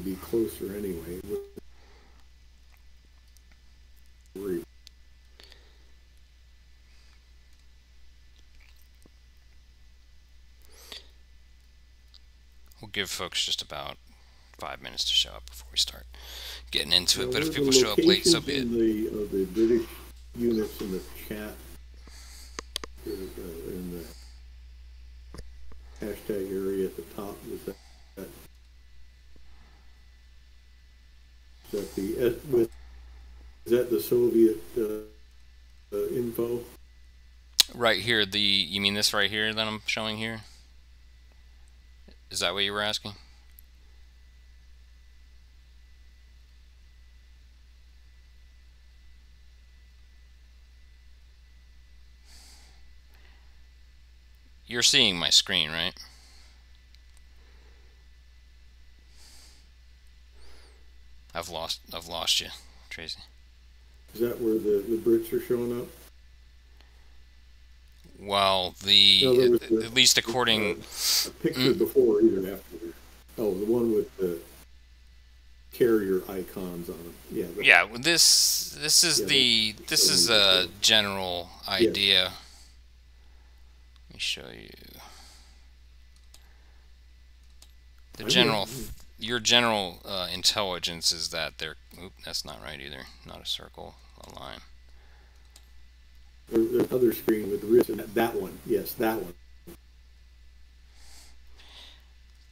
would be closer anyway. We'll give folks just about five minutes to show up before we start getting into it. But if people show up late, so be it. The, of the British units in the chat, uh, in the hashtag area at the top, was that, that the with is that the Soviet uh, uh, info? Right here, the you mean this right here that I'm showing here? Is that what you were asking? You're seeing my screen, right? I've lost I've lost you, Tracy. Is that where the, the Brits are showing up? Well, the, no, at, the, at, least according a picture mm, before even after. Oh, the one with the carrier icons on them. Yeah. The, yeah. This this is yeah, the this is a general idea. Yes. Let me show you. The general, your general uh, intelligence is that they're. Oop, that's not right either. Not a circle, a line. There's other screen with written. That one, yes, that one.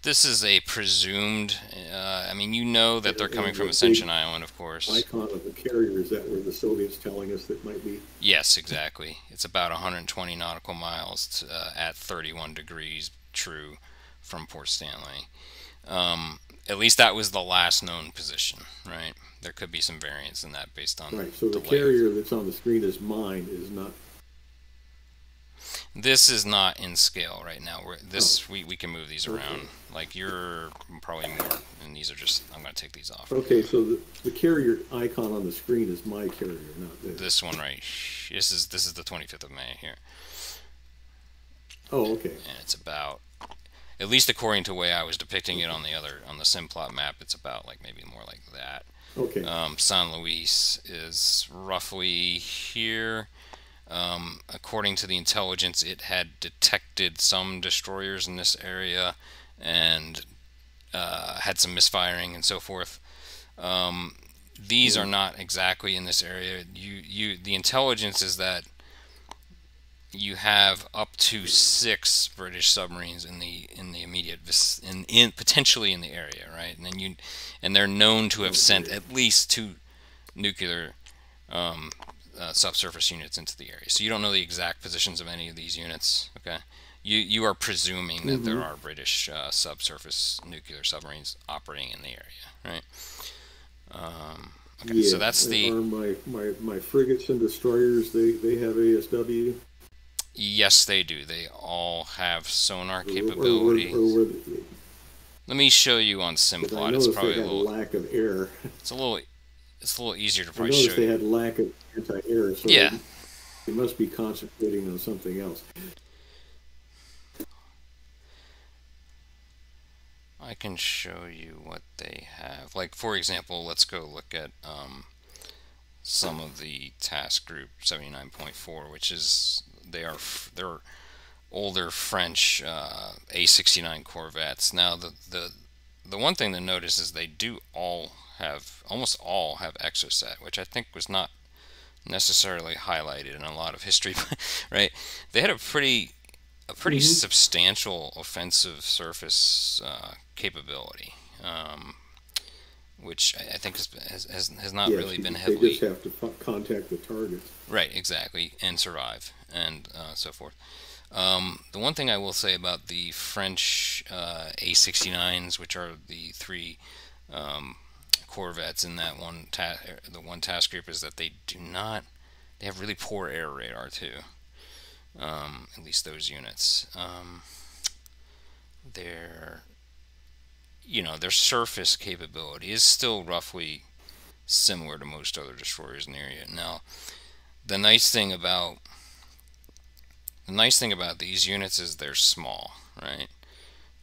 This is a presumed. Uh, I mean, you know that they're coming from Ascension Island, of course. Icon of the carrier is that where the Soviets telling us that might be? Yes, exactly. It's about 120 nautical miles to, uh, at 31 degrees true from Port Stanley. Um, at least that was the last known position, right? there could be some variance in that based on right. So the, the carrier that's on the screen is mine is not. This is not in scale right now. We're, this oh. we, we can move these around. Okay. Like you're probably more, and these are just. I'm going to take these off. Okay, so the, the carrier icon on the screen is my carrier, not this. This one right. This is this is the 25th of May here. Oh, okay. And it's about at least according to the way I was depicting it on the other on the simplot map, it's about like maybe more like that. Okay. Um, San Luis is roughly here. Um, according to the intelligence, it had detected some destroyers in this area and uh, had some misfiring and so forth. Um, these are not exactly in this area. You, you, the intelligence is that you have up to six British submarines in the in the immediate in, in potentially in the area, right? And then you and they're known to have sent at least two nuclear um, uh, subsurface units into the area. So you don't know the exact positions of any of these units. Okay, you you are presuming that mm -hmm. there mm-hmm. are British uh, subsurface nuclear submarines operating in the area, right? Um, okay, yeah, so that's the my, my my frigates and destroyers. They they have ASW. Yes, they do. They all have sonar capability. Or, or, or, Let me show you on Simplot. It's probably a little lack of air. It's a little. It's a little easier to probably I show. they you. had lack of anti-air, so yeah. They, they must be concentrating on something else. I can show you what they have. Like, for example, let's go look at um, some of the task group 79.4, which is they are they're older French uh, A69 Corvettes. Now the the the one thing to notice is they do all have almost all have Exocet, which I think was not necessarily highlighted in a lot of history, right? They had a pretty a pretty mm -hmm. substantial offensive surface uh, capability. Um, which I think has has, has not really been heavily. They just have to contact the target. Right, exactly, and survive, and uh, so forth. Um, the one thing I will say about the French uh, A69s, which are the three um, corvettes in that one the one task group, is that they do not. They have really poor air radar too. Um, at least those units. Um, they're you know, their surface capability is still roughly similar to most other destroyers in the area. Now, the nice thing about the nice thing about these units is they're small, right?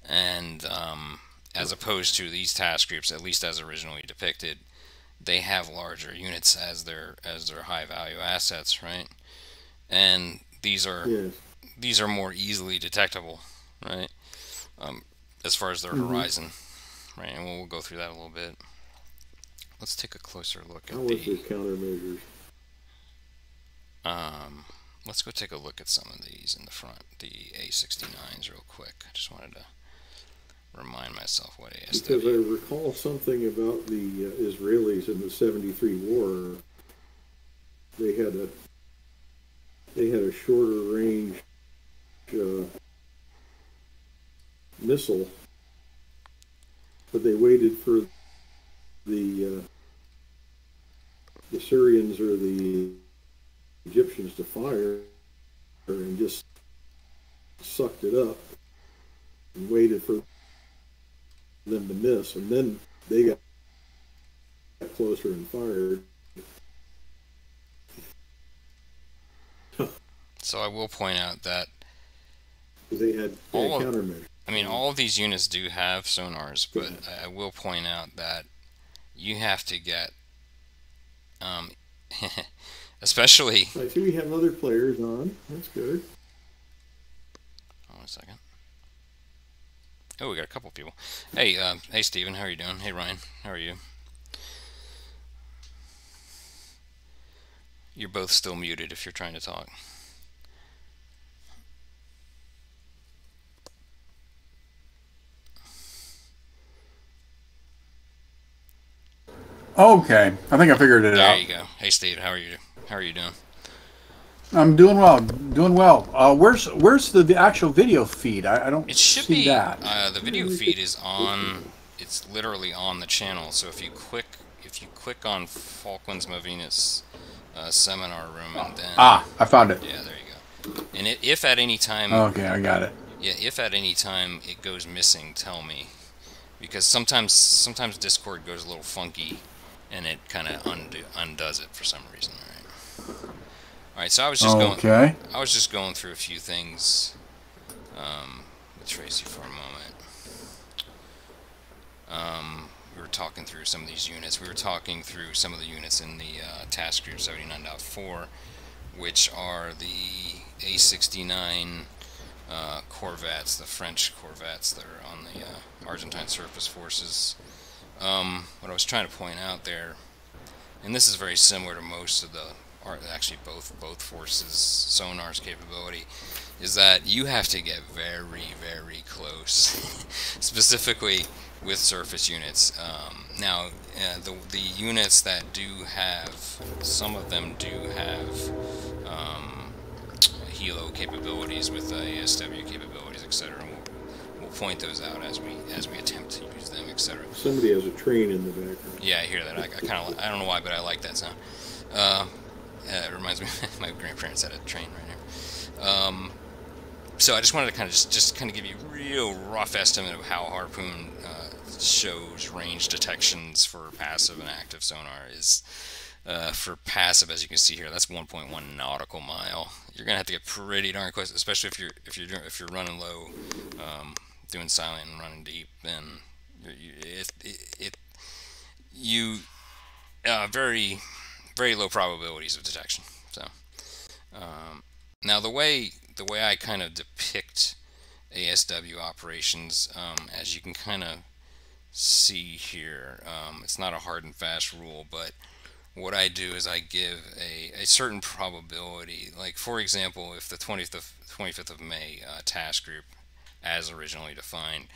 And um, as opposed to these task groups, at least as originally depicted, they have larger units as their as their high value assets, right? And these are Yes. these are more easily detectable, right? Um, as far as their Mhm. horizon, right? And we'll, we'll go through that a little bit. Let's take a closer look How at was the. countermeasures? Um, let's go take a look at some of these in the front, the A69s, real quick. I just wanted to remind myself what Because I recall something about the uh, Israelis in the '73 war. They had a they had a shorter range uh, missile, but they waited for the uh, the Syrians or the Egyptians to fire and just sucked it up and waited for them to miss, and then they got closer and fired. So I will point out that they had, they had All of- countermeasures. I mean, all of these units do have sonars, but I- I will point out that you have to get, um, especially. I see we have other players on. That's good. Hold on a second. Oh, we got a couple people. Hey, uh, hey, Steven, how are you doing? Hey, Ryan, how are you? You're both still muted if you're trying to talk. Okay, I think I figured it There out. There you go. Hey, Steve, how are you? How are you doing? I'm doing well, doing well. Uh, where's where's the, the actual video feed? I, I don't It should see be. that. Uh, the video feed is on. It's literally on the channel. So if you click, if you click on Falklands Malvinas uh, seminar room, and then ah, I found it. yeah, there you go. And it, if at any time, Okay, I got it. yeah, if at any time it goes missing, tell me, because sometimes sometimes Discord goes a little funky, and it kind of undo undoes it for some reason. All right. All right. So I was just going. Okay. I was just going through a few things um, with Tracy for a moment. Um, we were talking through some of these units. We were talking through some of the units in the uh, task group 79.4, which are the A69 uh, Corvettes, the French Corvettes that are on the uh, Argentine Surface Forces. Um, what I was trying to point out there, and this is very similar to most of the or actually both both forces sonar's capability is that you have to get very very close specifically with surface units. Um, now uh, the, the units that do have some of them do have um, helo capabilities with uh, ASW capabilities etc point those out as we as we attempt to use them etc Somebody has a train in the background. yeah, I hear that. I, I kind of, I don't know why, but I like that sound. Uh, uh, it reminds me, my grandparents had a train right here. Um, so I just wanted to kind of just, just kind of give you a real rough estimate of how Harpoon uh, shows range detections for passive and active sonar is. Uh, for passive, as you can see here, that's 1.1 nautical mile. You're gonna have to get pretty darn close, especially if you're if you're if you're running low, um, doing silent and running deep. Then it, it, it you uh, very very low probabilities of detection. So um, now the way the way I kind of depict ASW operations, um, as you can kind of see here, um, it's not a hard and fast rule, but what I do is I give a, a certain probability. Like for example, if the 20th of 25th of May uh, task group, as originally defined,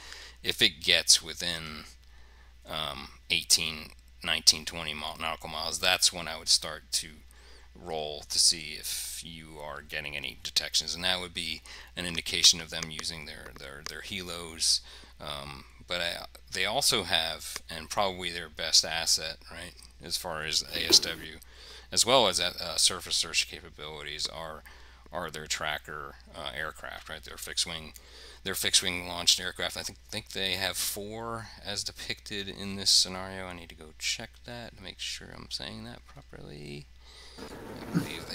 if it gets within um, 18, 19, 20 mile, nautical miles, that's when I would start to roll to see if you are getting any detections, and that would be an indication of them using their their their helos. Um, but I, they also have, and probably their best asset, right, as far as ASW, as well as uh, surface search capabilities, are are their tracker uh, aircraft, right? Their fixed wing, their fixed wing launched aircraft. I think think they have four as depicted in this scenario. I need to go check that to make sure I'm saying that properly.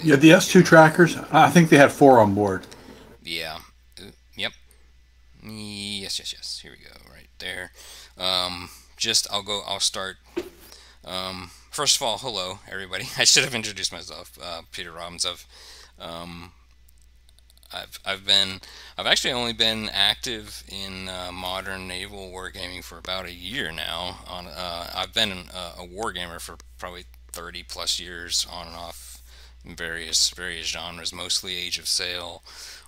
Yeah, the S2 trackers. I think they had four on board. yeah. Uh, Yep. Yes, yes, yes. Here we go. Right there. Um, just I'll go. I'll start. Um, first of all, hello everybody. I should have introduced myself. Uh, Peter Robbins of. Um, I've I've been I've actually only been active in uh, modern naval wargaming for about a year now. On uh, I've been a, a wargamer for probably 30 plus years on and off in various various genres, mostly Age of Sail,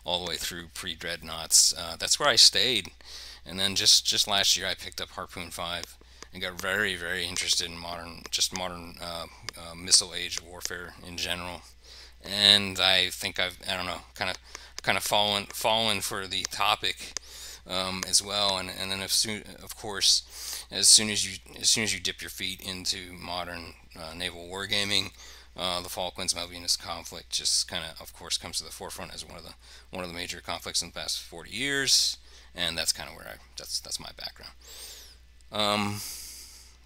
all the way through pre-dreadnoughts. Uh, that's where I stayed, and then just just last year I picked up Harpoon 5 and got very very interested in modern just modern uh, uh, missile age warfare in general. And I think I've I don't know kind of kind of fallen fallen for the topic um, as well. And and then if soon, of course, as soon as you as soon as you dip your feet into modern uh, naval wargaming, uh, the Falklands Malvinas conflict just kind of, of course, comes to the forefront as one of the one of the major conflicts in the past 40 years, and that's kind of where I that's that's my background. Um,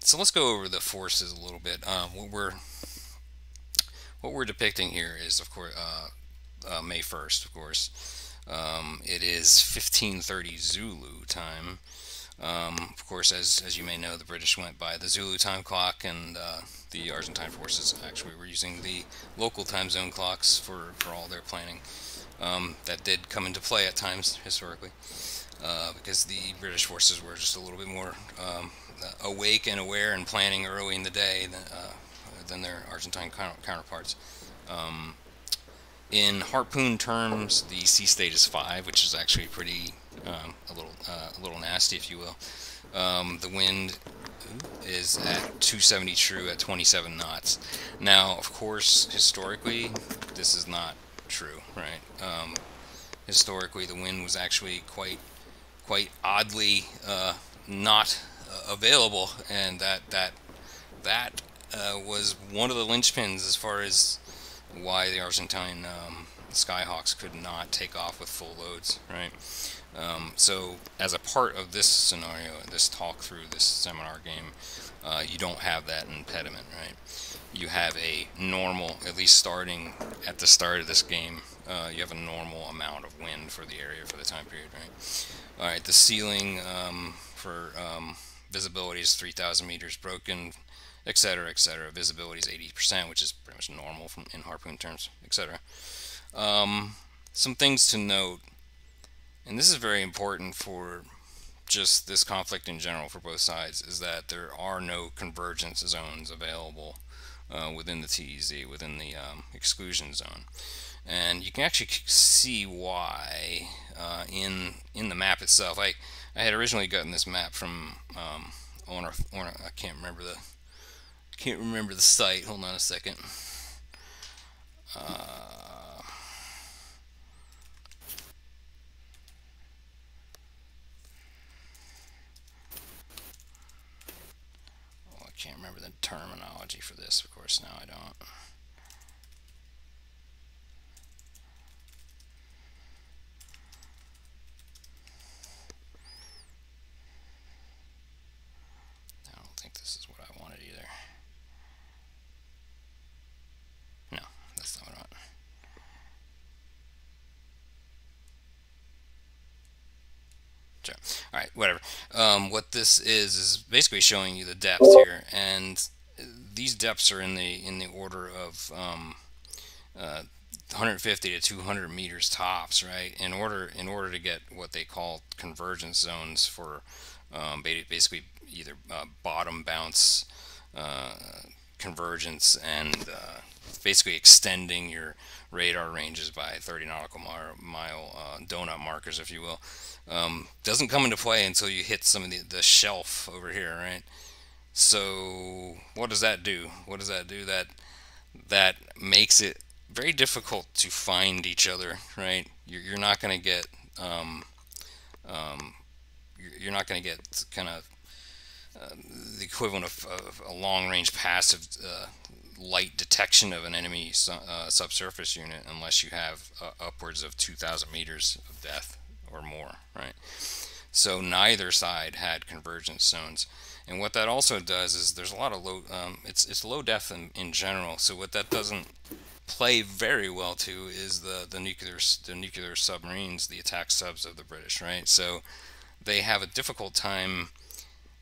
so let's go over the forces a little bit. Um, what we're what we're depicting here is, of course, uh, uh, May 1st, of course. Um, it is 1530 Zulu time. Um, of course, as, as you may know, the British went by the Zulu time clock, and uh, the Argentine forces actually were using the local time zone clocks for, for all their planning. Um, that did come into play at times historically, uh, because the British forces were just a little bit more um, awake and aware and planning early in the day than, uh, than their Argentine counterparts. Um, in harpoon terms, the sea state is five, which is actually pretty um, a little uh, a little nasty, if you will. Um, the wind is at 270 true at 27 knots. Now, of course, historically, this is not true, right? Um, historically, the wind was actually quite quite oddly uh, not uh, available, and that that that uh, was one of the linchpins as far as why the Argentine um, Skyhawks could not take off with full loads, right? Um, so as a part of this scenario, this talk through this seminar game, uh, you don't have that impediment, right? You have a normal, at least starting at the start of this game, uh, you have a normal amount of wind for the area for the time period, right? All right, the ceiling um, for um, visibility is 3,000 meters broken etc., etc. Visibility is 80%, which is much normal from in harpoon terms, etc. Um, some things to note, and this is very important for just this conflict in general for both sides, is that there are no convergence zones available uh, within the TEZ, within the um, exclusion zone. And you can actually see why uh, in in the map itself. I, I had originally gotten this map from um, I can't remember the can't remember the site. Hold on a second. Uh, oh, I can't remember the terminology for this. Of course, now I don't. All right, whatever. Um, what this is is basically showing you the depth here, and these depths are in the in the order of um, uh, 150 to 200 meters tops, right? In order in order to get what they call convergence zones for um, basically either uh, bottom bounce uh, convergence and uh, basically extending your radar ranges by 30 nautical mile, mile uh, donut markers, if you will um, doesn't come into play until you hit some of the, the shelf over here, right? So what does that do? What does that do? That that makes it very difficult to find each other, right? You're, you're not going to get um, um, you're not going to get kind of uh, the equivalent of, of a long-range passive uh, light detection of an enemy su uh, subsurface unit unless you have uh, upwards of 2,000 meters of depth or more, right? So neither side had convergence zones. And what that also does is there's a lot of low, um, it's, it's low depth in, in general. So what that doesn't play very well to is the, the nuclear, the nuclear submarines, the attack subs of the British, right? So they have a difficult time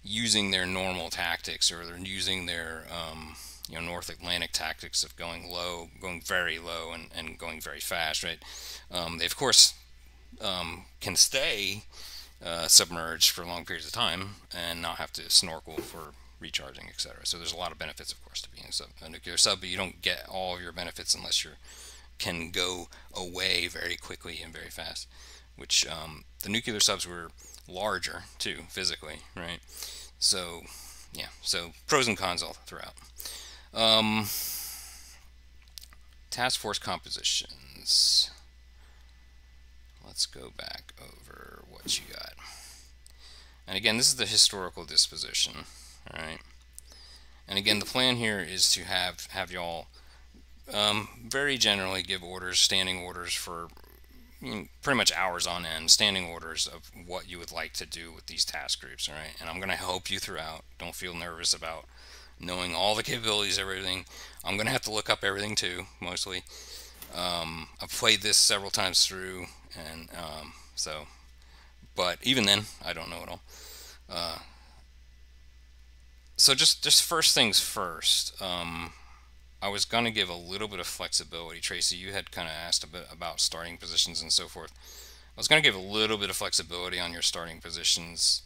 using their normal tactics or they're using their um, you know North Atlantic tactics of going low, going very low, and, and going very fast, right? Um, they of course um, can stay uh, submerged for long periods of time and not have to snorkel for recharging, etc. So there's a lot of benefits, of course, to being a, sub, a nuclear sub, but you don't get all of your benefits unless you can go away very quickly and very fast. Which um, the nuclear subs were larger too, physically, right? So yeah, so pros and cons all throughout. Um, task force compositions. Let's go back over what you got. And again, this is the historical disposition, all right? And again, the plan here is to have have y'all um, very generally give orders, standing orders for you know, pretty much hours on end, standing orders of what you would like to do with these task groups, all right? And I'm going to help you throughout. Don't feel nervous about knowing all the capabilities, everything. I'm going to have to look up everything too, mostly. Um, I've played this several times through, and um, so, but even then, I don't know it all. Uh, so just just first things first. Um, I was going to give a little bit of flexibility. Tracy, you had kind of asked a bit about starting positions and so forth. I was going to give a little bit of flexibility on your starting positions.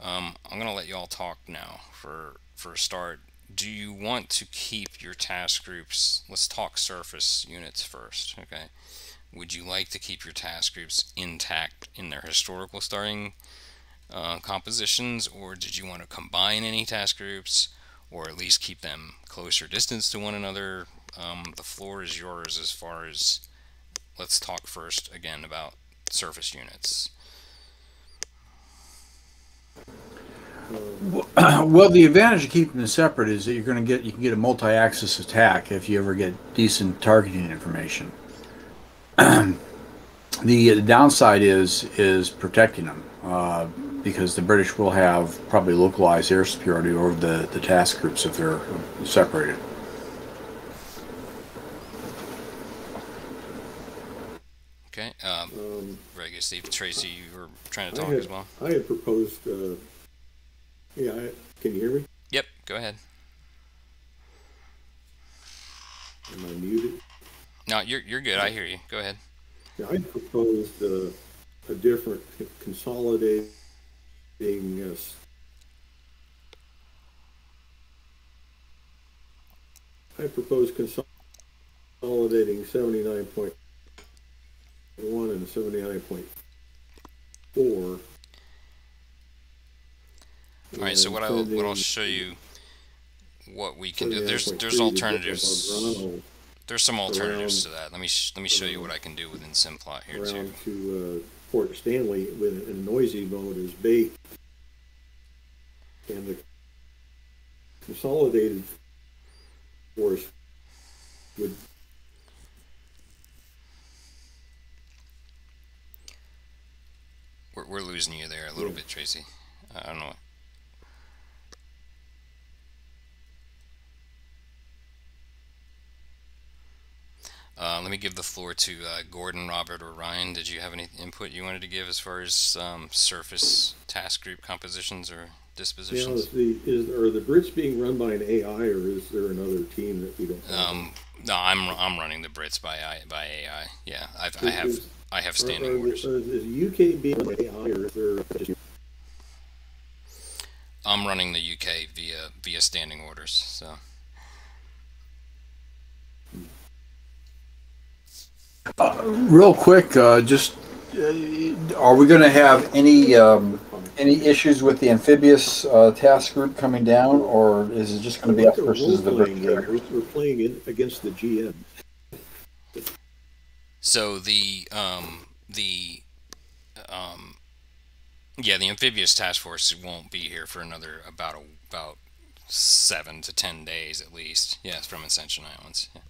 Um, I'm going to let you all talk now for for a start. Do you want to keep your task groups? Let's talk surface units first, okay? Would you like to keep your task groups intact in their historical starting uh, compositions, or did you want to combine any task groups? or at least keep them closer distance to one another. Um, the floor is yours as far as let's talk first again about surface units. Well, the advantage of keeping them separate is that you're going to get you can get a multi-axis attack if you ever get decent targeting information. the, the downside is is protecting them. Uh, because the British will have probably localized air superiority over the, the task groups if they're separated. Okay. Um, um, very good, Steve. Tracy, you were trying to talk had, as well. I had proposed. Uh, yeah, I, can you hear me? Yep. Go ahead. Am I muted? No, you're you're good. I hear you. Go ahead. Yeah, I proposed uh, a different consolidated being uh, I propose consolidating 79.1 and 79.4. All right, so what I'll what I'll show you what we can do. There's there's alternatives. There's some alternatives to that. Let me let me show you what I can do within Simplot here too. To uh, Port Stanley with in noisy mode is bait and the consolidated force would we're, we're losing you there a little bit Tracy I don't know Uh, let me give the floor to uh, Gordon, Robert, or Ryan. Did you have any input you wanted to give as far as um, surface task group compositions or dispositions? Yeah, the, is, are the Brits being run by an AI, or is there another team that we don't? Um, no, I'm I'm running the Brits by by AI. Yeah, I've, I have is, I have standing are, are orders. Is the UK being run by AI, or is there? I'm running the UK via via standing orders. So. Uh, real quick, uh, just uh, are we going to have any um, any issues with the amphibious uh, task group coming down, or is it just going to be us versus the playing, We're playing in, against the GM. So the um, the um, yeah, the amphibious task force won't be here for another about a, about seven to ten days at least. Yes, from Ascension Islands. Yeah.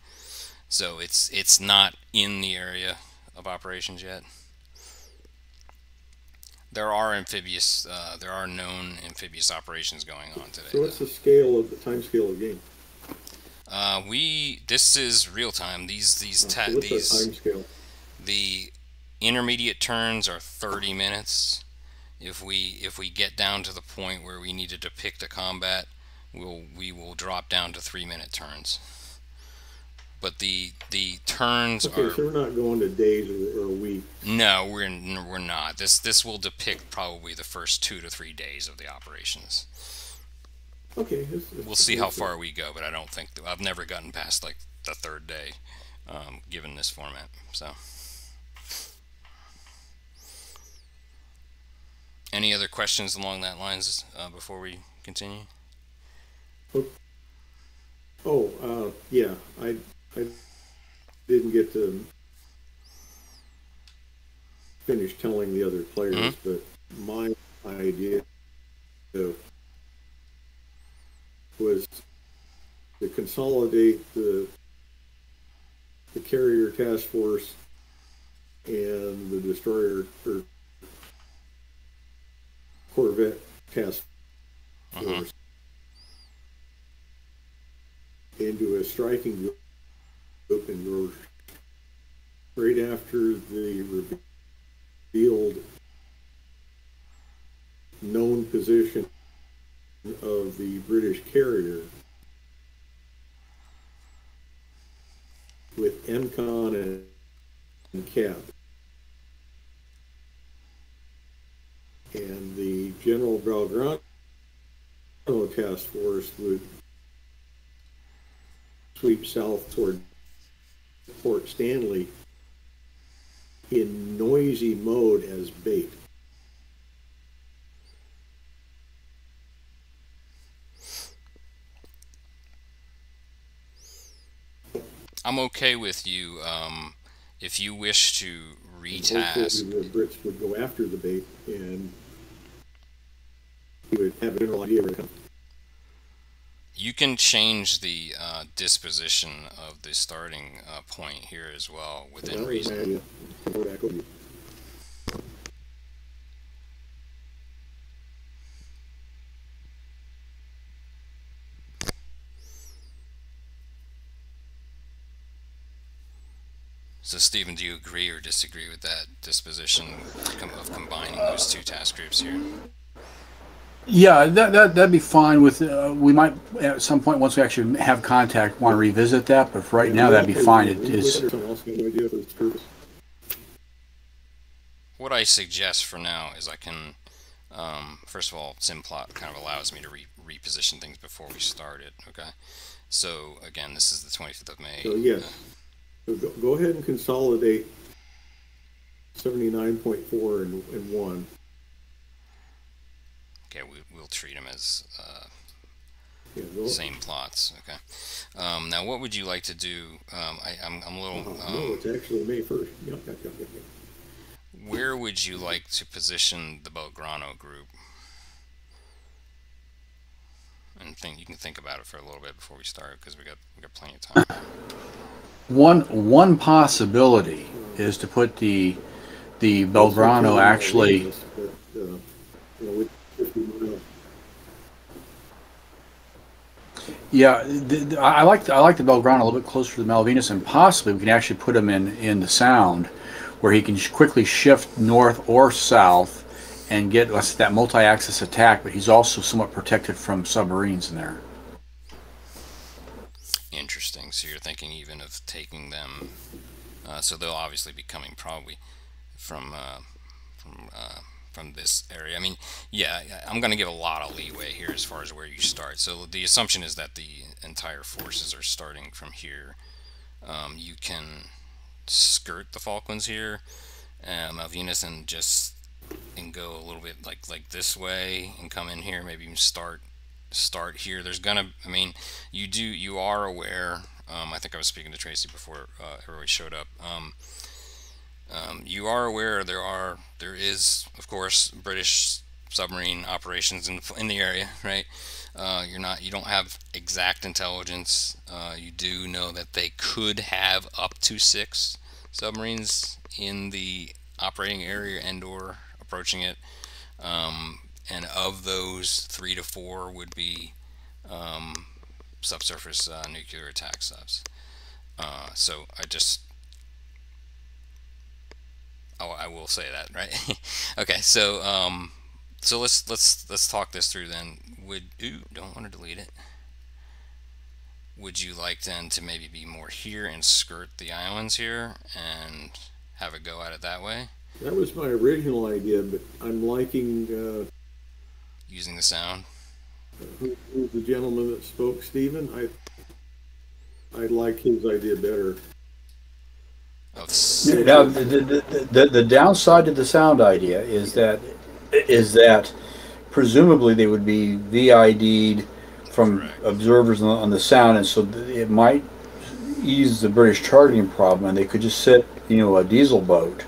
So it's it's not in the area of operations yet. There are amphibious, uh, there are known amphibious operations going on today. So what's the scale of the time scale of the game? Uh, we this is real time. These these ta- so these time scale? The intermediate turns are 30 minutes. if we if we get down to the point where we need to depict a combat, we'll we will drop down to three minute turns. But the the turns Okay, are so we're not going to days or, or week. no, we're n- we're not. This this will depict probably the first two to three days of the operations. Okay. We'll see how far we go, but I don't think I've never gotten past like the third day, um, given this format. So, any other questions along that lines uh, before we continue? Oh, uh, yeah, I, I didn't get to finish telling the other players, Mhm. but my idea was to consolidate the the carrier task force and the destroyer or corvette task Mhm. force into a striking and go right after the revealed known position of the British carrier with EMCON and, and CAP. And the General Belgrano task force would sweep south toward Port Stanley in noisy mode as bait. I'm okay with you. Um, if you wish to retask, the Brits would go after the bait and he would have a general idea where it comes. You can change the uh, disposition of the starting uh, point here as well within That was my reason. idea. Go back over. So, Stephen, do you agree or disagree with that disposition of combining those two task groups here? Yeah, that, that, that'd be fine with, uh, we might, at some point, once we actually have contact, want to revisit that, but for right now, that'd be fine. It is, Someone else got an idea for this purpose. What I suggest for now is I can, um, first of all, Simplot kind of allows me to re- reposition things before we start it. Okay, so again, this is the 25th of May. So yes, so go, go ahead and consolidate seventy-nine point four and, and one. Okay, we, we'll treat them as uh, Yeah, go, same plots. Okay. Um, now, what would you like to do? Um, I, I'm, I'm a little. no, Um, it's actually May first. Yeah, yeah, yeah, yeah, yeah. where would you like to position the Belgrano group? And think you can think about it for a little bit before we start because we got we got plenty of time. one, one possibility is to put the, the Belgrano actually, But, uh, you know, with, if we were, uh, yeah, the, the, I like, the- I like the Belgrano a little bit closer to the Malvinas, and possibly we can actually put him in, in the Sound, where he can sh- quickly shift north or south and get, let's that multi-axis attack, but he's also somewhat protected from submarines in there. Interesting. So you're thinking even of taking them. Uh, so they'll obviously be coming probably from uh, from uh, from this area. I mean, yeah, I'm going to give a lot of leeway here as far as where you start. So the assumption is that the entire forces are starting from here. Um, you can skirt the Falklands here, uh, Malvinas, and just and go a little bit like like this way and come in here. Maybe even start start here. There's gonna, I mean, you do, you are aware. Um, I think I was speaking to Tracy before uh, everybody showed up. Um, um, you are aware there are, there is, of course, British submarine operations in the, in the area, right? Uh, you're not, you don't have exact intelligence. Uh, you do know that they could have up to six submarines in the operating area and/or approaching it. Um, and of those, three to four would be um, subsurface uh, nuclear attack subs. Uh, so I just, I will say that, right? okay, so um, so let's let's let's talk this through then. Would ooh, don't want to delete it. Would you like then to maybe be more here and skirt the islands here and have a go at it that way? That was my original idea, but I'm liking uh, using the sound. Who, who's the gentleman that spoke, Stephen? I I like his idea better. Now, the, the, the, the downside to the sound idea is that is that presumably they would be VID'd from Correct. observers on, on the sound, and so it might ease the British charging problem, and they could just sit, you know, a diesel boat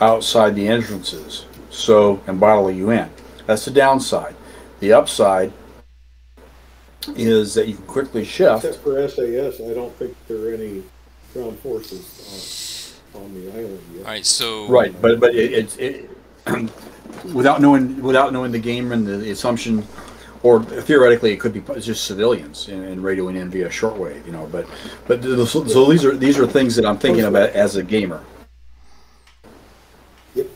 outside the entrances, so and bottle you in. That's the downside. The upside is that you can quickly shift. Except for SAS, I don't think there are any ground forces on, on the island yet. All right, so right, but but it's it, it, without knowing without knowing the game and the, the, assumption, or theoretically it could be just civilians and, and radioing in via shortwave, you know. But but the, so, so these are these are things that I'm thinking about as a gamer. Yep.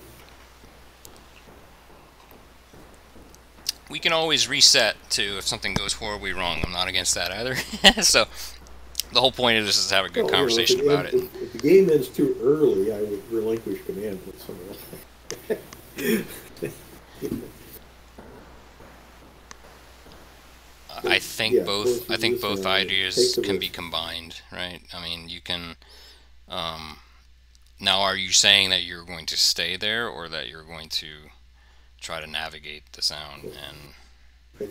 We can always reset to if something goes horribly wrong. I'm not against that either. so the whole point of this is to have a good well, conversation you know, about it. If, if, the game ends too early, I would relinquish command to someone else. I think yeah, both. I think both ideas can be combined, right? I mean, you can. Um, now, are you saying that you're going to stay there, or that you're going to try to navigate the sound and. I,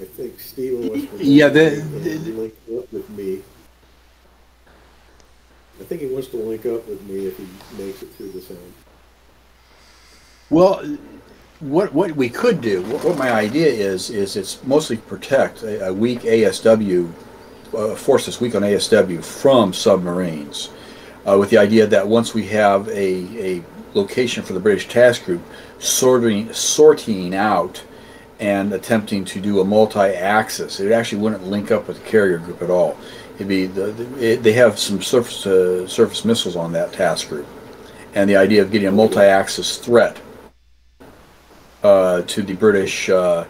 I think Stephen was. Yeah, the, the, link up with me. I think he wants to link up with me if he makes it through the sound. Well, what what we could do, what, what my idea is, is it's mostly protect a, a weak ASW, uh, force us weak on ASW from submarines, uh, with the idea that once we have a, a location for the British task group, sorting sorting out and attempting to do a multi-axis. It actually wouldn't link up with the carrier group at all. It'd be the, it, they have some surface to surface missiles on that task group, and the idea of getting a multi-axis threat uh, to the British. Uh,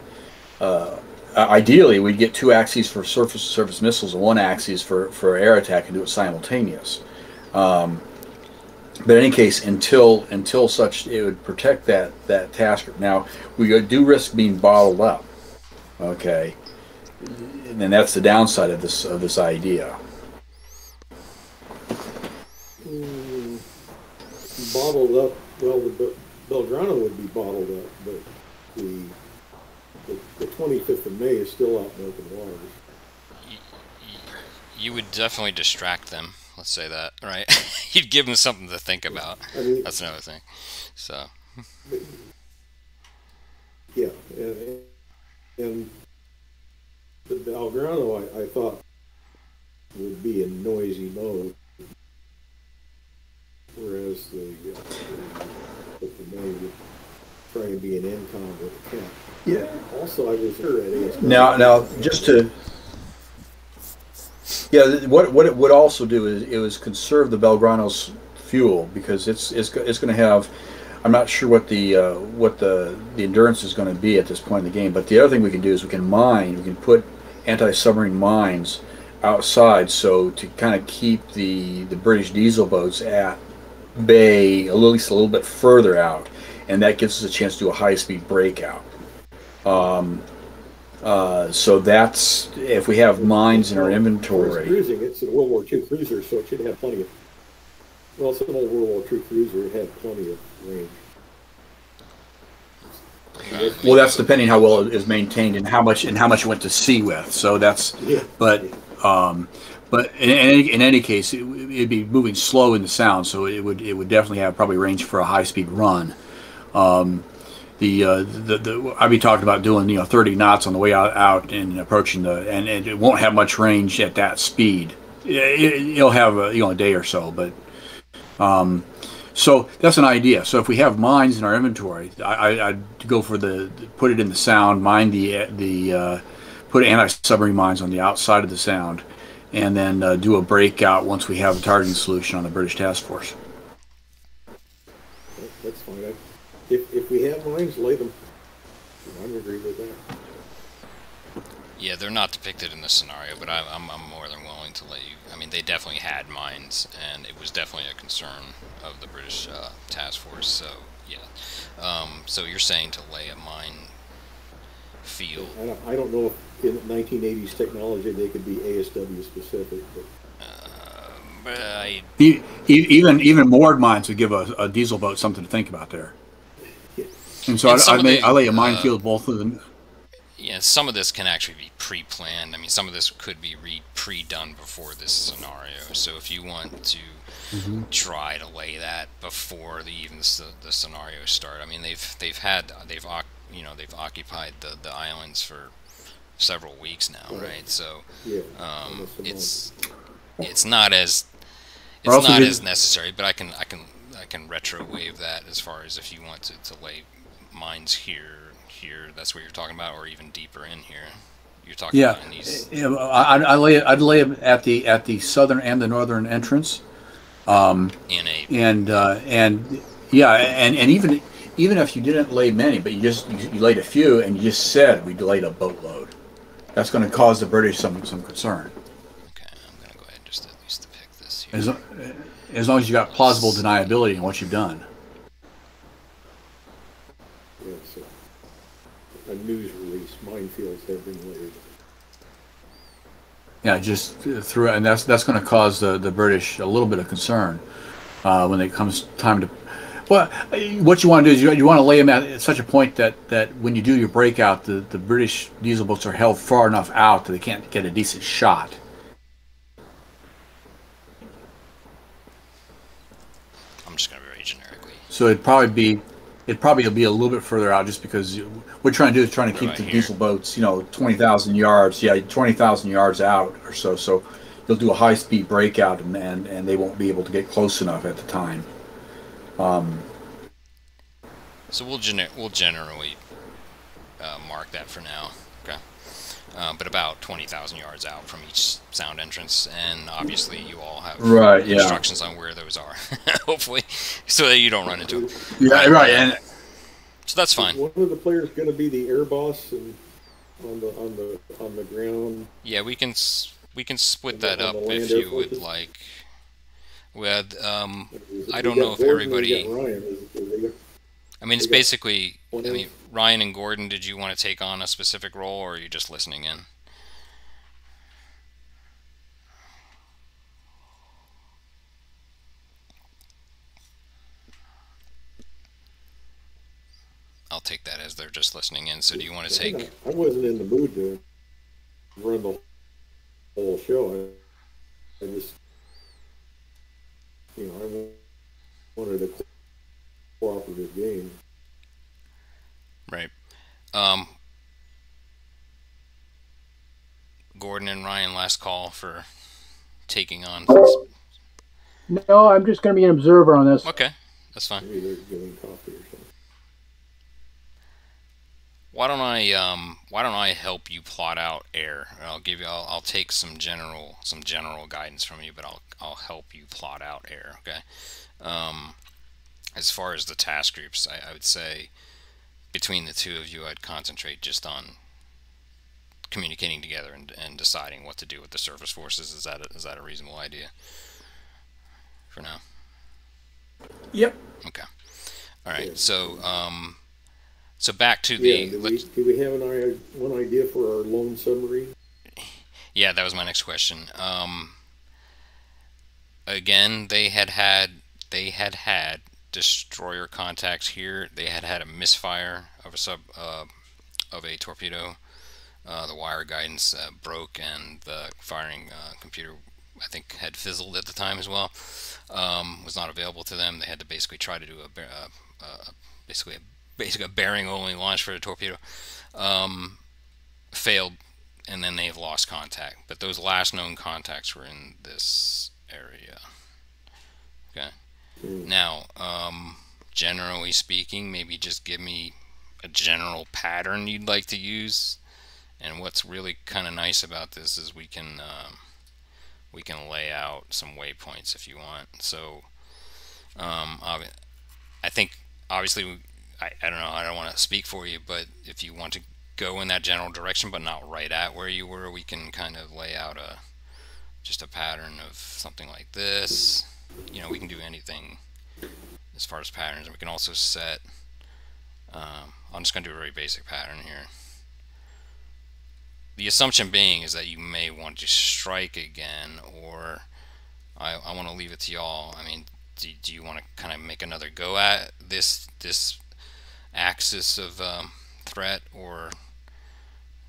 uh, ideally, we'd get two axes for surface surface missiles and one axis for, for air attack and do it simultaneous. Um, but in any case, until until such it would protect that that task. Group. Now we do risk being bottled up. Okay, and that's the downside of this of this idea. Mm, bottled up. Well, the Belgrano would be bottled up, but the the, 25th of May is still out in open waters. You would definitely distract them. Let's say that, right? You'd give them something to think about. I mean, That's another thing. So. Yeah, and, and the Belgrano, I, I thought would be in noisy mode, whereas the, uh, the, the May would try and be an incom with a cat. Yeah. Also, I was here at Now, now, just to yeah, what what it would also do is it was conserve the Belgrano's fuel because it's it's it's going to have. I'm not sure what the uh, what the the endurance is going to be at this point in the game, but the other thing we can do is we can mine. We can put anti-submarine mines outside, so to kind of keep the the British diesel boats at bay, at least a little bit further out, and that gives us a chance to do a high-speed breakout. Um, uh, so that's if we have mines in our inventory. It's cruising, it's a World War II cruiser, so it should have plenty of. Well, it's an old World War II cruiser. It had plenty of range. Well, that's depending how well it is maintained and how much and how much it went to sea with. So that's. Yeah. But, um, but in, in, any, in any case, it, would be moving slow in the sound, so it would it would definitely have probably range for a high speed run. Um, the, uh, the, the I'd be talking about doing you know 30 knots on the way out, out and approaching the and, and it won't have much range at that speed. It, will have a, you know a day or so, but um, so that's an idea. So if we have mines in our inventory, I, would go for the put it in the sound, mine the the uh, put anti-submarine mines on the outside of the sound, and then uh, do a breakout once we have a targeting solution on the British task force. That's fine. If, if we have mines, lay them I'm agree with that. Yeah, they're not depicted in this scenario, but I, I'm, I'm more than willing to let you. I mean, they definitely had mines, and it was definitely a concern of the British uh, task force. So, yeah. Um, so you're saying to lay a mine field? I don't, I don't know if in 1980s technology they could be ASW specific, but But I, E- e- even even moored mines would give a, a diesel boat something to think about there. And so And I, I, may, the, I lay a uh, minefield both of them. Yeah, some of this can actually be pre-planned. I mean, some of this could be re- pre-done before this scenario. So if you want to try to lay that before the even s- the scenarios start, I mean, they've they've had they've you know they've occupied the the islands for several weeks now, Right. right? So um, almost a month. it's it's not as it's not as necessary, but I can I can I can retro wave that as far as if you want to, to lay mines here here that's what you're talking about, or even deeper in here. You're talking Yeah, about in these. Yeah, I, I lay it- I'd lay it at the at the southern and the northern entrance, in a and uh, and yeah, and, and even even if you didn't lay many, but you just you, you laid a few, and you just said we laid a boatload, that's going to cause the British some some concern. okay, I'm gonna go ahead and just at least depict this here. As, as long as you got plausible deniability in what you've done. Yeah, so a news release, minefields have been laid. Yeah, just through, and that's that's going to cause the, the British a little bit of concern uh, when it comes time to. Well, what you want to do is you, you want to lay them at such a point that, that when you do your breakout, the, the British diesel boats are held far enough out that they can't get a decent shot. I'm just gonna be very generically. So it'd probably be, it'd will be a little bit further out, just because what we're trying to do is trying to keep Right the here. diesel boats, you know, twenty thousand yards, yeah, twenty thousand yards out or so. So you'll do a high speed breakout, and, and and they won't be able to get close enough at the time. So we'll gener- we'll generally uh, mark that for now. Okay. Uh, but about 20,000 yards out from each sound entrance, and obviously you all have Right, yeah. instructions on where those are, hopefully, so that you don't run into them. Yeah, right, and So that's fine. One of the players going to be the air boss and on the on the on the ground. Yeah, we can we can split On that up if you would forces? like. With um, I don't know if Gordon, we everybody- I mean, it's basically. I mean, Ryan and Gordon, did you want to take on a specific role, or are you just listening in? I'll take that as they're just listening in. So, do you want to take? I wasn't in the mood to run the whole show. I, I just, you know, I wanted a cooperative game. Right. Um, Gordon and Ryan, last call for taking on. No, I'm just going to be an observer on this. Okay, that's fine. Maybe they're giving coffee or something. Why don't I um why don't I help you plot out air? I'll give you I'll, I'll take some general some general guidance from you, but I'll I'll help you plot out air. Okay. Um, as far as the task groups, I, I would say between the two of you, I'd concentrate just on communicating together and, and deciding what to do with the surface forces. Is that a, is that a reasonable idea for now? Yep. Okay. All right. Yeah. So um, so back to Yeah. the Do we, do we have an i- one idea for our lone submarine? Yeah, that was my next question. Um, again, they had had they had had destroyer contacts here. They had had a misfire of a sub uh, of a torpedo. Uh, the wire guidance uh, broke, and the firing uh, computer, I think, had fizzled at the time as well. Um, was not available to them. They had to basically try to do a uh, uh, basically a basically a bearing only launch for the torpedo. Um, failed and then they've lost contact. But those last known contacts were in this area. Okay. Now, um, generally speaking, maybe just give me a general pattern you'd like to use. And what's really kind of nice about this is we can um, we can lay out some waypoints if you want. So, um, I think obviously I, I don't know. I don't want to speak for you, but if you want to go in that general direction, but not right at where you were, we can kind of lay out a just a pattern of something like this. You know, we can do anything as far as patterns. And we can also set. Um, I'm just going to do a very basic pattern here. The assumption being is that you may want to strike again, or I, I want to leave it to y'all. I mean, do, do you want to kind of make another go at this this axis of um, threat, or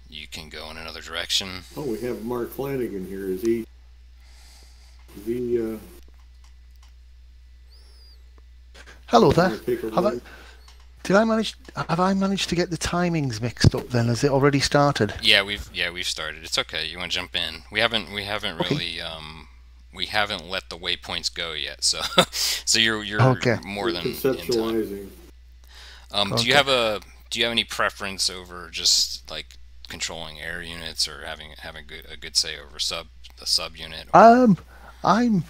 you can go in another direction? Oh, we have Mark Flanagan here. Is he? the? Uh, Hello there. gonna take a Have I, did I manage? Have I managed to get the timings mixed up? Then has it already started? Yeah, we've yeah we've started. It's okay. You want to jump in? We haven't we haven't Okay. really um we haven't let the waypoints go yet. So so you're you're Okay. more than in conceptualizing. Um, do you have a do you have any preference over just like controlling air units or having having good a good say over sub the sub unit? Um, I'm.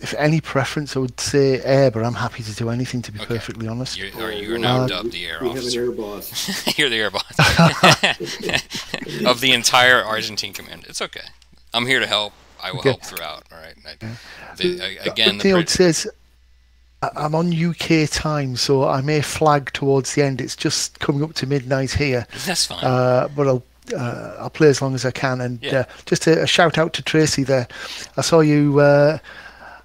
If any preference, I would say air, but I'm happy to do anything. To be Okay. perfectly honest. You're, or you're now Uh, dubbed the air we have an officer. air boss. you're the air boss of the entire Argentine command. It's okay. I'm here to help. I will Okay. help throughout. All right. I, the, a- again, the the thing I Brit- would say is, I- I'm on UK time, so I may flag towards the end. It's just coming up to midnight here, that's fine. uh, but I'll. Uh, I'll play as long as I can, and Yeah. uh, just a, a shout out to Tracy there. I saw you uh,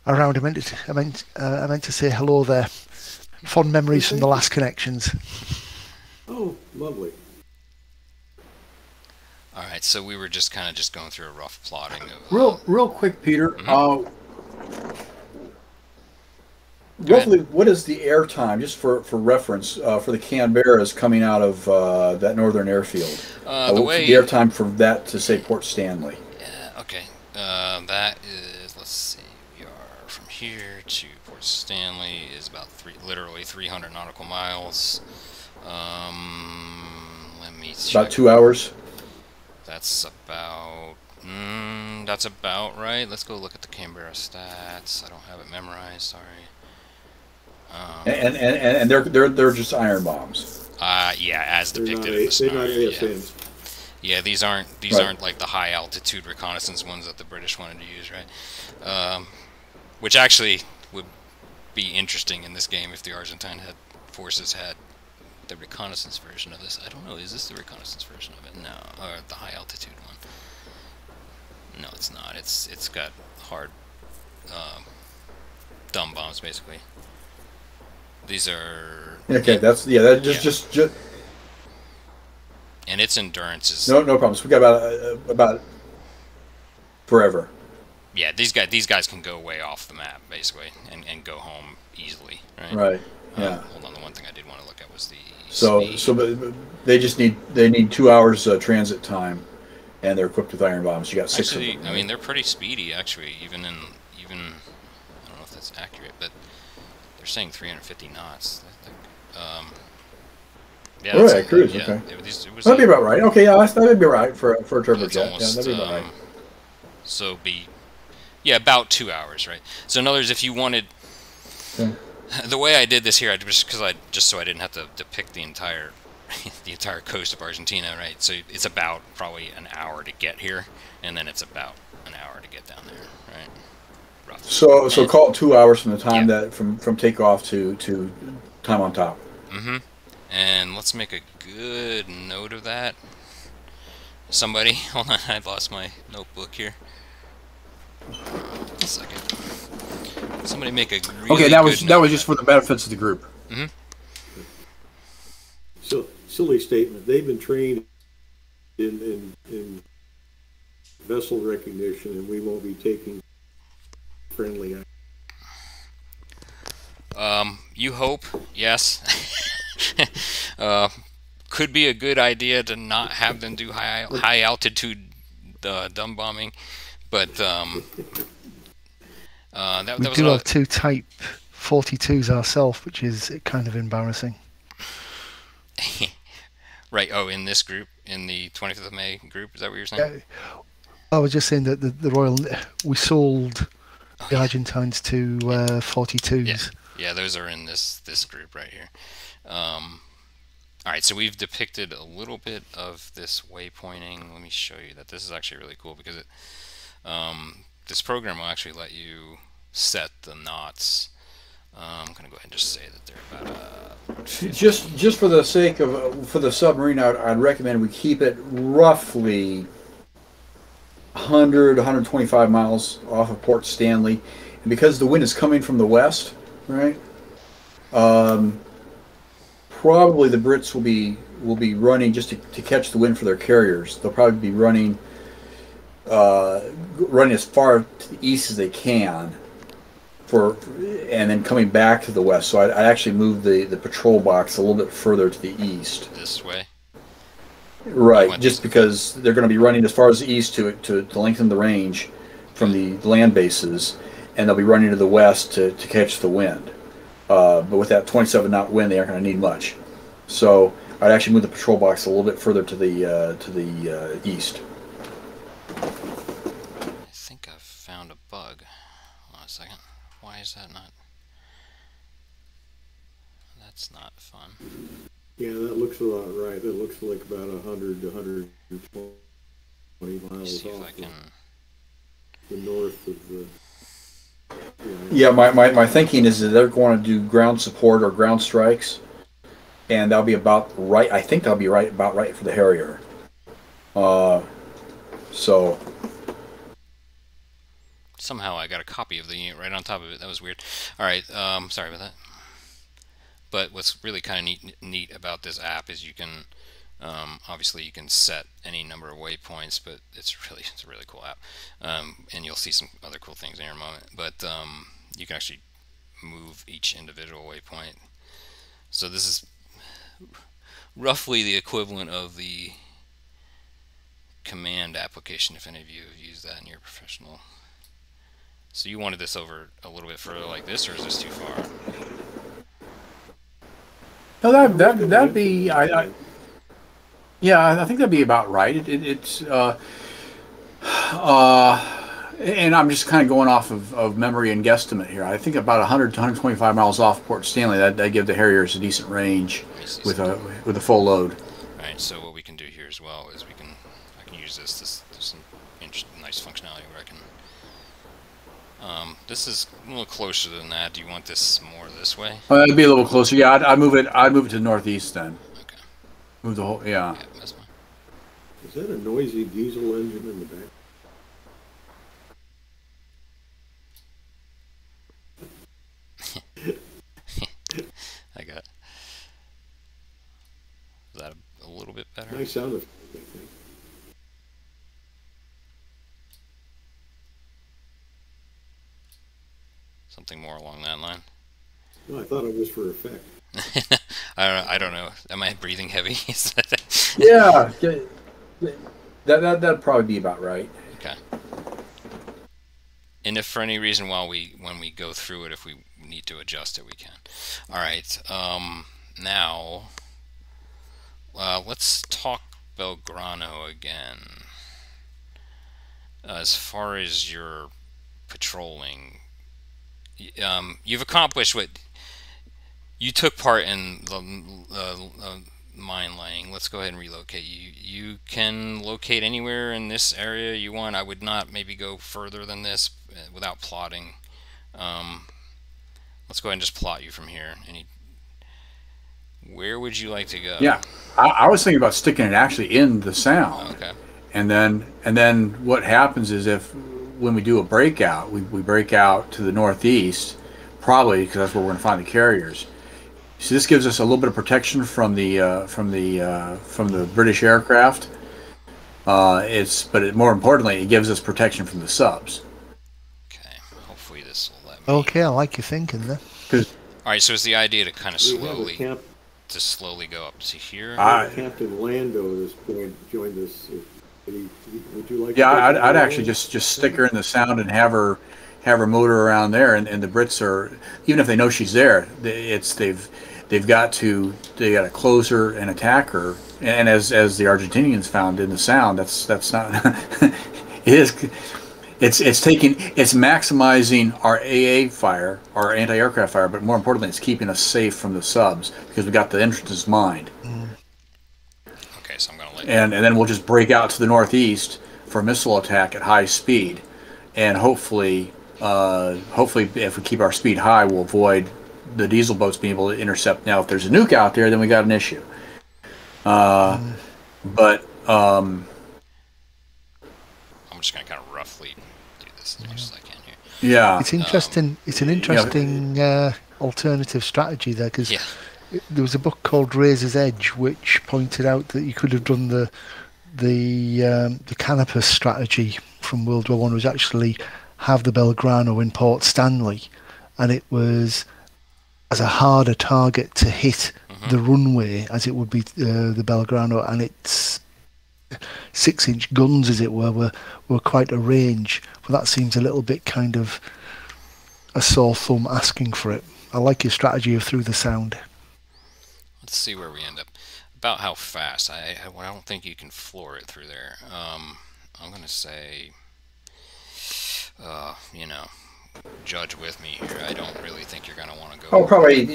around. I meant to, I meant, uh, I meant to say hello there. Fond memories from the last connections. Oh, lovely. All right. So we were just kind of just going through a rough plotting of. Real, real quick, Peter. Uh, Go ahead. Roughly, what is the air time, just for, for reference, uh, for the Canberras coming out of uh, that northern airfield? Uh, the what's way. the air time for that to say Port Stanley? Yeah, okay. Uh, that is, let's see, we are from here to Port Stanley is about three, literally 300 nautical miles. Um, let me check. About two hours. That's about, mm, that's about right. Let's go look at the Canberra stats. I don't have it memorized, sorry. Um, And, and, and, and they're, they're, they're just iron bombs. uh, yeah, as They're not, depicted a, in the they're not scenario. Yeah. Yeah, these aren't these Right. aren't like the high altitude reconnaissance ones that the British wanted to use, right? Um, which actually would be interesting in this game if the Argentine had forces had the reconnaissance version of this. I don't know. Is this the reconnaissance version of it? No, or the high altitude one? No, it's not. It's it's got hard um, dumb bombs basically. These are Okay, that's yeah. That just Yeah. just, just and its endurance is no no problems. We got about uh, about forever. yeah, these guys these guys can go way off the map basically and, and go home easily, right? Right. Um, Yeah. hold on, the one thing I did want to look at was the So speed. so but, but they just need they need two hours uh, transit time, and they're equipped with iron bombs. You got six actually, of them. I mean they're pretty speedy actually, even in even I don't know if that's accurate, but they're saying 350 knots. Um, yeah, Oh, that's yeah, a- cruise, yeah, okay. It was, it was that'd be about right. Okay, yeah, that'd be right for for a turbojet. Yeah, that'd be about right. um, so be yeah about two hours, right? So in other words, if you wanted Okay. the way I did this here, I just because I just so I didn't have to depict the entire the entire coast of Argentina, right? So it's about probably an hour to get here, and then it's about an hour to get down there, right? Roughly. So so And- call it two hours from the time Yeah. that from from takeoff to to time on top. Mm-hmm. And let's make a good note of that. Somebody, hold on, I lost my notebook here. A second. Somebody make a really Okay, that was good that was of just for the benefits of the group. Mm-hmm. So, silly statement. They've been trained in, in, in vessel recognition, and we won't be taking friendly. Um, you hope, yes. uh, could be a good idea to not have them do high high altitude uh, dumb bombing, but um, uh, that, We that was do another, have two Type 42s ourselves, which is kind of embarrassing. right. Oh, in this group, in the 25th of May group, is that what you're saying? I was just saying that the, the Royal we sold the Argentines two uh, 42s. Yeah. Yeah, those are in this this group right here. Um, All right, so we've depicted a little bit of this waypointing. Let me show you that this is actually really cool because it, um, this program will actually let you set the knots. Um, I'm gonna go ahead and just say that they're about uh, 50. Just just for the sake of uh, for the submarine, I'd, I'd recommend we keep it roughly 100 125 miles off of Port Stanley, and because the wind is coming from the west, right? Um, probably the Brits will be will be running just to, to catch the wind for their carriers. They'll probably be running uh, running as far to the east as they can for and then coming back to the west. So I, I actually moved the, the patrol box a little bit further to the east. this way. Right, just because they're going to be running as far as the east to, to, to lengthen the range from the land bases, and they'll be running to the west to, to catch the wind. Uh, but with that 27 knot wind, they aren't going to need much. So I'd actually move the patrol box a little bit further to the uh, to the uh, east. I think I've found a bug. Hold on a second. Why is that not? That's not fun. Yeah, that looks about right. That looks like about a hundred to hundred and twenty miles see if I off can. the, the north of the. Yeah, Yeah, my, my, my thinking is that they're going to do ground support or ground strikes, and that'll be about right. I think that'll be right about right for the Harrier. Uh, so Somehow I got a copy of the unit right on top of it. That was weird. All right, um, sorry about that. But what's really kind of neat, neat about this app is you can, um, obviously you can set any number of waypoints, but it's really it's a really cool app, um, and you'll see some other cool things in a moment. But um, you can actually move each individual waypoint. So this is roughly the equivalent of the command application if any of you have used that in your professional so you wanted this over a little bit further like this, or is this too far? No, that that that'd be I, I yeah I think that'd be about right. It, it, it's uh, uh, and I'm just kind of going off of, of memory and guesstimate here. I think about 100 to 125 miles off Port Stanley. That that give the Harriers a decent range Let me see with a with a full load. All right. So what we can do here as well is we can I can use this. This there's some nice functionality where I can. Um, this is a little closer than that. Do you want this more this way? Oh, well, that'd be a little closer. Yeah, I'd, I'd move it. I'd move it to the northeast then. Okay. Move the whole. Yeah. Yeah, that's fine. Is that a noisy diesel engine in the back? I got. Is that a, a little bit better? Nice sound effect, I think. Something more along that line. No, I thought it was for effect. I don't. I don't know. Am I breathing heavy? Yeah. That that that'd probably be about right. Okay. And if for any reason while we when we go through it, if we need to adjust it, we can. All right. Um, now, uh, let's talk Belgrano again. As far as your patrolling, um, you've accomplished what you took part in the uh, uh, mine laying. Let's go ahead and relocate you. You can locate anywhere in this area you want. I would not maybe go further than this uh, without plotting. Um, let's go ahead and just plot you from here. Any, where would you like to go? Yeah. I, I was thinking about sticking it actually in the sound. Okay. And then and then what happens is if when we do a breakout, we, we break out to the northeast, probably because that's where we're going to find the carriers. So this gives us a little bit of protection from the uh, from the uh, from the British aircraft. Uh, it's but it, more importantly, it gives us protection from the subs. Okay. Hopefully this will let me. Okay, I like your thinking there. All right. So it's the idea to kind of We have a slowly camp, to slowly go up to here. I- Captain Lando has joined, joined us. If- Would you- like? Yeah, take I'd, I'd actually just just stick her in the sound and have her have her motor around there, and, and the Brits are even if they know she's there, it's they've they've got to they got to close her and attack her, and as as the Argentinians found in the sound, that's that's not it is It's it's taking it's maximizing our AA fire, our anti-aircraft fire, but more importantly, it's keeping us safe from the subs because we got the entrances mined, Okay, so I'm gonna let and and then we'll just break out to the northeast for a missile attack at high speed, and hopefully, uh, hopefully, if we keep our speed high, we'll avoid the diesel boats being able to intercept. Now, if there's a nuke out there, then we got an issue. Uh, but um, I'm just gonna kind of roughly do this as much as I can here. yeah, It's interesting. it's an interesting uh, alternative strategy there because Yeah. there was a book called Razor's Edge which pointed out that you could have done the the um, the Canopus strategy from World War One was actually have the Belgrano in Port Stanley, and it was as a harder target to hit the runway as it would be uh, the Belgrano, and its six-inch guns, as it were, were were quite a range. But that seems a little bit kind of a sore thumb asking for it. I like your strategy of through the sound. Let's see where we end up. About how fast? I I, I don't think you can floor it through there. Um, I'm gonna say, uh, you know, judge with me here. I don't really think you're gonna want to go. Oh, probably,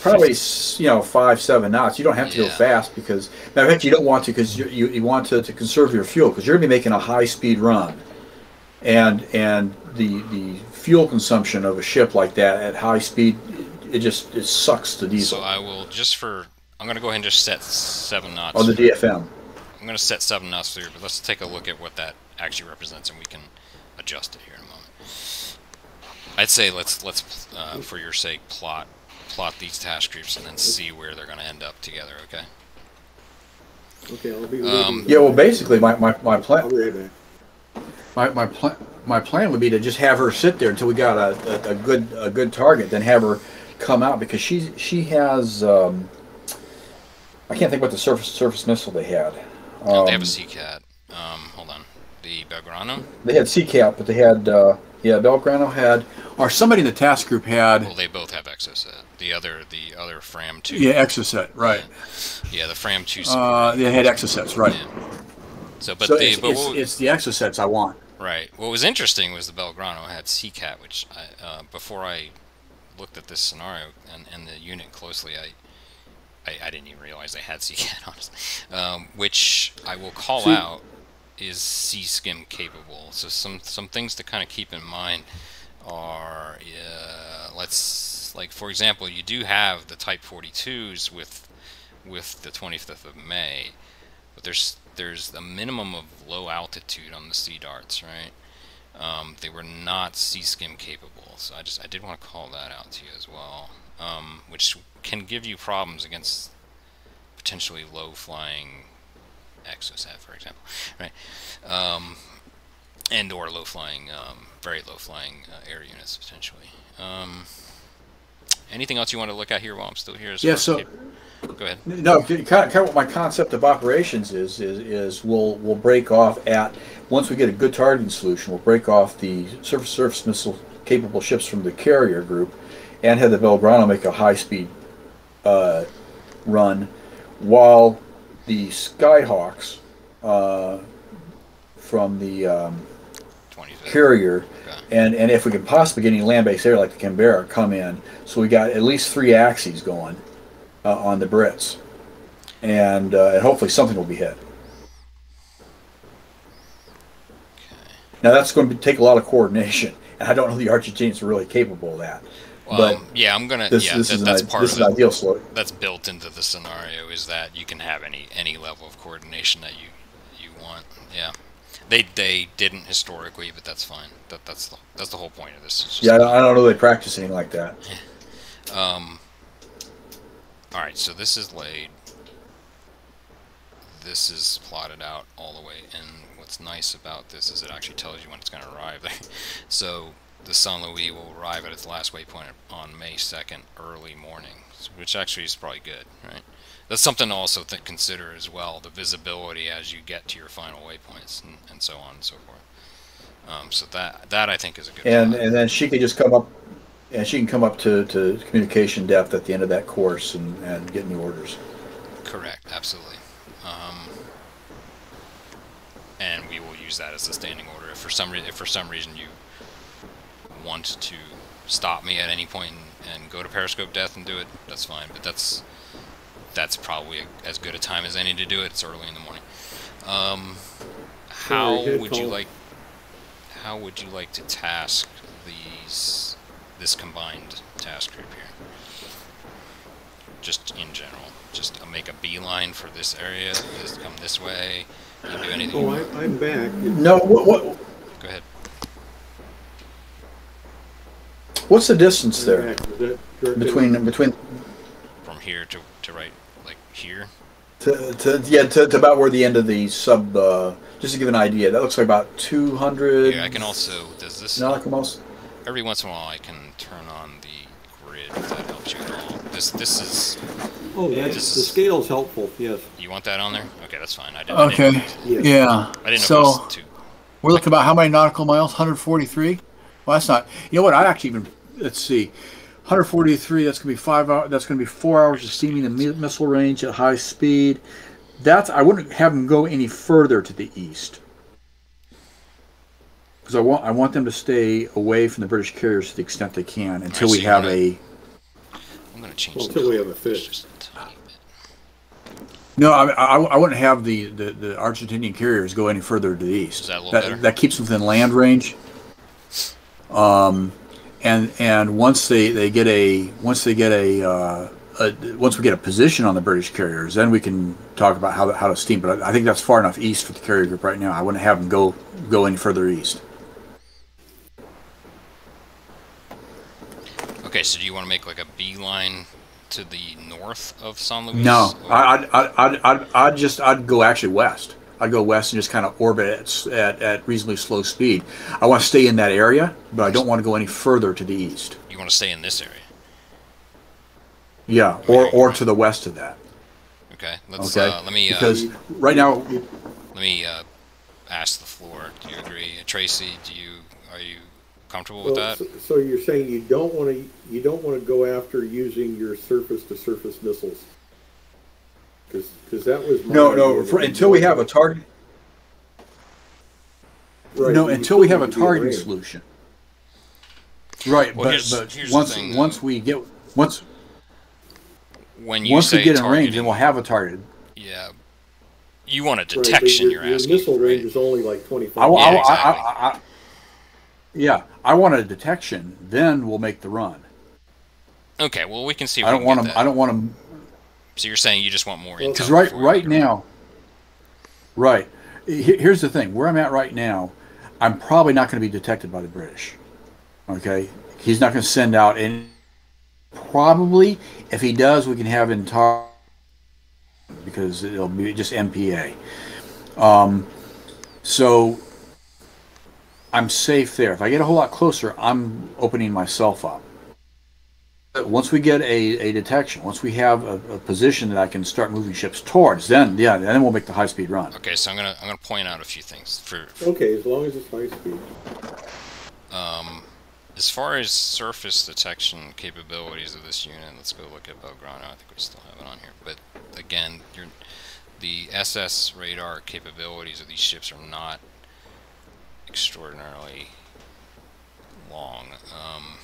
probably, you know, five, seven knots. You don't have to go fast because, matter of fact, you don't want to because you, you, you want to, to conserve your fuel because you're going to be making a high speed run, and and the the fuel consumption of a ship like that at high speed, it just it sucks the diesel So I will just for. I'm gonna go ahead and just set seven knots. on the DFM. I'm going to set 7 knots here, but let's take a look at what that actually represents, and we can adjust it here in a moment. I'd say let's let's uh, for your sake plot plot these task groups and then see where they're going to end up together. Okay. Okay, I'll be Um, ready. Yeah, well, basically, my my, my plan right my my plan my plan would be to just have her sit there until we got a, a, a good a good target, then have her come out because she she has um, I can't think what the surface surface missile they had. Oh, they have a Um, Seacat. Um, hold on. The Belgrano. They had Seacat, but they had uh, yeah Belgrano had or somebody in the task group had Well, they both have Exocet. The other the other Fram two. yeah Exocet right. Yeah, the Fram two. Uh, they had Exocets right. Yeah. So, but so they it's, but it's, what, it's the Exocets I want. Right. What was interesting was the Belgrano had Seacat, which I, uh, before I looked at this scenario and, and the unit closely, I, I I didn't even realize they had Seacat, honestly. Um, which I will call See- out is C skim capable. So some some things to kind of keep in mind are uh, let's like for example, you do have the Type 42s with with the 25th of May, but there's there's a minimum of low altitude on the sea darts, right? Um, they were not sea skim capable, so I just I did want to call that out to you as well, um, which can give you problems against potentially low flying exocet, for example, right? Um, and or low flying, um, very low flying uh, air units potentially. Um, anything else you want to look at here while I'm still here? Yeah, so- go ahead. No, kind of, kind of what my concept of operations is is is we'll we'll break off at once we get a good targeting solution, we'll break off the surface surface missile capable ships from the carrier group, and have the Belgrano make a high speed uh, run, while the Skyhawks uh, from the um, 25th. Carrier, Okay. and and if we could possibly get any land based air like the Canberra come in, so we got at least three axes going uh, on the Brits, and uh, and hopefully something will be hit. Now that's going to take a lot of coordination, and I don't know the Argentines are really capable of that. but Um, yeah, I'm gonna. this yeah, this that, is that's i- part this of is an ideal solution. That's built into the scenario is that you can have any any level of coordination that you you want. Yeah, they they didn't historically, but that's fine. That that's the that's the whole point of this. Yeah, I don't, I don't they practice anything like that. Um. All right, so this is laid. This is plotted out all the way, and what's nice about this is it actually tells you when it's going to arrive there. So the San Luis will arrive at its last waypoint on May 2nd, early morning, which actually is probably good, right? That's something to also th- consider as well, the visibility as you get to your final waypoints, and, and so on and so forth. Um, so that that I think is a good. And plot. and then she could just come up, and she can come up to, to communication depth at the end of that course and, and get new orders. Correct, absolutely. Um, and we will use that as a standing order if for some reason, if for some reason you want to stop me at any point and, and go to Periscope Depth and do it, that's fine. But that's that's probably a, as good a time as any to do it. It's early in the morning. Um, how Sorry, head would you like? How would you like to task these this combined task group here? Just in general, just uh, make a beeline for this area. Just come this way. You can do anything. Oh. I, I'm back. No, what, what Go ahead. what's the distance I'm there back. Is that directed- between between From here to to right, like here. to, to yeah to, to about where the end of the sub uh, just to give an idea that looks like about 200 Yeah, I can also. Does this? nautical miles Every once in a while, I can turn on the grid if that helps you at all. This this is. Oh, that's, This the scale is- scale's helpful, yes. You want that on there? Okay, that's fine. I didn't. I Okay. didn't, Yeah. I didn't know so if it too. we're looking about how many nautical miles? 143. Well, that's not. You know what? I actually even let's see. 143. That's gonna be five hours. That's gonna be four hours of steaming and mi- missile range at high speed. That's. I wouldn't have them go any further to the east. Because I want I want them to stay away from the British carriers to the extent they can until we have wanna- a. I'm gonna change. Well, until we have a colors fix. just a tiny bit. No, I, I, I wouldn't have the, the, the Argentinian carriers go any further to the east. Is that a that, better? that keeps them within land range. Um, and and once they, they get a once they get a, uh, a once we get a position on the British carriers, then we can talk about how to, how to steam. But I, I think that's far enough east for the carrier group right now. I wouldn't have them go go any further east. Okay, so do you want to make like a beeline to the north of San Luis? No, or- I, I'd, I'd, I'd, I'd, I'd just I'd go actually west. I'd go west and just kind of orbit at, at, at reasonably slow speed. I want to stay in that area, but I don't want to go any further to the east. you want to stay in this area. Yeah, or or to the west of that. Okay, let's Okay, uh, let me uh, because right now, let me uh, ask the floor. Do you agree, Tracy? Do you are you comfortable with that? so, so you're saying you don't want to, you don't want to go after using your surface-to-surface missiles? Because that was my no, no, for, until we have a target. Right, no, until we have a need to be in targeting solution. Right, Well, but, here's- but here's once thing, once though. we get once When you once say we get in range, targeting, then we'll have a target. yeah, you want a Right, detection. your, you're your asking, missile range right? is only like 25. I, I, Yeah, wa- I- exactly. I- I- yeah, I want a detection. Then we'll make the run. Okay, well we can see. If I don't can want get them. that. I don't want them So you're saying you just want more intel? because right right make a run. now, right. Here's the thing. Where I'm at right now, I'm probably not going to be detected by the British. Okay, he's not going to send out any. Probably, if he does, we can have talk because it'll be just MPA. Um, so I'm safe there. If I get a whole lot closer, I'm opening myself up. Once we get a, a detection, once we have a, a position that I can start moving ships towards, then yeah, then we'll make the high speed run. Okay, so I'm gonna I'm gonna point out a few things for Okay, as long as it's high speed. um, as far as surface detection capabilities of this unit. Let's go look at Belgrano. I think we still have it on here, but again, you the SS radar capabilities of these ships are not extraordinarily long. Um, so,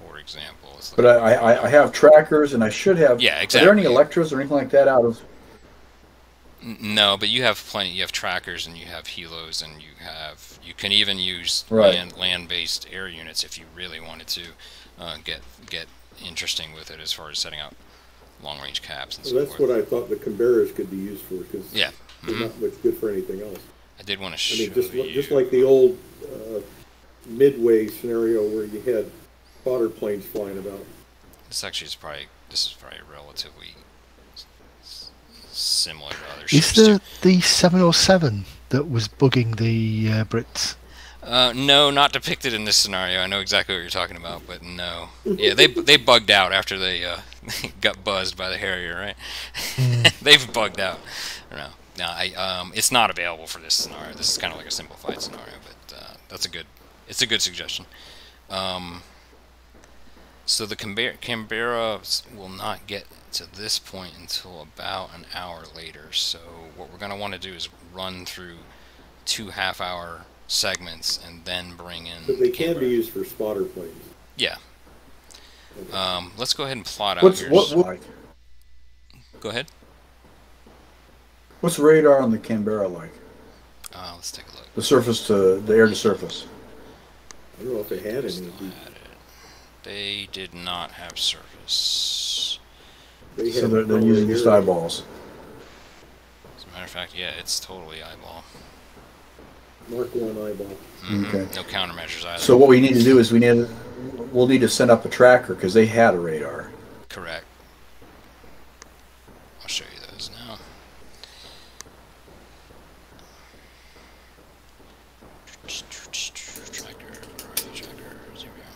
for example, let's But I, I, I have trackers, and I should have. Yeah, exactly. Are there any exactly. Electras or anything like that out of? No, but you have plenty. You have trackers and you have helos, and you have you can even use Right. land land-based air units if you really wanted to uh, get get interesting with it as far as setting up long-range caps and So so that's forth. what I thought the Canberras could be used for, because Yeah, they're not much good for anything else. I did want to show I show mean, just, you. just like the old uh, Midway scenario where you had spotter planes flying about. this actually is probably this is probably relatively s- s- similar to other Is ships. too. the the 707 that was bugging the uh, Brits? Uh, no, not depicted in this scenario. I know exactly what you're talking about, but no. Yeah, they they bugged out after they uh, got buzzed by the Harrier, right? They've bugged out. No, no, I um, it's not available for this scenario. This is kind of like a simplified scenario, but uh, that's a good, it's a good suggestion. Um, so the Canberra, Canberra will not get to this point until about an hour later. So what we're gonna want to do is run through two half-hour segments and then bring in. But they can be used for spotter planes. Yeah. Um, let's go ahead and plot out What's yours. what, what Go ahead. what's radar on the Canberra like? Uh, let's take a look. The surface to the air to surface. I don't know if they had any of these. They did not have service. They So they're, they're using just eyeballs. As a matter of fact, yeah, it's totally eyeball. Mark one eyeball. Mhm. Okay. No countermeasures either. So what we need to do is we need we'll need to send up a tracker because they had a radar. Correct. I'll show you those now. Tracker, where are the trackers? Here we are.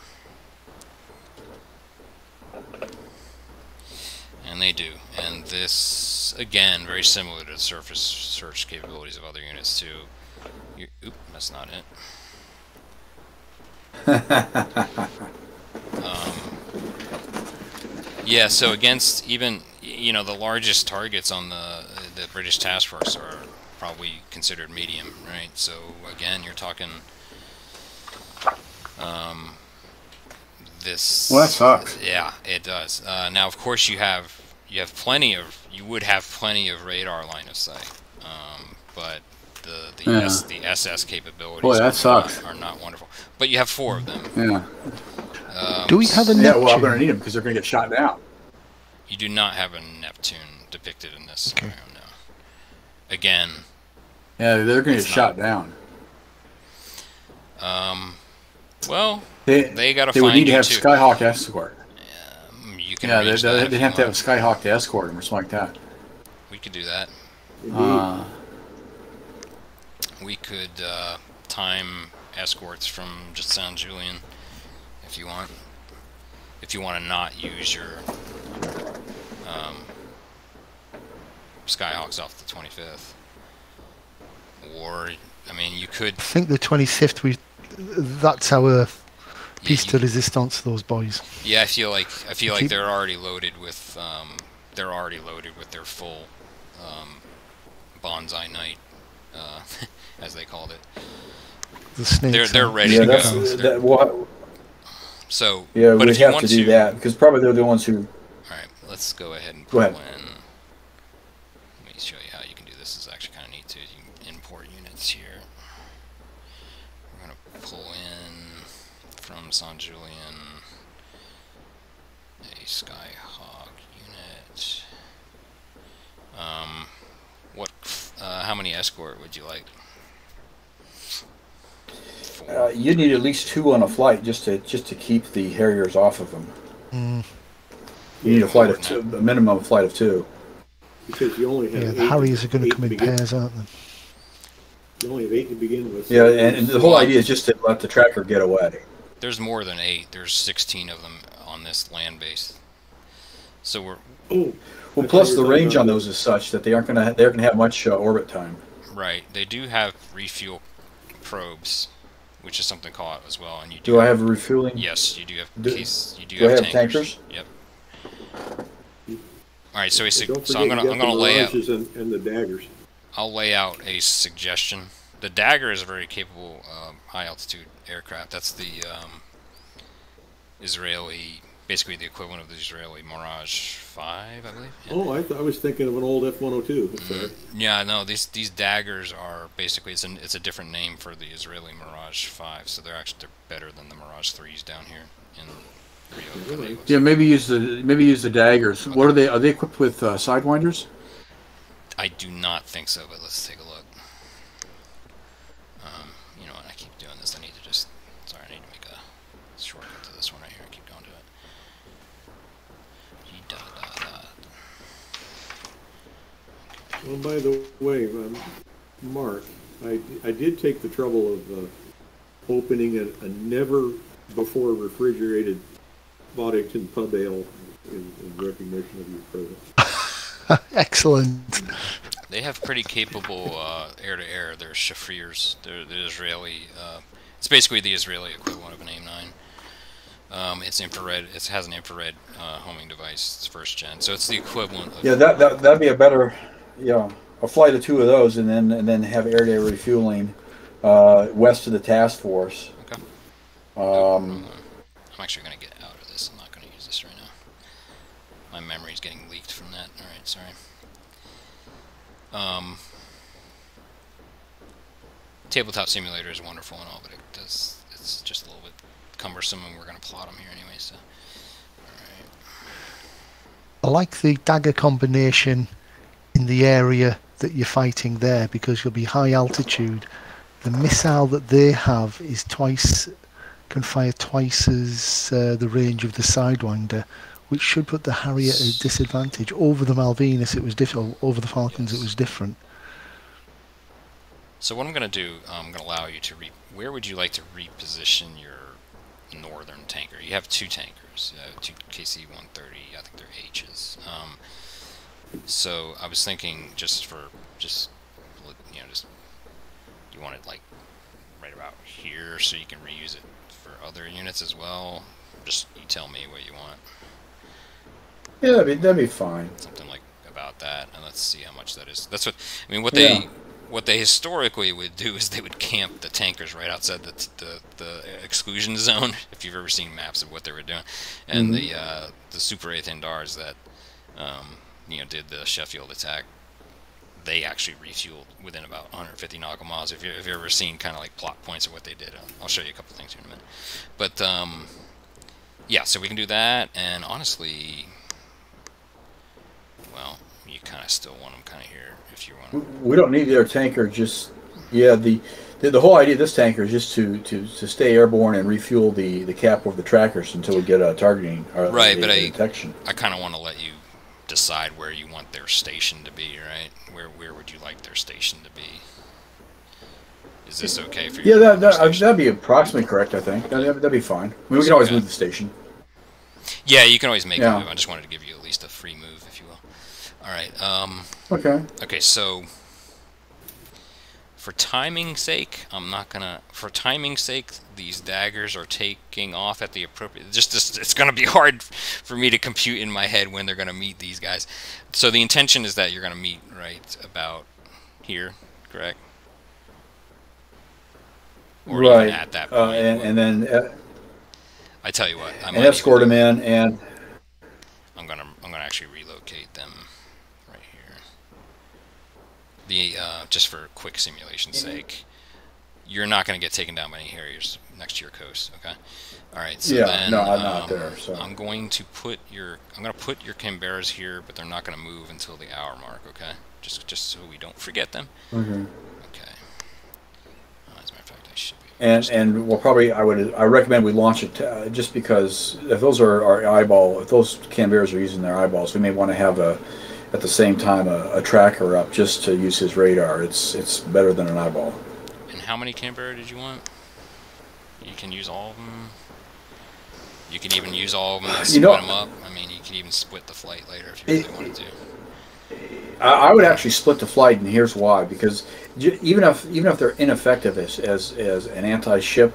And they do. And this, again, very similar to the surface search capabilities of other units too. You, oop, that's not it. Yeah, so against even you know the largest targets on the the British task force are probably considered medium, right? So again, you're talking um, this. Well, that sucks. Yeah, it does. Uh, now, of course, you have you have plenty of you would have plenty of radar line of sight, um, but the the, Yeah. S, the SS capabilities Boy, that are, sucks. Not, are not wonderful. But you have four of them. Yeah. Um, Do we have a Yeah, Neptune? well, I'm going to need them because they're going to get shot down. You do not have a Neptune depicted in this Okay. scenario, no. Again, Yeah, they're going to It's get shot down. um, well, They, they got to They find would need to have too. Skyhawk escort. You can Yeah, they, arrange they, that they'd have to have a. Skyhawk to escort them or something like that. We could do that. Uh, We could uh, time escorts from just San Julian if you want. If you want to not use your um, Skyhawks off the 25th. Or, I mean, you could. I think the 25th, we that's our yeah, piece you- de resistance, those boys. Yeah, I feel like I feel like they're already loaded with um, they're already loaded with their full um, bonsai night, uh, as they called it. The snakes. They're they're are- ready yeah, to that's, go. that, well, So yeah, but we if you have want to do that because probably they're the ones who. all right, let's go ahead and Go ahead. in. Let me show you how you can do this. It's actually kind of neat too. You can import units here. We're gonna pull in from San Julian a Skyhawk unit. Um, what? Uh, how many escort would you like? Uh, you need at least two on a flight just to just to keep the Harriers off of them. Mm, You need a flight of two, a minimum flight of two. Because you only have yeah, the Harriers are going to come in pairs, aren't they? You only have eight to begin with. Yeah, and, and the whole idea is just to let the tracker get away. There's more than eight. There's 16 of them on this land base. So we're Oh, Well, plus the range on those is such that they aren't going to they're going to have much uh, orbit time. right. They do have refuel probes, which is something called as well. And you do. Do I have a refueling? Yes, you do have Do- case. You do, do I have, have tankers. tankers? Yep. All right. So, we sig- so I'm gonna I'm gonna lay out. mirages and, and the daggers. I'll lay out a suggestion. The Dagger is a very capable um, high altitude aircraft. That's the um, Israeli, basically the equivalent of the Israeli Mirage 5, I believe. Yeah. Oh, I, th- I was thinking of an old F one hundred two. Sorry. Yeah, no, these these daggers are basically it's an it's a different name for the Israeli Mirage Five, so they're actually they're better than the Mirage Threes down here in Rio. Really? Yeah, maybe use the maybe use the daggers. What are they? Are they equipped with uh, sidewinders? I do not think so, but let's take a look. Um, you know what? I keep doing this. I need to just sorry, I need to make a shortcut to this one right here. I keep going to it. Yee da da da. Well, by the way, um, Mark, I, I did take the trouble of uh, opening a, a never before refrigerated Boddington pub ale in, in recognition of your presence. Excellent. They have pretty capable uh, air-to-air. They're Shafrirs. They're the Israeli. Uh, it's basically the Israeli equivalent of an AIM-9. Um, it's infrared. It has an infrared uh, homing device. It's first gen, so it's the equivalent. Of, Yeah, that that that'd be a better. Yeah, a flight of two of those, and then and then have air day refueling uh, west of the task force. Okay. Um, I'm actually going to get out of this. I'm not going to use this right now. My memory's getting leaked from that. All right, sorry. Um, tabletop simulator is wonderful and all, but it does it's just a little bit cumbersome, and we're going to plot them here anyway. So, all right. I like the dagger combination in the area that you're fighting there because you'll be high altitude. The missile that they have is twice can fire twice as uh, the range of the Sidewinder, which should put the Harrier at a disadvantage. Over the Malvinas, it was different. Over the Falklands, it was different. So what I'm going to do, I'm going to allow you to re. Where would you like to reposition your northern tanker? You have two tankers, uh, two KC-130. I think they're H's. Um, so I was thinking, just for just you know, just you want it like right about here, so you can reuse it for other units as well. Just you tell me what you want. yeah, that'd be that'd be fine. Something like about that, and let's see how much that is. That's what I mean. What they Yeah. what they historically would do is they would camp the tankers right outside the the, the exclusion zone. If you've ever seen maps of what they were doing, and Mhm. the uh, the Super Étendards that um, you know did the Sheffield attack, they actually refueled within about 150 nautical miles. If you if you've ever seen kind of like plot points of what they did, I'll, I'll show you a couple things here in a minute. But um, yeah, so we can do that, and honestly, well, you kind of still want them kind of here if you want. We, 'em. we don't need their tanker. Just yeah, the, the the whole idea of this tanker is just to, to, to stay airborne and refuel the, the cap of the trackers until we get a targeting or Right, a, but I- detection. I kind of want to let you decide where you want their station to be, right? Where where would you like their station to be? Is this okay for you? Yeah, that, that uh, that'd be approximately correct. I think that'd, that'd be fine. I mean, we can always move the station. Yeah, you can always make Yeah. a move. I just wanted to give you at least a free move, if you will. All right. Um, Okay. okay, so for timing's sake, I'm not gonna. For timing's sake, these daggers are taking off at the appropriate. Just, just it's gonna be hard for me to compute in my head when they're gonna meet these guys. So the intention is that you're gonna meet right about here, correct? Or right. at that uh, and, and then uh, I tell you what, I and might them in and I'm gonna I'm gonna actually relocate them right here. The uh, just for quick simulation's sake, you're not gonna get taken down by any Harriers next to your coast. Okay. All right. So Yeah, then, no, I'm um, not there, so. I'm going to put your I'm gonna put your Canberras here, but they're not gonna move until the hour mark. Okay. Just just so we don't forget them. Mm -hmm. Okay. Uh, as a matter of fact, I should be. and and we'll probably I would I recommend we launch it uh, just because if those are our eyeball if those Canberras are using their eyeballs we may want to have a at the same time a, a tracker up just to use his radar it's it's better than an eyeball And how many Canberra did you want? You can use all of them. You can even use all of them and You split know- them up. I mean, you can even split the flight later if you really It- wanted to. I, I would actually split the flight and here's why because even if even if they're ineffective as as, as an anti-ship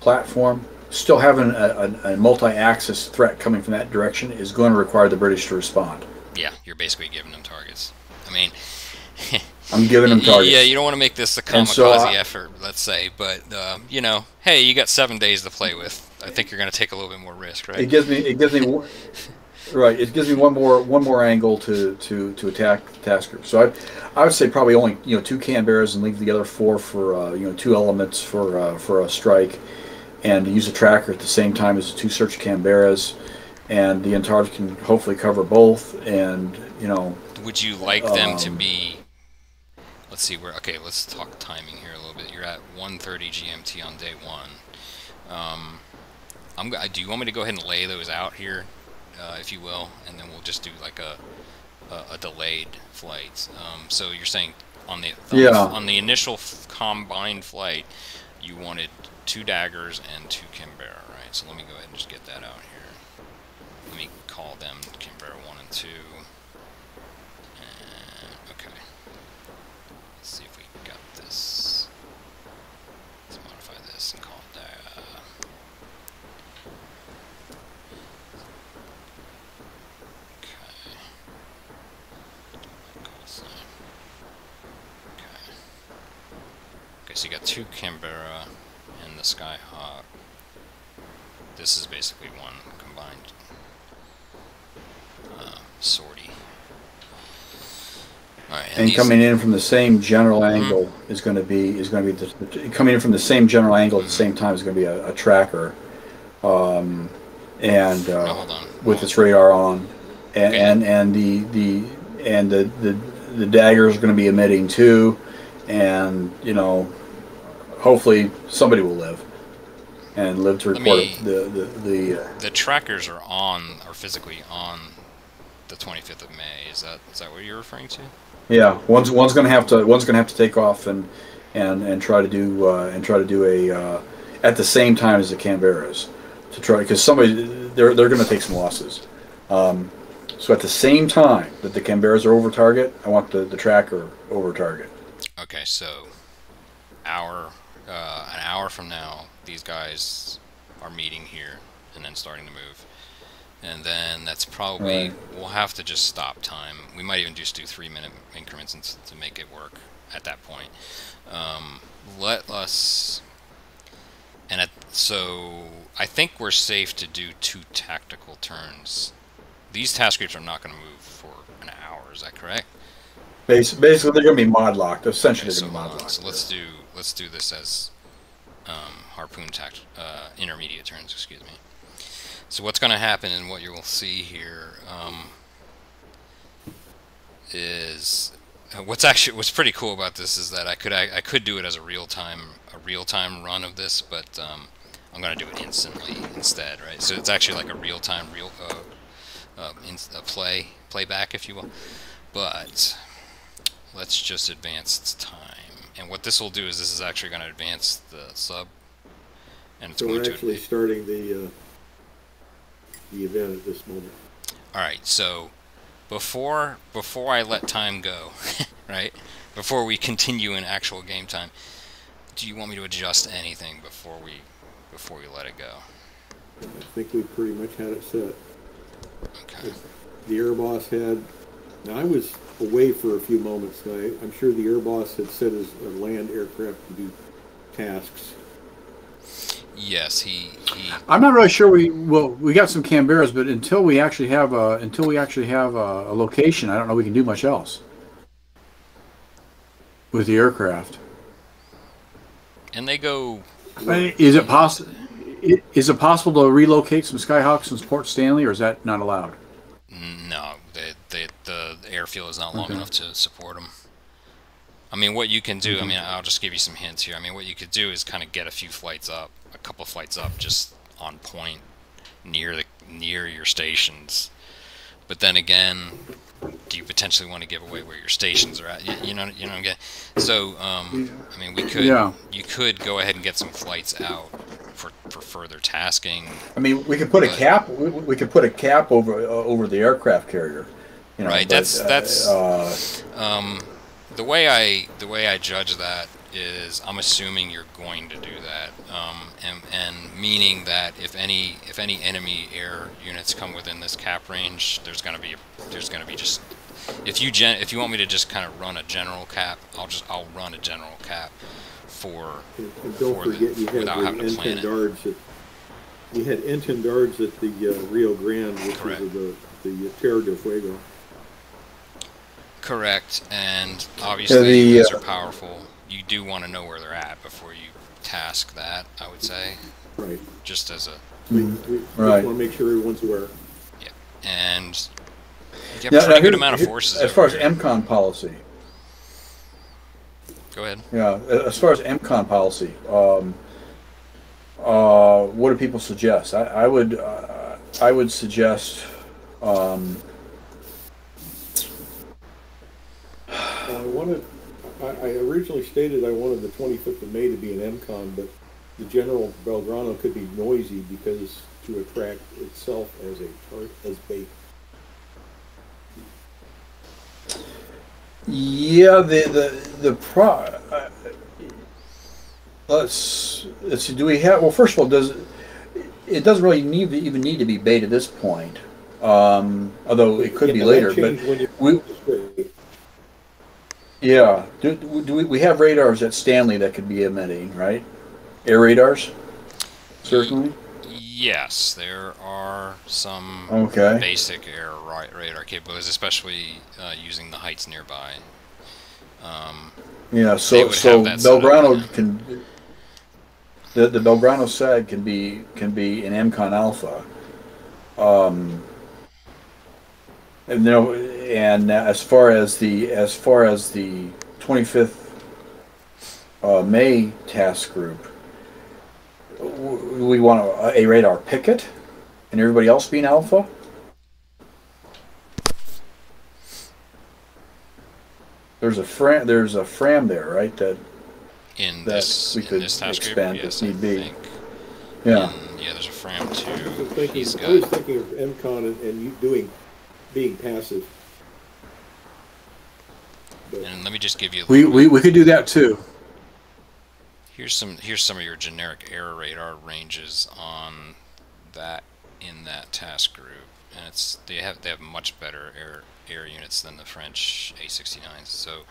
platform still having a, a, a multi-axis threat coming from that direction is going to require the British to respond Yeah, you're basically giving them targets. I mean, I'm giving them targets yeah, you don't want to make this a And so kamikaze I- effort, let's say, but um, you know, hey, you got seven days to play with. I think you're going to take a little bit more risk, right? It gives me it gives me one- right. It gives me one more one more angle to to to attack the task group. So I I would say probably only you know two Canberras and leave the other four for uh, you know two elements for uh, for a strike, and use a tracker at the same time as the two search Canberras, and the Antarctic can hopefully cover both. And you know Would you like them to Um, be? Let's see where. Okay, let's talk timing here a little bit. You're at 1:30 GMT on day one. Um, I'm. Do you want me to go ahead and lay those out here, uh, if you will, and then we'll just do like a a, a delayed flight. Um, so you're saying on the on, Yeah. on the initial f- combined flight, you wanted two daggers and two Canberra, right? So let me go ahead and just get that out here. Let me call them Canberra one and two. And, okay. Let's see if we got this. Let's modify this and call it that. Okay. Call sign. so you got two Canberra and the Skyhawk. This is basically one combined uh, sortie. Right, And these- coming in from the same general angle is going to be is going to be the, coming in from the same general angle at the same time is going to be a, a tracker, um, and uh, on. with its radar on, and Okay. and, and the the and the the the dagger is going to be emitting too, and you know, hopefully somebody will live, and live to report me- the the the. Uh, the trackers are on, are physically on the 25th of May. Is that is that what you're referring to? Yeah, one's one's gonna have to one's gonna have to take off and and and try to do uh, and try to do a uh, at the same time as the Canberras to try because somebody they're they're gonna take some losses. Um, so at the same time that the Canberras are over target, I want the, the tracker over target. Okay, so hour, uh, an hour from now, these guys are meeting here and then starting to move, and then that's probably Right. we'll have to just stop time. We might even just do three minute increments to make it work at that point. Um, let us, and at, so I think we're safe to do two tactical turns. These task groups are not going to move for an hour. Is that correct? Bas- Basically, they're gonna be mod locked. Essentially, Okay, they're so, mod locked. so let's do let's do this as um, harpoon tact uh, intermediate turns. Excuse me. So what's going to happen and what you will see here um, is uh, what's actually what's pretty cool about this is that I could I, I could do it as a real time a real time run of this, but um, I'm going to do it instantly instead, right? So it's actually like a real time real uh, uh, in, a play playback, if you will. But let's just advance time. And what this will do is this is actually going to advance the sub, and it's So we're to. actually starting the, uh, the event at this moment. All right, so before before I let time go, right? Before we continue in actual game time, do you want me to adjust anything before we before we let it go? I think we pretty much had it set. Okay. The air boss had, now I was away for a few moments, and I, I'm sure the air boss had set his uh, land aircraft to do tasks. Yes, he he. I'm not really sure we well we got some Canberras, but until we actually have a until we actually have a, a location, I don't know we can do much else with the aircraft. And they go. Is it possible? Is it possible to relocate some Skyhawks from Port Stanley, or is that not allowed? Mm, no, they, they, the airfield is not long Okay. enough to support them. I mean, what you can do, I mean, I'll just give you some hints here. I mean, what you could do is kind of get a few flights up, a couple flights up, just on point near the near your stations. But then again, do you potentially want to give away where your stations are at? You, you know, you know, So, um, I mean, we could, Yeah. you could go ahead and get some flights out for for further tasking. I mean, we could put a cap. We, we could put a cap over uh, over the aircraft carrier. You know, Right, but, that's- uh, that's- Uh, Um, the way I the way I judge that is I'm assuming you're going to do that, um, and and meaning that if any if any enemy air units come within this cap range, there's gonna be there's gonna be just if you gen if you want me to just kind of run a general cap, I'll just I'll run a general cap for And, and don't For the- forget, you had without having the to plan it. Entendards at, you had Entendards at the uh, Rio Grande, which Correct. was the, the Tierra del Fuego. Correct, and obviously the, these uh, are powerful. You do want to know where they're at before you task that. I would say Right. just as a We, we Right. want to make sure everyone's aware. Yeah, and you have now- a now pretty good here- amount of here- forces. As far over as. EMCON policy, go ahead. yeah. As far as EMCON policy, um, uh, what do people suggest? I, I would uh, I would suggest. Um, Uh, I wanted, I, I originally stated I wanted the 25th of May to be an EMCON, but the General Belgrano could be noisy because to attract itself as a tar- as bait. Yeah, the the the pro. Uh, let's let's see. Do we have? Well, first of all, does it doesn't really need to even need to be bait at this point. Um, although it could be Yeah, that later, but changed when you- we Yeah. Do, do we, we have radars at Stanley that could be emitting, right? Air radars? Certainly. Yes, there are some Okay. basic air radar capabilities, especially uh, using the heights nearby. Um, Yeah, so so have that set up, Belgrano can the the Belgrano SAG can be can be an EMCON alpha. Um and you know and as far as the as far as the 25th uh, May task group we want a, a radar picket and everybody else being alpha there's a fram there's a fram there right that in That this we in could this task expand group, if need be. think. yeah And, yeah, there's a Fram I was too. thinking, He's I was thinking of EMCON and, and you doing, being passive. And let me just give you a we, we we could do that too Here's some here's some of your generic air radar ranges on that in that task group, and it's they have they have much better air air units than the French A69s. So,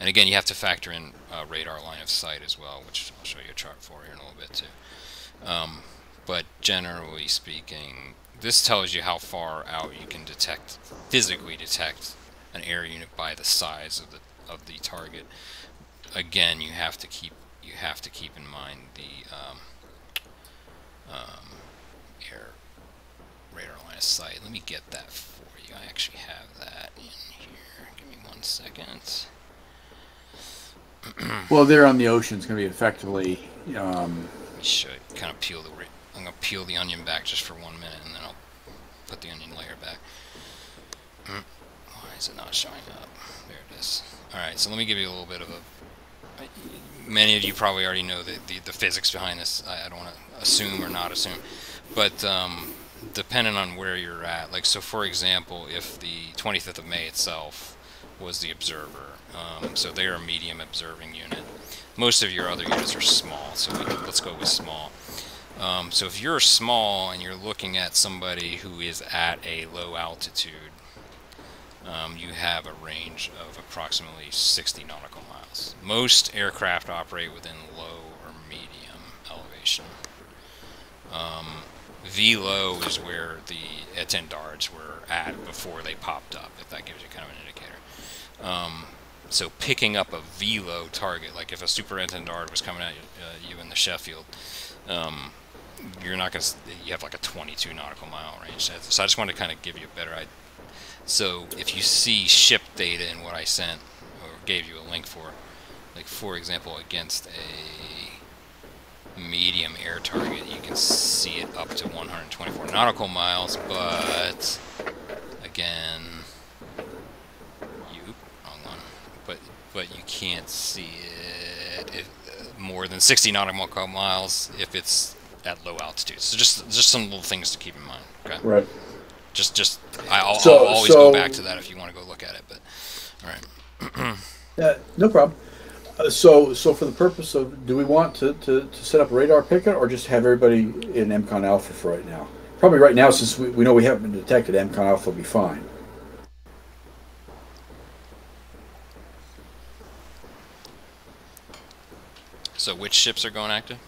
and again, you have to factor in uh, radar line of sight as well, which I'll show you a chart for here in a little bit too. Um, but generally speaking, this tells you how far out you can detect physically detect an air unit by the size of the of the target. Again, you have to keep you have to keep in mind the um, um, air radar line of sight. Let me get that for you. I actually have that in here. Give me one second. well there on the ocean is going to be effectively um, Let me show you, kind of peel the. Ra- I'm gonna peel the onion back just for one minute, and then I'll put the onion layer back. Is it not showing up? There it is. All right, so let me give you a little bit of a. Many of you probably already know the the, the physics behind this. I, I don't want to assume or not assume, but um, depending on where you're at, like so, for example, if the 25th of May itself was the observer, um, so they are a medium observing unit. Most of your other units are small, so let's go with small. Um, so if you're small and you're looking at somebody who is at a low altitude, um, you have a range of approximately 60 nautical miles. Most aircraft operate within low or medium elevation. Um, low is where the étendards were at before they popped up, if that gives you kind of an indicator. Um, so picking up a V low target, like if a super étendard was coming at you, uh, you in the Sheffield, um, you're not going to, you have like a 22 nautical mile range. So I just wanted to kind of give you a better idea. So if you see ship data in what I sent, or gave you a link for, like for example, against a medium air target, you can see it up to 124 nautical miles, but again, you, wrong one, but, but you can't see it if, uh, more than 60 nautical miles if it's at low altitude. So just just some little things to keep in mind. Okay. right Just just I'll, So- I'll always so- go back to that if you want to go look at it. But all right. Yeah, no problem. Uh, so, so for the purpose of, do we want to, to, to set up a radar picket or just have everybody in EMCON Alpha for right now? Probably right now, since we, we know we haven't been detected, EMCON Alpha will be fine. So which ships are going active?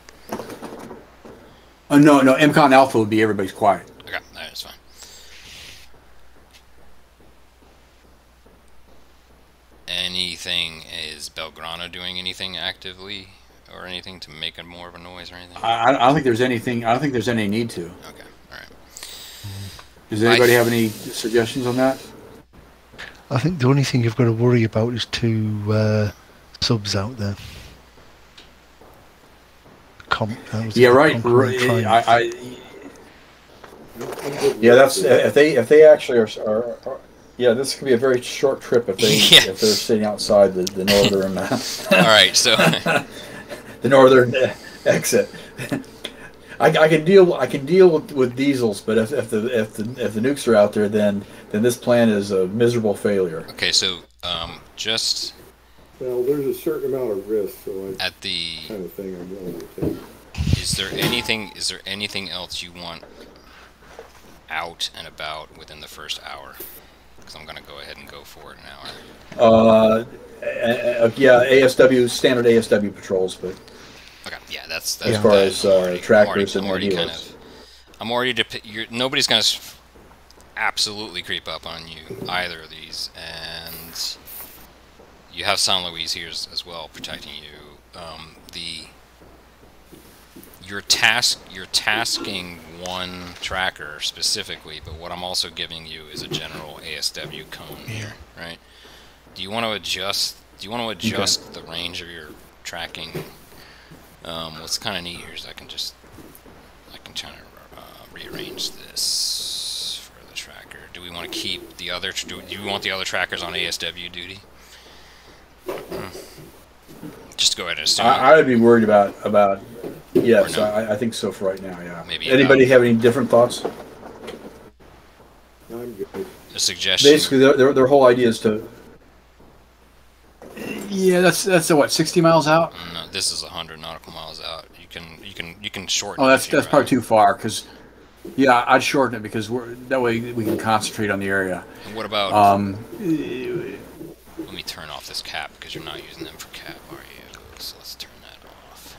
Uh, no, no, EMCON Alpha would be everybody's quiet. Okay, that's fine. Anything is Belgrano doing anything actively or anything to make a more of a noise or anything? I, I don't think there's anything, I don't think there's any need to. Okay, all right. Does anybody have any suggestions on that? I think the only thing you've got to worry about is two uh, subs out there. Com- that Yeah, right. I, I, yeah, that's if they if they actually are, are, are yeah, this could be a very short trip if they Yeah. if they're sitting outside the, the northern uh, All right, so the northern uh, exit. I, I can deal I can deal with, with diesels, but if, if the if the if the nukes are out there, then then this plan is a miserable failure. okay, so um, just Well, there's a certain amount of risk, so I at the kind of thing I'm willing to take. Is there anything? Is there anything else you want out and about within the first hour? Because I'm going to go ahead and go for it now. Uh, uh, yeah, ASW standard ASW patrols, but Okay, yeah, that's that's as far that. as I'm uh, already- I'm already- and I'm already kind of, I'm already dep- nobody's gonna s- absolutely creep up on you either of these, and you have San Luis here as, as well protecting you. Um, the your task you're tasking one tracker specifically, but what I'm also giving you is a general ASW cone here, right? Do you want to adjust? Do you want to adjust the range of your tracking? Um, what's kind of neat here is I can just I can kind of uh, rearrange this for the tracker. Do we want to keep the other? Do, do you want the other trackers on ASW duty? Hmm. Just go ahead and assume. I, I'd be worried about about. Yes, Or no? I, I think so for right now. Yeah. Maybe Anybody about- have any different thoughts? I'm good. a suggestion. Basically, their, their their whole idea is to. Yeah, that's that's uh, what sixty miles out. Mm, No, this is 100 nautical miles out. You can you can you can shorten. Oh, that's that's probably too far because. Yeah, I'd shorten it because we're that way we can concentrate on the area. And what about? Um, let me turn off this cap because you're not using them for cap, are you? So let's turn that off.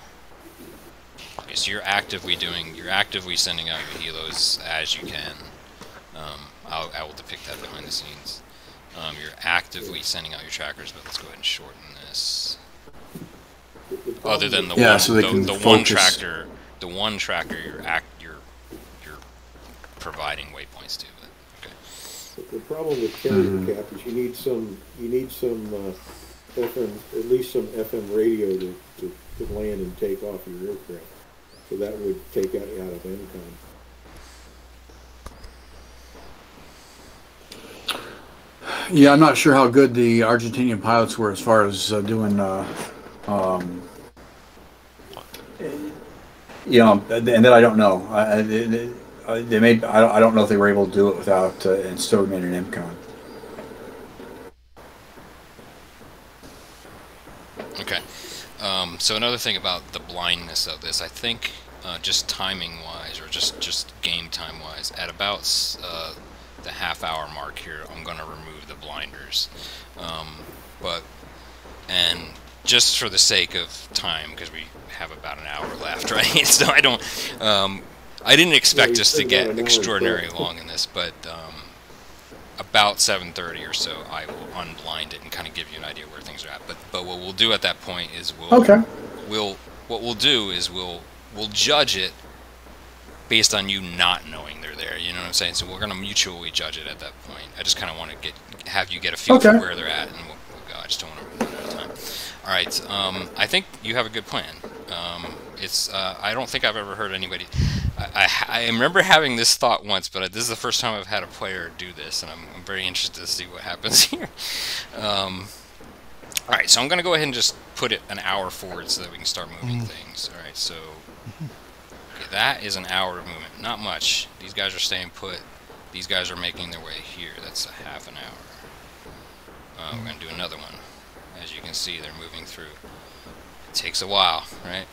Okay, so you're actively doing, you're actively sending out your helos as you can. Um, I'll, I will depict that behind the scenes. Um, you're actively sending out your trackers, but let's go ahead and shorten this. Other than the Yeah, one, so they the, can the one tractor, the one tracker you're act, you're, you're providing waypoints to. But, okay. The- The problem with carrier cap is you need some, you need some, uh, FM, at least some FM radio to, to, to land and take off your aircraft. So that would take out, of EMCON. yeah, I'm not sure how good the Argentinian pilots were as far as uh, doing. Uh, um, You know, and then I don't know. I, they, they don't, I don't know if they were able to do it without uh, and still remain an EMCON. Okay. Um, so another thing about the blindness of this, I think, uh, just timing wise, or just just game time wise, at about uh, the half hour mark here, I'm gonna remove the blinders. Um, but and just for the sake of time, because we have about an hour left, right? so I don't. Um, I didn't expect you us to get about an hour extraordinarily long in this, but. Um, about 7:30 or so, I will unblind it and kind of give you an idea where things are at. But but what we'll do at that point is we'll Okay. we'll what we'll do is we'll we'll judge it based on you not knowing they're there. You know what I'm saying? So we're gonna mutually judge it at that point. I just kind of want to get have you get a feel for where they're at, and we'll, we'll go. I just don't want to run out of time. All right. Um, I think you have a good plan. Um, it's uh, I don't think I've ever heard anybody. I, I, I remember having this thought once, but this is the first time I've had a player do this, and I'm, I'm very interested to see what happens here. Um, all right, so I'm going to go ahead and just put it an hour forward so that we can start moving things. All right, so okay, that is an hour of movement. Not much. These guys are staying put. These guys are making their way here. That's a half an hour. Uh, we're going to do another one. You can see, they're moving through. It takes a while, right?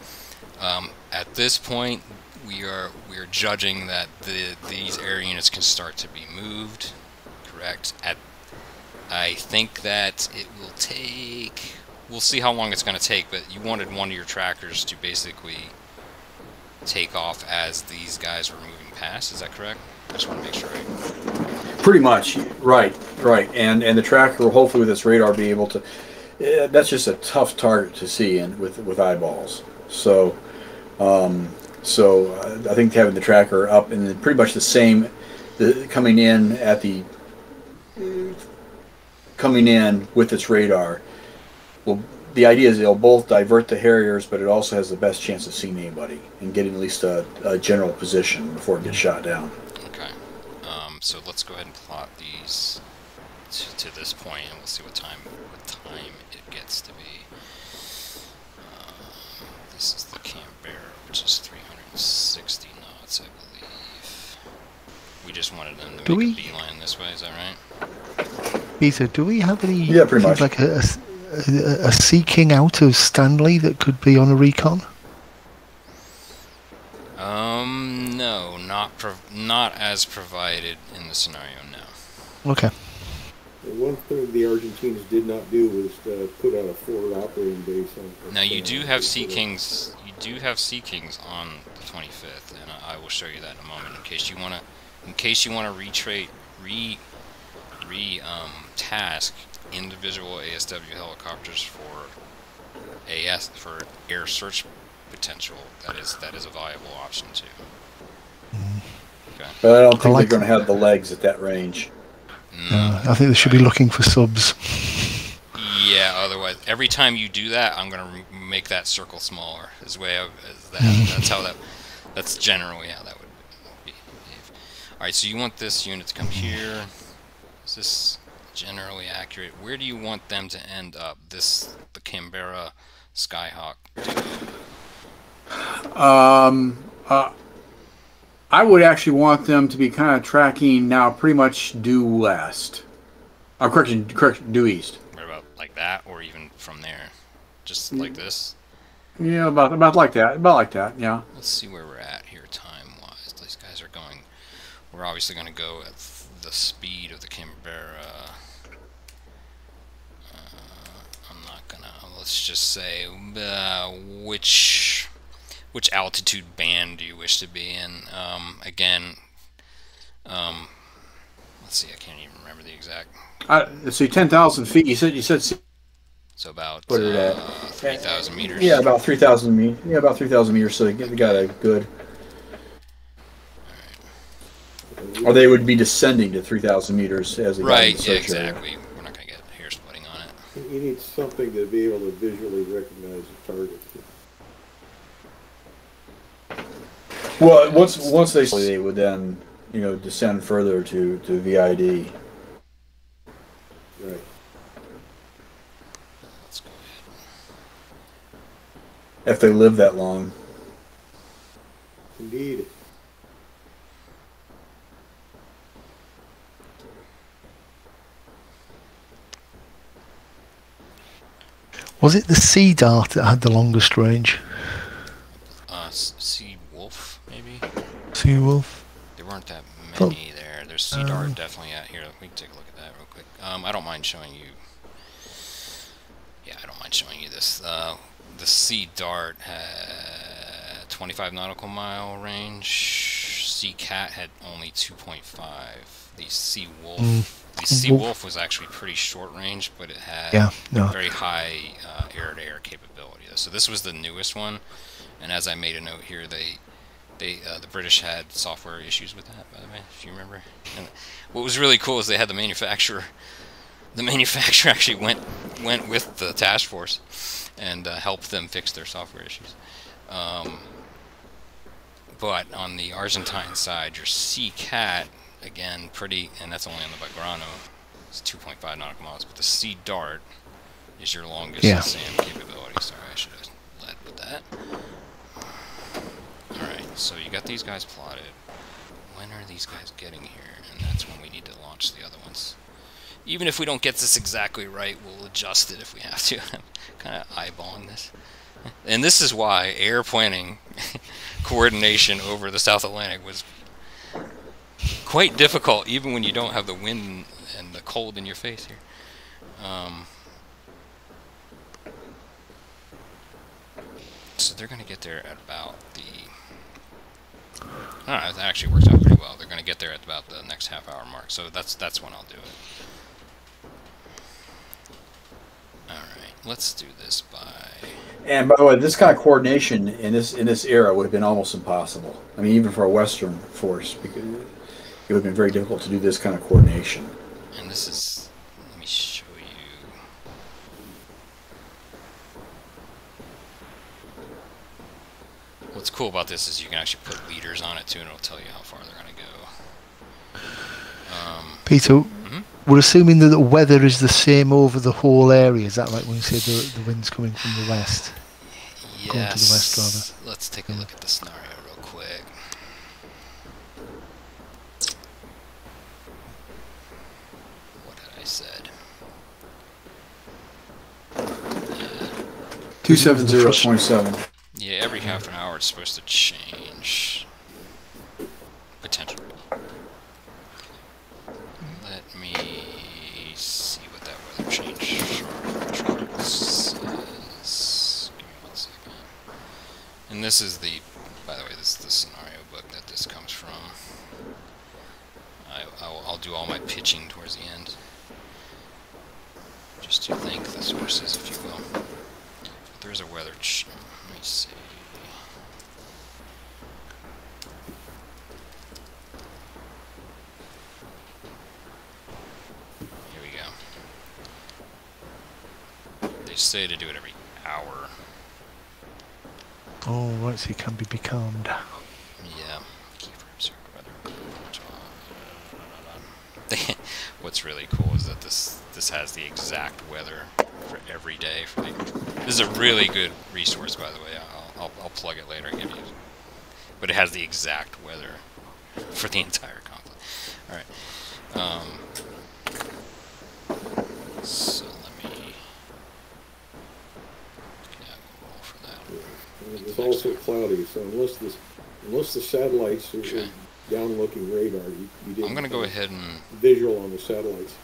Um, at this point, we are we are judging that the these air units can start to be moved. Correct. At I think that it will take. We'll see how long it's going to take, but you wanted one of your trackers to basically take off as these guys were moving past. Is that correct? I just want to make sure. I, Pretty much, right, right, and and the tracker will hopefully with its radar be able to. That's just a tough target to see in with with eyeballs. So, um, so uh, I think having the tracker up and pretty much the same, the coming in at the coming in with its radar. Well, the idea is they'll both divert the Harriers, but it also has the best chance of seeing anybody and getting at least a, a general position before it gets shot down. okay. Um, so let's go ahead and plot these to, to this point, and we'll see what time it gets to be. Um, this is the Canberra, which is 360 knots, I believe. We just wanted them to Do make we- a beeline this way. Is that right? Peter, do we have any Yeah, pretty things much. like a, a, a seeking out of Stanley that could be on a recon? Um, no, not prov- not as provided in the scenario. No. Okay. One thing the Argentines did not do was uh, put out a forward operating base on. Now you do have Sea Sea Kings. You do have Sea Kings on the 25th, and I I will show you that in a moment. In case you want to, in case you want to retrate, re, re um, task individual ASW helicopters for AS for air search potential. That is that is a viable option too. Okay. But I don't think like- they're going to have the legs at that range. Uh, I think they should be looking for subs. Yeah. Otherwise, every time you do that, I'm gonna make that circle smaller. Is the way I, is that, that's how that. That's generally how that would be. All right. So you want this unit to come here. Is this generally accurate? Where do you want them to end up? This the Canberra Skyhawk. Um, uh, I would actually want them to be kind of tracking now, pretty much due west. Uh, correction, correction, due east. What about like that, or even from there, just like this? Yeah, about about like that, about like that. Yeah. Let's see where we're at here time wise. These guys are going. We're obviously going to go at the speed of the Canberra. Uh, I'm not gonna. Let's just say uh, which which altitude band do you wish to be in? Um, again, um, let's see. I can't even remember the exact. I, let's see, ten thousand feet. You said you said So about Put it at- uh, three thousand meters. Yeah, about 3,000 meters. Yeah, about 3,000 meters. So they got a good. Or they would be descending to 3,000 meters as they got in Right. the Yeah. search area. Exactly. We're not gonna get hair splitting on it. You need something to be able to visually recognize the target. Well, once once they they would then you know descend further to to VID. Right. Let's go ahead. if they live that long. Indeed. Was it the Sea Dart that had the longest range? Uh, S- Sea Wolf, maybe? Sea Wolf? There weren't that many there. There's Sea Dart Um, definitely out here. We can take a look at that real quick. Um, I don't mind showing you. Yeah, I don't mind showing you this. Uh, the Sea Dart had 25 nautical mile range. Seacat had only 2.5. The Sea Wolf. Mm. The Sea Wolf- Wolf was actually pretty short range, but it had Yeah, no. very high uh, air-to-air capability. So this was the newest one, and as I made a note here, they they uh, the British had software issues with that. By the way, if you remember. And what was really cool is they had the manufacturer. The manufacturer actually went went with the task force and uh, helped them fix their software issues. Um, but on the Argentine side, your Seacat again pretty, and that's only on the Belgrano. It's 2.5 nautical miles, but the Sea Dart is your longest Yeah. SAM capability. Sorry, I should have led with that. So you got these guys plotted. When are these guys getting here? And that's when we need to launch the other ones. Even if we don't get this exactly right, we'll adjust it if we have to. I'm kind of eyeballing this. And this is why air planning coordination over the South Atlantic was quite difficult, even when you don't have the wind and the cold in your face here. Um, so they're going to get there at about the. I don't. That actually works out pretty well. They're going to get there at about the next half hour mark. So that's that's when I'll do it. All right. Let's do this by. And by the way, this kind of coordination in this in this era would have been almost impossible. I mean, even for a Western force, because it would have been very difficult to do this kind of coordination. And this is. Let me show you. What's cool about this is you can actually put leaders on it too, and it'll tell you how far they're going to go. Um, Peter, Mhm. we're assuming that the weather is the same over the whole area. Is that right when you say the, the wind's coming from the west? yes. Going to the west, rather. Let's take a look at the scenario real quick. What had I said? Two seven zero point seven. Yeah, every half an hour it's supposed to change. Potentially. Let me see what that weather change says. Give me one second. And this is the, by the way, this is the scenario book that this comes from. I, I'll, I'll do all my pitching towards the end. Just to thank the sources, if you will. But there's a weather change let me see. Here we go. They say to do it every hour. Oh, right, so it can be becalmed. Yeah. Key for observed weather. What's really cool is that this this has the exact weather for every day. For the, this is a really good resource, by the way. I'll, I'll, I'll plug it later and give you. But it has the exact weather for the entire conflict. All right. Um, so let me. Yeah, we'll roll for that. It's also cloudy, so unless this, unless the satellites are Okay. down-looking radar, you, you didn't. I'm gonna go ahead and Visual on the satellites.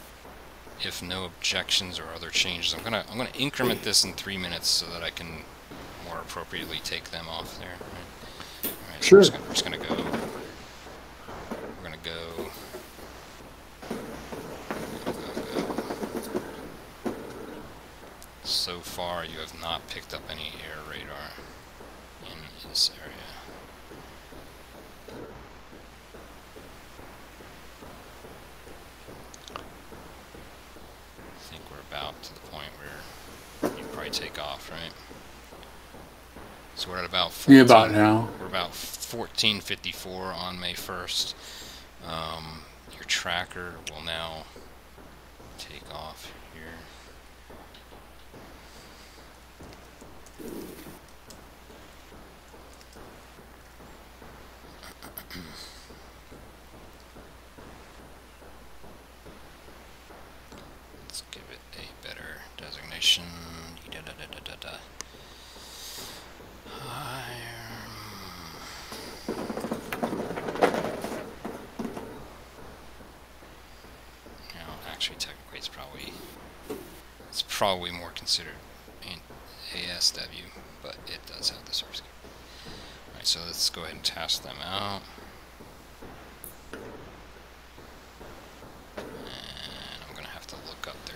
If no objections or other changes, I'm gonna I'm gonna increment this in three minutes so that I can more appropriately take them off there. Right? All right, so Sure. We're just, gonna, we're just gonna go. We're gonna go. Go, go, go. So far, you have not picked up any air radar in this area. I think we're about to the point where you probably take off, right? So we're at about 14, Yeah, about now. We're about 1454 on May 1st. Um, your tracker will now take off here. Let's give it a better designation. Da da da da da da. You know, actually, technically, it's probably it's probably more considered in ASW, but it does have the source key. Alright, so let's go ahead and test them out. And I'm gonna have to look up their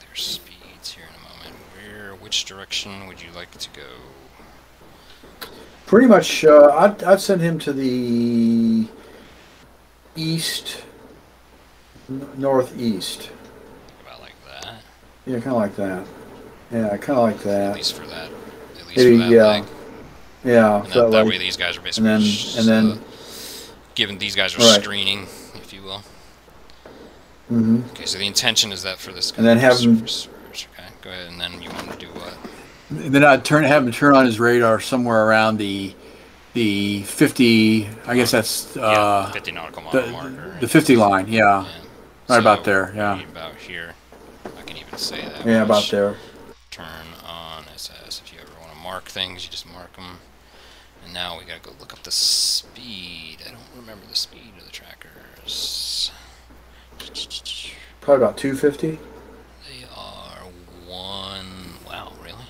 their speeds here in a moment. Where, which direction would you like to go? Pretty much, uh, I'd, I'd send him to the east, northeast. About like that. Yeah, kind of like that. Yeah, kind of like At that. least for that. At least Maybe, for that yeah. leg. Yeah, And so that, that like- way, these guys are basically then- just, and then- uh, given these guys are Right. screening, if you will. mhm. Okay, so the intention is that for this. And then have him- Okay, go ahead, and then you want to do what? Then I'd turn have him turn on his radar somewhere around the the 50. I guess that's yeah, uh, 50 nautical mile the, marker. the 50 line. Yeah, Yeah. right about there, yeah. About here. I can even say that. yeah, about there. Turn on SS. If you ever want to mark things, you just mark them. And now we gotta go look up the speed. I don't remember the speed of the trackers. Probably about 250. They are one. Wow, really?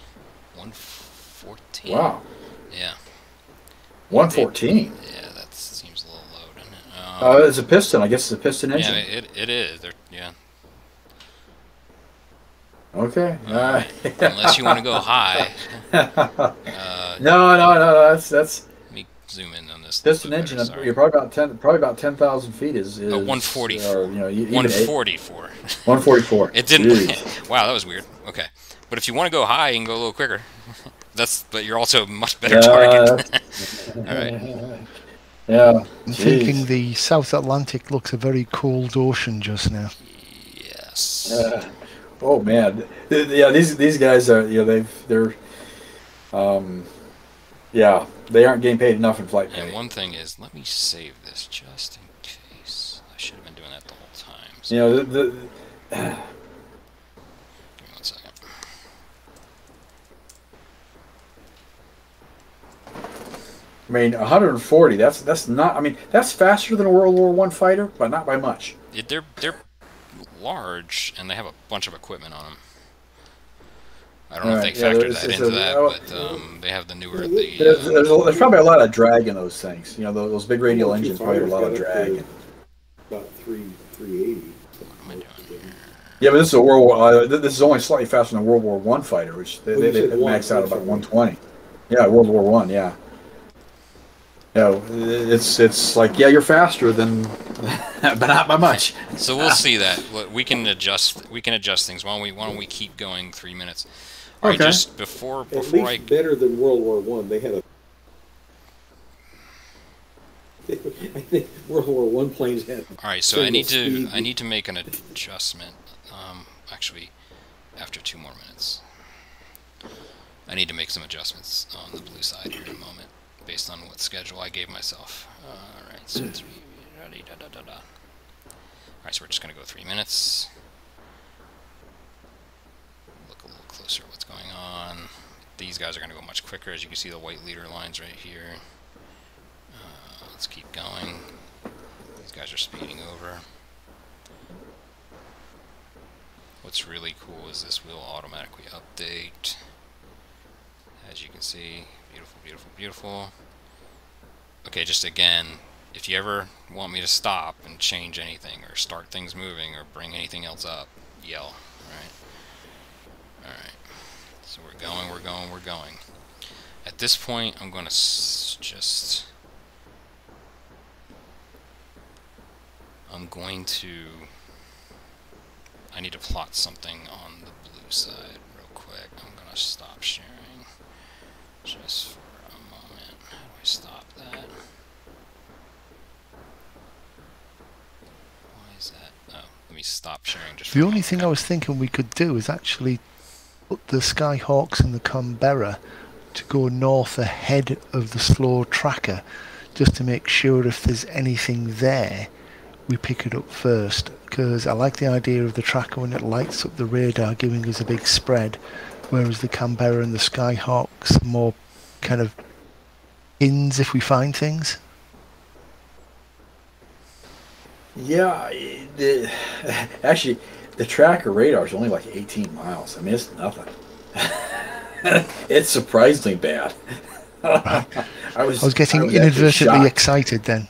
One fourteen. Wow, Yeah. 114. Yeah, that seems a little low, doesn't it? Oh, Um, it's a piston. I guess it's a piston yeah, engine. it, it is. They're, yeah. Okay. Uh, Uh, Unless you want to go high. no, Uh, no, no, no. That's that's let me zoom in on this. a an little engine. better, sorry. You're probably about 10, probably about 10,000 feet is. is Oh, 144. Or, you know, you- even One eight- forty-four. 144. It didn't. Jeez. wow, that was weird. Okay, but if you want to go high, you can go a little quicker. That's. But you're also a much better Yeah, target. All right. Yeah. I'm Jeez. thinking the South Atlantic looks a very cold ocean just now. Yes. Uh, oh man, yeah. These these guys are you know they've they're, um, yeah they aren't getting paid enough in flight pay. And one thing is, let me save this just in case. I should have been doing that the whole time. So You know the, the give me one second. I mean 140. That's that's not. I mean that's faster than a World War One fighter, but not by much. They're they're large and they have a bunch of equipment on them. I don't know Right, if they yeah, factored there's- that into a- that, oh, but um, they have the newer There's- the. There's, Uh, there's, there's probably a lot of drag in those things. You know, those, those big radial Well, engines probably have a lot of Q5's got up drag. About three, three eighty. am I doing Yeah, but this is a World War. Uh, this is only slightly faster than a World War One fighter, which they, Well, they, you they said max out that's about 120. Yeah, World War One. Yeah. Yeah, it's it's like yeah, you're faster than, but not by much. So we'll see that. We can adjust. We can adjust things. Why don't we? Why don't we keep going three minutes? All right. Okay. Just before At before I better than World War One. They had a. I think World War One planes had. All right, so I need to single I need to make an adjustment. Um, actually, after two more minutes, I need to make some adjustments on the blue side here in a moment, based on what schedule I gave myself. All right, so three. Da, da, da, da. All right, so we're just gonna go three minutes. Look a little closer at what's going on. These guys are gonna go much quicker, as you can see the white leader lines right here. Uh, let's keep going. These guys are speeding over. What's really cool is this will automatically update. As you can see, beautiful, beautiful, beautiful. Okay, just again, if you ever want me to stop and change anything or start things moving or bring anything else up, yell, alright? Alright, so we're going, we're going, we're going. At this point, I'm going to just I'm going to. I need to plot something on the blue side real quick. I'm gonna stop sharing just for a moment. How do I stop that? Why is that? Oh, let me stop sharing just. The only thing I was thinking we could do is actually put the Skyhawks and the Canberra to go north ahead of the slow tracker, just to make sure if there's anything there, we pick it up first. Because I like the idea of the tracker when it lights up the radar, giving us a big spread, whereas the Canberra and the Skyhawks are more kind of ins if we find things. Yeah, the, actually, the tracker radar is only like 18 miles. I mean, it's nothing. it's surprisingly bad. I was, I was getting I was inadvertently excited then.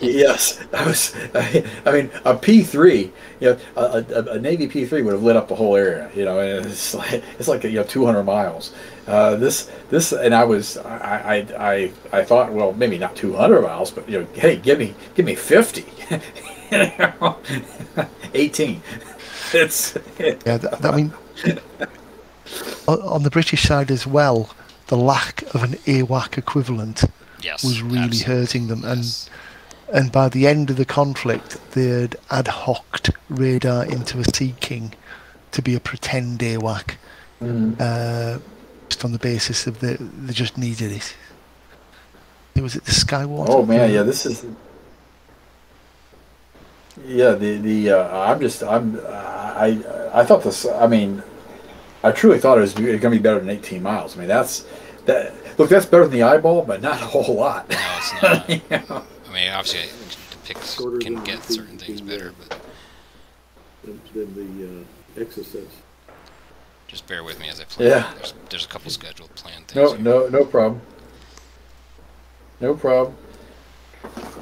Yes, I was. I, I mean, a P three, you know, a, a, a Navy P three would have lit up the whole area. You know, and it's like it's like you know, two hundred miles. Uh, this this, and I was, I, I, I, I thought, well, maybe not two hundred miles, but you know, hey, give me, give me fifty. You know? Eighteen. It's Yeah, that, I mean, on, on the British side as well, the lack of an AWAC equivalent yes, was really absolutely. hurting them, Yes. and by the end of the conflict, they'd ad hoced radar into a Sea King to be a pretend AWAC, uh, just on the basis of the they just needed it. It was it the Searchwater. Oh man, yeah, this is. Yeah, the the uh, I'm just I'm I I thought this. I mean, I truly thought it was going to be better than 18 miles. I mean, that's that. Look, that's better than the eyeball, but not a whole lot. No, it's not. You know? I mean, obviously, I depict Shorter can get certain things better, but than, than the uh, Exocets. just bear with me as I play. Yeah. There's, there's a couple scheduled planned things. No, here. no, no problem. No problem.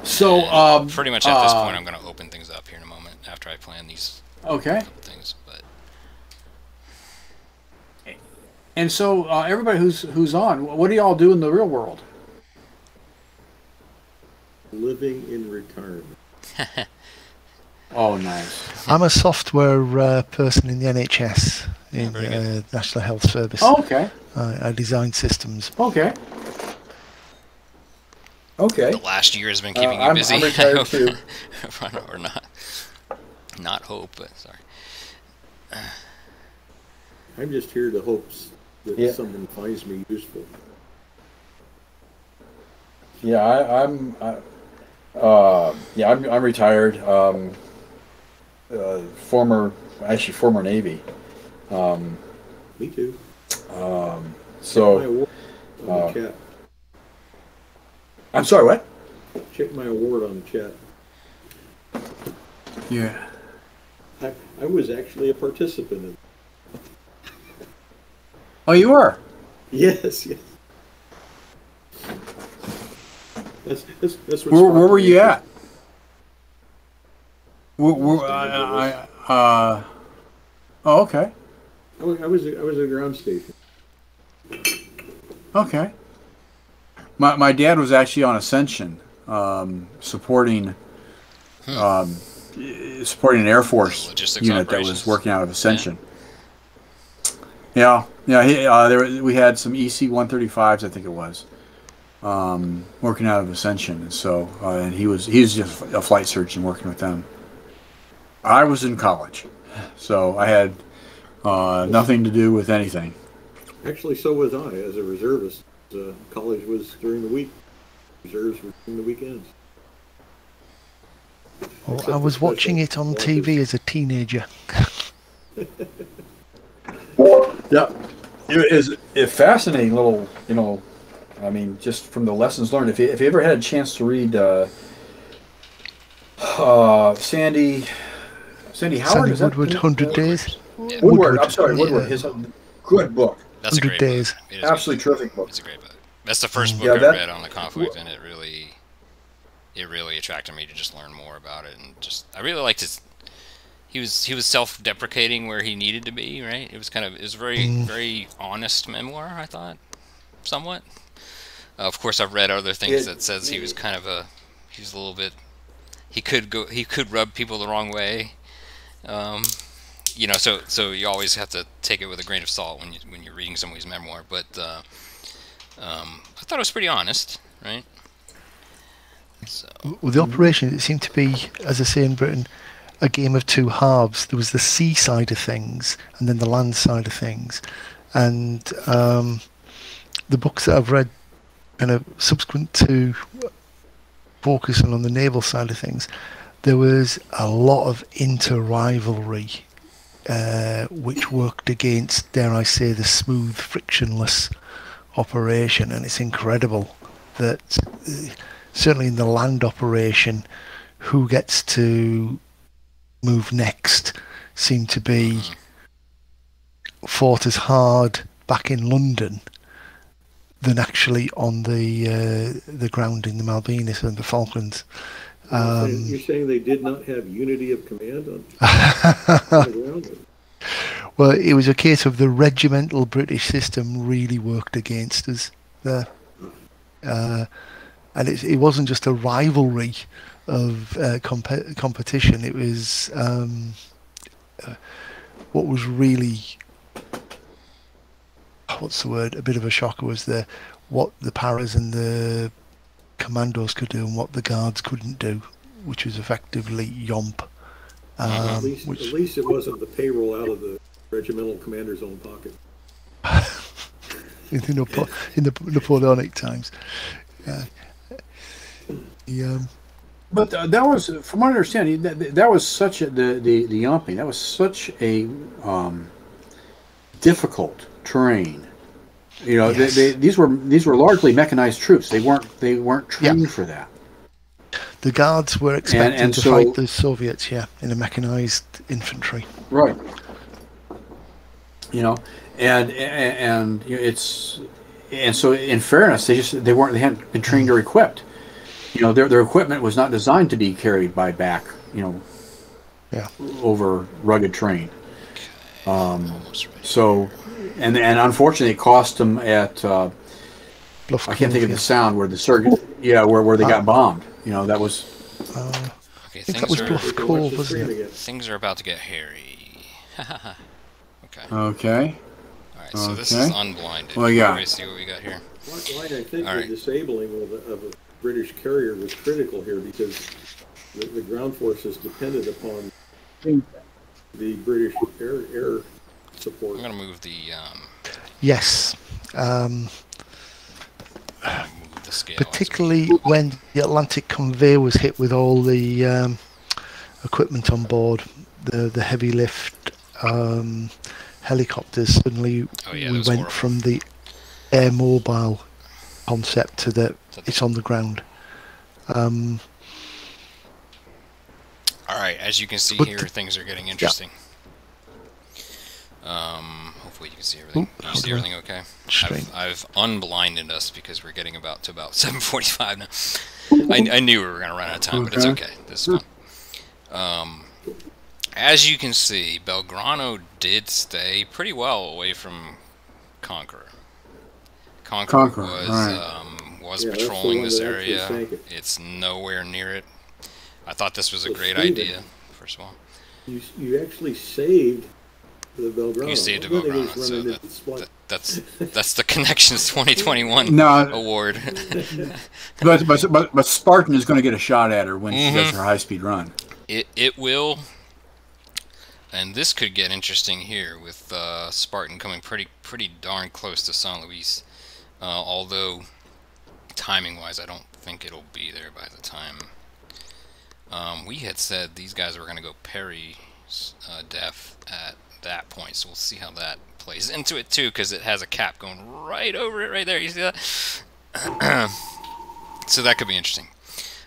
So, And um, pretty much at this uh, point, I'm going to open things up here in a moment after I plan these Okay. couple things. But And so, uh, everybody who's who's on, what do y'all do in the real world? Living in retirement. Oh, nice. I'm a software uh, person in the NHS in very uh, National Health Service. Oh, okay. I, I design systems. Okay. Okay. the last year has been Uh, keeping you I'm- busy. I'm retired too. or not. Not hope, but sorry. I'm just here to hope that Yeah. someone finds me useful. Yeah, I, I'm. I, uh, yeah, I'm. I'm retired. Um, uh, former, actually, former Navy. Um, Me too. um, so uh, chat. I'm sorry. What? Check my award on the chat. Yeah. I, I was actually a participant in Oh, you were. Yes, yes. That's, that's, that's what Where, where were you at? Where, where, I, I, uh, oh, okay, I was, I was, I was at a ground station. okay. My my dad was actually on Ascension, um, supporting, um, supporting an Air Force Logistics unit that was working out of Ascension. Yeah, yeah. He, uh, there we had some EC 135s, I think it was, um, working out of Ascension, and so uh, and he was he's just a flight surgeon working with them. I was in college, so I had uh, nothing to do with anything. Actually, so was I as a reservist. Uh, college was during the week. Reserves were during the weekends. Well, I was watching it on. TV as a teenager. Yeah, it is a fascinating little, you know, I mean, just from the lessons learned. If you, if you ever had a chance to read uh, uh, Sandy, Sandy Howard, Sandy is that- Woodward, Hundred Days. Yeah, Woodward, I'm sorry, Woodward. yeah. His good book, that's a 100 great Days. book. It is a absolutely terrific book. It's a great book. That's the first book Yeah, I read on the conflict, and it really, it really attracted me to just learn more about it, and just I really liked his. He was he was self-deprecating where he needed to be, right? It was kind of it was a very Mm. very honest memoir, I thought, somewhat. Uh, of course, I've read other things It- that says he was kind of a he was a little bit he could go he could rub people the wrong way. Um, you know, so so you always have to take it with a grain of salt when you when you're reading somebody's memoir. But uh, um, I thought it was pretty honest, right? So Well, the operation it seemed to be, as I say in Britain, a game of two halves. There was the sea side of things, and then the land side of things. And um, the books that I've read, kind of subsequent to focusing on the naval side of things, there was a lot of inter-rivalry, uh, which worked against, dare I say, the smooth, frictionless operation. And it's incredible that. Uh, certainly in the land operation, who gets to move next seemed to be fought as hard back in London than actually on the uh, the ground in the Malvinas and the Falklands. You're saying- Um, You're saying they did not have unity of command on, on the ground? well, it was a case of the regimental British system really worked against us there. Uh, and it, it wasn't just a rivalry of uh, comp- competition, it was um, uh, what was really, what's the word, a bit of a shocker was the what the paras and the commandos could do and what the guards couldn't do, which was effectively yomp. At Um, least, which at least it wasn't the payroll out of the regimental commander's own pocket. in the, in the Napoleonic times. Yeah. The, um, But uh, that was, from what I understand, that, that was such a the the the yumping. That was such a um, difficult terrain. You know, Yes. they, they, these were these were largely mechanized troops. They weren't they weren't Yeah. trained for that. the guards were expected and to so- fight the Soviets, yeah, in a mechanized infantry. Right. You know, and and, and you know, it's and so in fairness, they just they weren't they hadn't been trained or equipped. You know, their their equipment was not designed to be carried by back. You know, Yeah. over rugged terrain. Um, so, and and unfortunately, it cost them at uh, Bluff I can't think of the sound where the circuit, yeah, where where they Ah. got bombed. You know, that was. Uh, Okay, think that things was are Bluff We Cove, wasn't it? things are about to get hairy. okay. okay. All right. So this is unblinded. Well, yeah. Everybody see what we got here. Why, why I think All the disabling of a, of a British carrier was critical here because the, the ground forces depended upon the British air, air support. I'm gonna move the um, yes. Um, move the scale. particularly when the Atlantic conveyor was hit with all the um, equipment on board, the the heavy lift um, helicopters. Suddenly, Oh, yeah, we went horrible. from the air mobile concept to the it's on the ground. Um, All right, as you can see here, the- things are getting interesting. Um, hopefully you can see everything. Ooh, Can you see everything okay? I've, I've unblinded us because we're getting about to about 7:45 now. I, I knew we were gonna run out of time, but it's Okay. okay. This is fun. Um, as you can see, Belgrano did stay pretty well away from Conqueror. Conqueror, Conqueror, was right. um, was Yeah, patrolling this area. it. It's nowhere near it. I thought this was a But great Steven- idea. First of all, You, you actually saved the Belgrano. you saved a I think Belgrano, so that, that, that's that's the Connections 2021 No, award. but, but but but Spartan is going to get a shot at her when she does Mhm. her high speed run. It it will, and this could get interesting here with uh, Spartan coming pretty pretty darn close to San Luis. Uh, although timing wise, I don't think it'll be there by the time. Um, we had said these guys were going to go Perry uh, def at that point, so we'll see how that plays into it too, because it has a cap going right over it right there. You see that? so that could be interesting.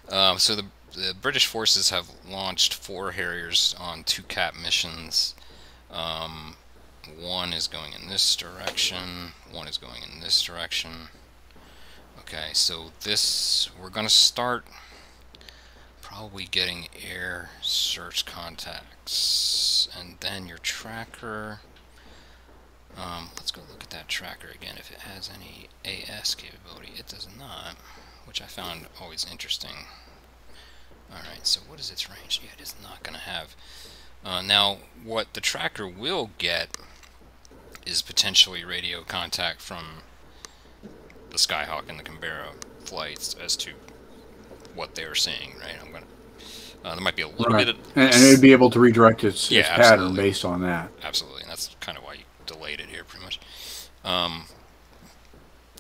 Um, so the the British forces have launched four Harriers on two cap missions. Um, one is going in this direction. One is going in this direction. Okay, so this we're gonna start probably getting air search contacts, and then your tracker. Um, let's go look at that tracker again. If it has any AS capability, it does not, which I found always interesting. Alright, so what is its range? Yeah, it is not going to have. Uh, now, what the tracker will get is potentially radio contact from the Skyhawk and the Canberra flights as to what they are seeing, right? I'm to. Uh, there might be a little Right. bit of. And, and it'd be able to redirect its, Yeah, its pattern based on that. Absolutely, and that's kind of why you delayed it here, pretty much. Um,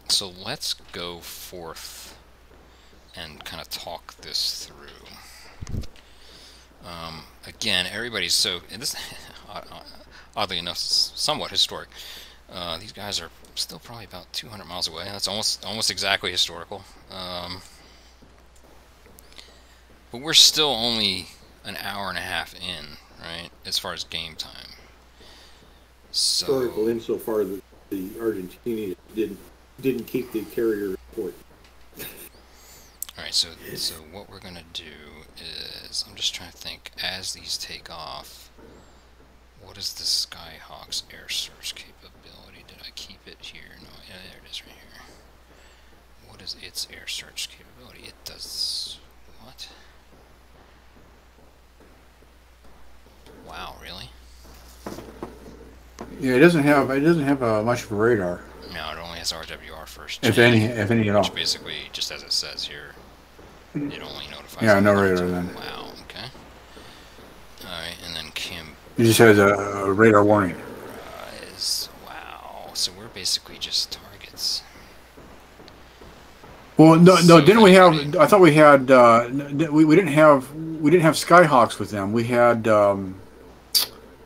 so let's go forth and kind of talk this through. Um, again, everybody's so and this, oddly enough, somewhat historic. Uh, these guys are still probably about 200 miles away. That's almost almost exactly historical. Um, but we're still only an hour and a half in, right? As far as game time. So historical insofar that the Argentinians didn't didn't keep the carrier report. All right, so so what we're gonna do is I'm just trying to think as these take off. What is the Skyhawk's air search capability? Did I keep it here? No, yeah, there it is right here. What is its air search capability? It does what? Wow, really? Yeah, it doesn't have it doesn't have uh, much of a radar, No, it only has RWR first. if any, if any at all. Which basically, just as it says here, it only notifies. Yeah, no radar then. Wow. Okay. All right, and then Kim It just has a, a radar warning. is wow. So we're basically just targets. Well, no, no, So didn't we have? I thought we had. Uh, we, we didn't have. We didn't have Skyhawks with them. We had. Um,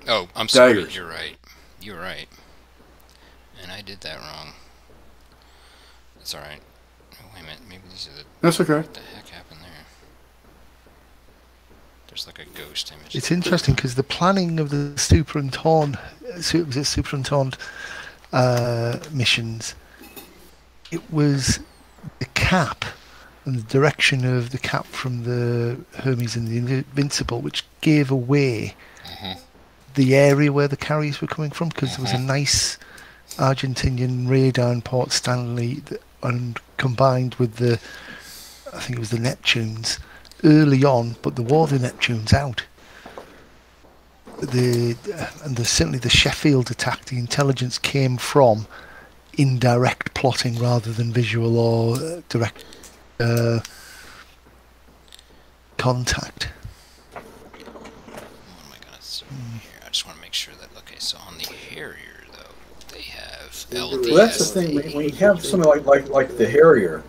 Oh, I'm sorry. Daggers. You're right. You're right. And I did that wrong. It's all right. Oh, wait a minute. Maybe these are the. that's okay. What the heck happened there? There's like a ghost image. It's interesting because the planning of the Super Étendard, su- was it Super Étendard uh, missions, it was the cap and the direction of the cap from the Hermes and the Invincible, which gave away. The area where the carriers were coming from because there was a nice Argentinian radar in Port Stanley that, and combined with the, I think it was the Neptunes early on, but the war the Neptunes out. The and the certainly the Sheffield attack, the intelligence came from indirect plotting rather than visual or uh, direct uh, contact. What am I gonna see here? I just want to make sure that okay. So on the Harrier though, they have LDS. Well, Well, that's the thing. When, when you have something like, like like the Harrier,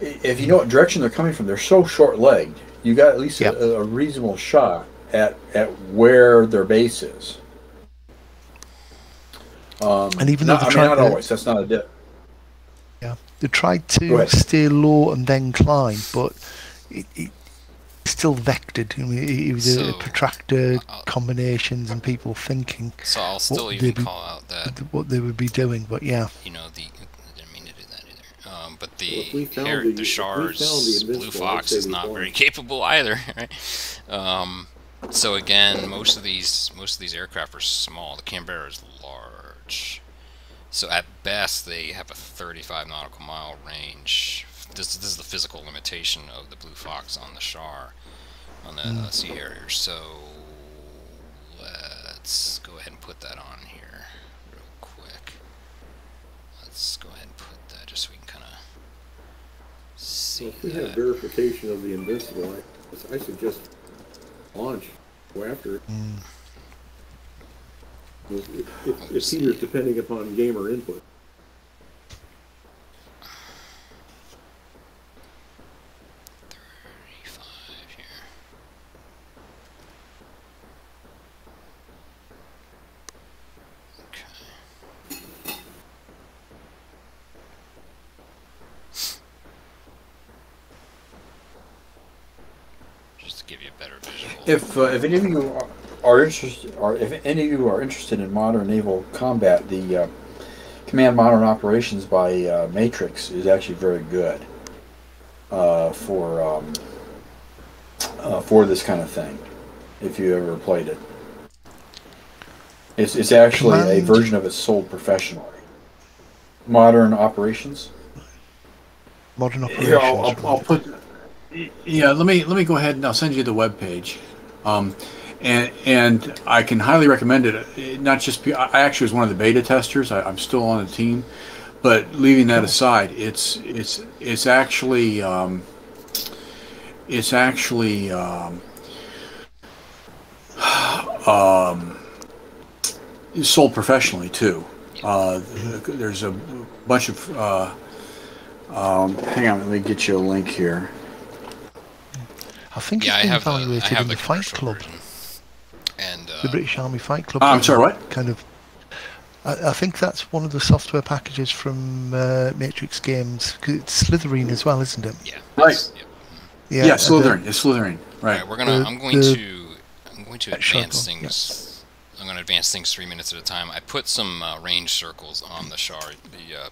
if you know what direction they're coming from, they're so short-legged. You got at least Yep. a, a reasonable shot at at where their base is. Um, And even though not, they're I mean, trying not to- always. That's not a dip. Yeah, they tried to ahead. stay low and then climb, but it, it, still vectored. I mean, it was So, a protracted uh, combinations and people thinking So I'll still What even did we- call out that what they would be doing. But yeah, you know the I didn't mean to do that either. Um, but the if we found hair, the- the shards, the blue fox is not very capable either. Right? Um, so again, most of these most of these aircraft are small. The Canberra is large. So at best, they have a 35 nautical mile range. This, this is the physical limitation of the Blue Fox on the Shar, on the uh, Sea Harrier. So let's go ahead and put that on here real quick. Let's go ahead and put that just so we can kind of see if we have verification of the Invincible, I, I suggest launch, go after it. If, if, if Peter's depending upon gamer input. Thirty-five here. Okay. Just to give you a better visual. If uh, if any of you are, are interested, or if any of you are interested in modern naval combat, the uh, Command Modern Operations by uh, Matrix is actually very good uh, for um, uh, for this kind of thing. If you ever played it, it's it's actually a version of it sold professionally. Modern Operations. modern operations. Here, I'll, I'll. I'll put. Yeah, let me let me go ahead and I'll send you the web page, um, and and I can highly recommend it. Not just I I actually was one of the beta testers. I, I'm still on the team, but leaving that aside, it's it's it's actually um, it's actually um, um, sold professionally too. Uh, there's a bunch of uh, um, hang on, let me get you a link here. I think yeah, it's been have the, evaluated in the, the, Fight Club, version. And uh, the British Army Fight Club. Ah, I'm kind sorry, what? Kind of. I, I think that's one of the software packages from uh, Matrix Games. it's Slytherin as well, isn't it? yeah, Right. it's- yep. Yeah, Yeah, and Slytherin. It's Slytherin. All Right. right, we're gonna. The- I'm going the- to. I'm going to advance go on, things. I'm going to advance things three minutes at a time. I put some uh, range circles on the Shar, the uh,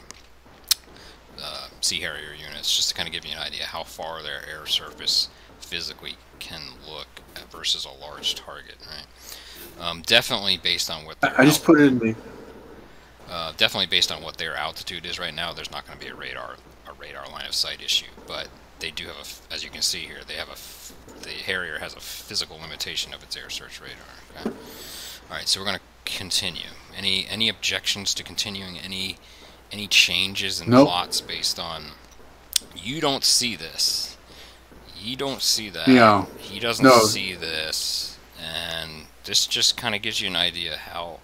uh, Sea Harrier units, just to kind of give you an idea how far their air surface physically can look versus a large target, right? Um, definitely based on what. I, just put it in the. uh, definitely based on what their altitude is right now, there's not going to be a radar a radar line of sight issue. But they do have a, as you can see here, they have a the Harrier has a physical limitation of its air search radar. Okay. All right, so we're going to continue. Any any objections to continuing? Any any changes in Nope. plots based on? You don't see this. You don't see that. Yeah. He doesn't No. see this, and this just kind of gives you an idea how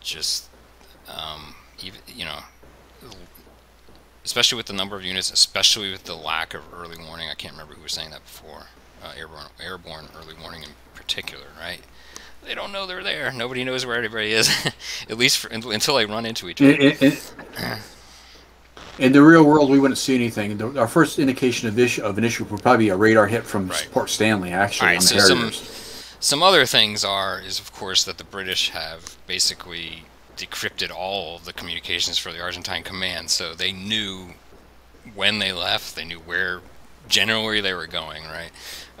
just um, even you know especially with the number of units especially with the lack of early warning. I can't remember who was saying that before. Uh, airborne airborne early warning in particular right? They don't know they're there. Nobody knows where everybody is. At least for, until they run into each other. In, in, in the real world, we wouldn't see anything. The, our first indication of, issue, of an issue would probably be a radar hit from Right. Port Stanley, actually, right, on the some- Some other things are is of course that the British have basically decrypted all of the communications for the Argentine command, so they knew when they left, they knew where generally they were going, right?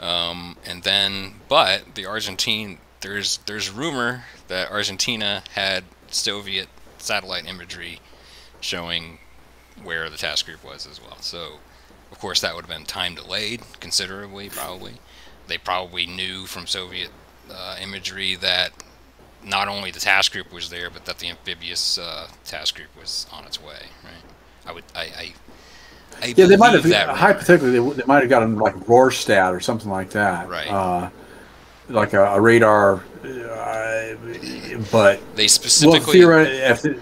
Um, and then, but the Argentine, there's there's rumor that Argentina had Soviet satellite imagery showing where the task group was as well. So, of course, that would have been time delayed considerably, probably they probably knew from Soviet uh, imagery that not only the task group was there, but that the amphibious uh, task group was on its way. Right? I would, I, I, I Yeah, they might have, that hypothetically, they, they might have gotten like RORSAT or something like that. Right. Uh, like a, a radar, uh, but They well, specifically, theoretically, the,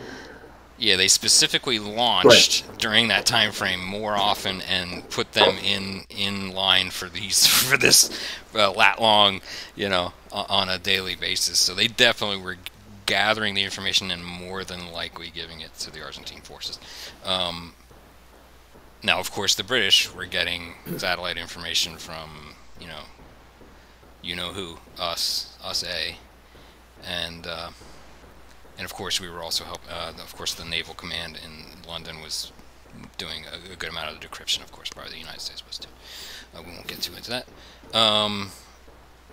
yeah, they specifically launched during that time frame more often and put them in in line for these for this uh, lat long, you know, on a daily basis. So they definitely were gathering the information and more than likely giving it to the Argentine forces. Um, now, of course, the British were getting satellite information from you know, you know who, us, us A, and uh, and of course we were also help. Uh, of course, the Naval Command in London was doing a, a, good amount of the decryption. Of course, part of the United States was too. Uh, we won't get too into that. Um,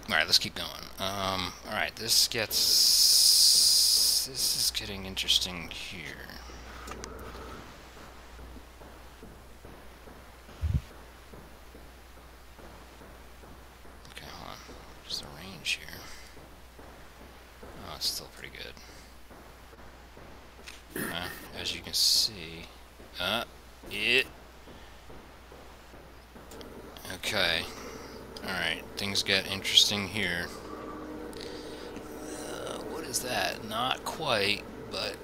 all right, let's keep going. Um, all right, this gets this is getting interesting here. Okay, hold on. The range here? Oh, it's good. Uh, as you can see, uh, it. Okay. Alright, things get interesting here. Uh, what is that? Not quite, but...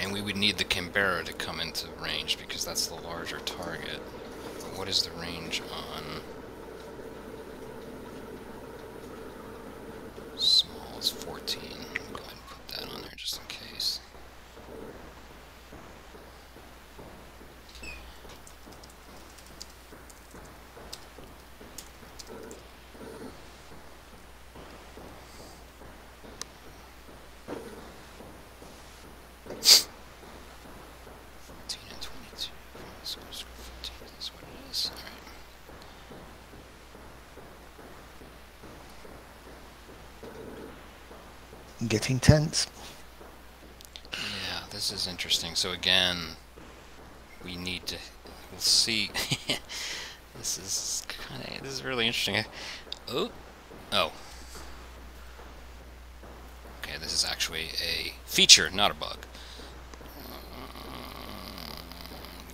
And we would need the Canberra to come into range because that's the larger target. But what is the range on... Small is 14. Go ahead and put that on there just in case. Fourteen and twenty-two. So it's fourteen. That's what it is. All right. Getting tense. Yeah, this is interesting. So again, we need to. We'll see. this is kind of. This is really interesting. Oh, oh. Okay, this is actually a feature, not a bug. Um,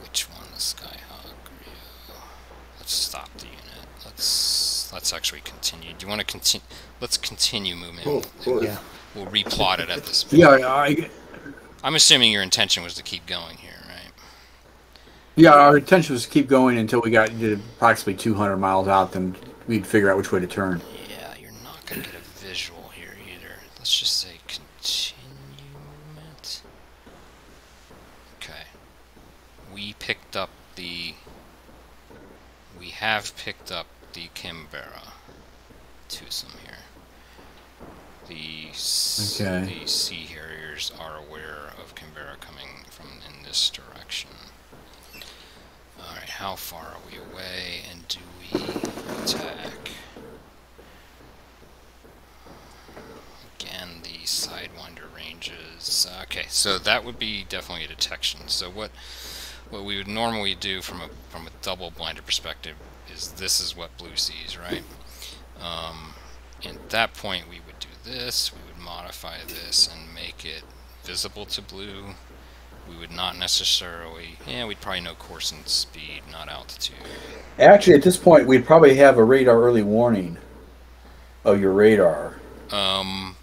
which one? The Skyhawk. Rio. Let's stop the unit. Let's let's actually continue. Do you want to continue? Let's continue movement. Oh, of course. Yeah. We'll replot it at this point. Yeah, I, I'm assuming your intention was to keep going here, right? yeah. Our intention was to keep going until we got to approximately 200 miles out. Then we'd figure out which way to turn. Yeah, you're not going to get a visual here either. Let's just say continue movement. Okay. We picked up the... We have picked up the Canberra. Twosome here. The, s- Okay. the Sea Harriers are aware of Canberra coming from in this direction. Alright, how far are we away and do we attack? Again, the Sidewinder ranges. Okay, so that would be definitely a detection. So what what we would normally do from a from a double blinded perspective is this is what blue sees, right? Um, at that point, we would do this. We would modify this and make it visible to blue. We would not necessarily. Yeah, we'd probably know course and speed, not altitude. Actually, at this point, we'd probably have a radar early warning of your radar. Um,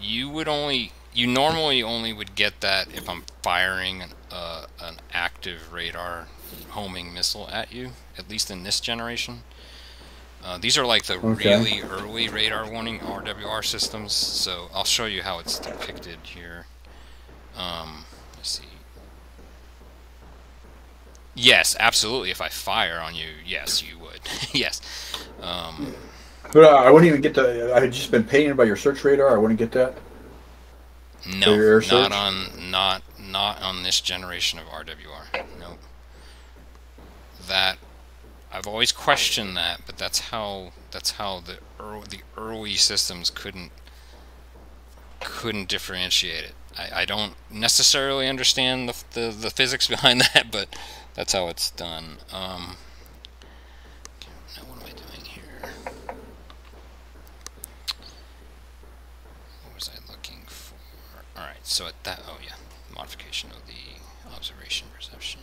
you would only, you normally only would get that if I'm firing an, uh, an active radar homing missile at you, at least in this generation. Uh, these are like the Okay. really early radar warning RWR systems, so I'll show you how it's depicted here. Um, let's see. Yes, absolutely. If I fire on you, yes, you would. yes. Um, But uh, I wouldn't even get the. I had just been painted by your search radar. I wouldn't get that. No, not on not not on this generation of RWR. Nope. That I've always questioned that, but that's how that's how the early, the early systems couldn't couldn't differentiate it. I, I don't necessarily understand the, the the physics behind that, but that's how it's done. Um, now what am I doing here? What was I looking for? Alright, so at that, oh yeah, modification of the observation perception.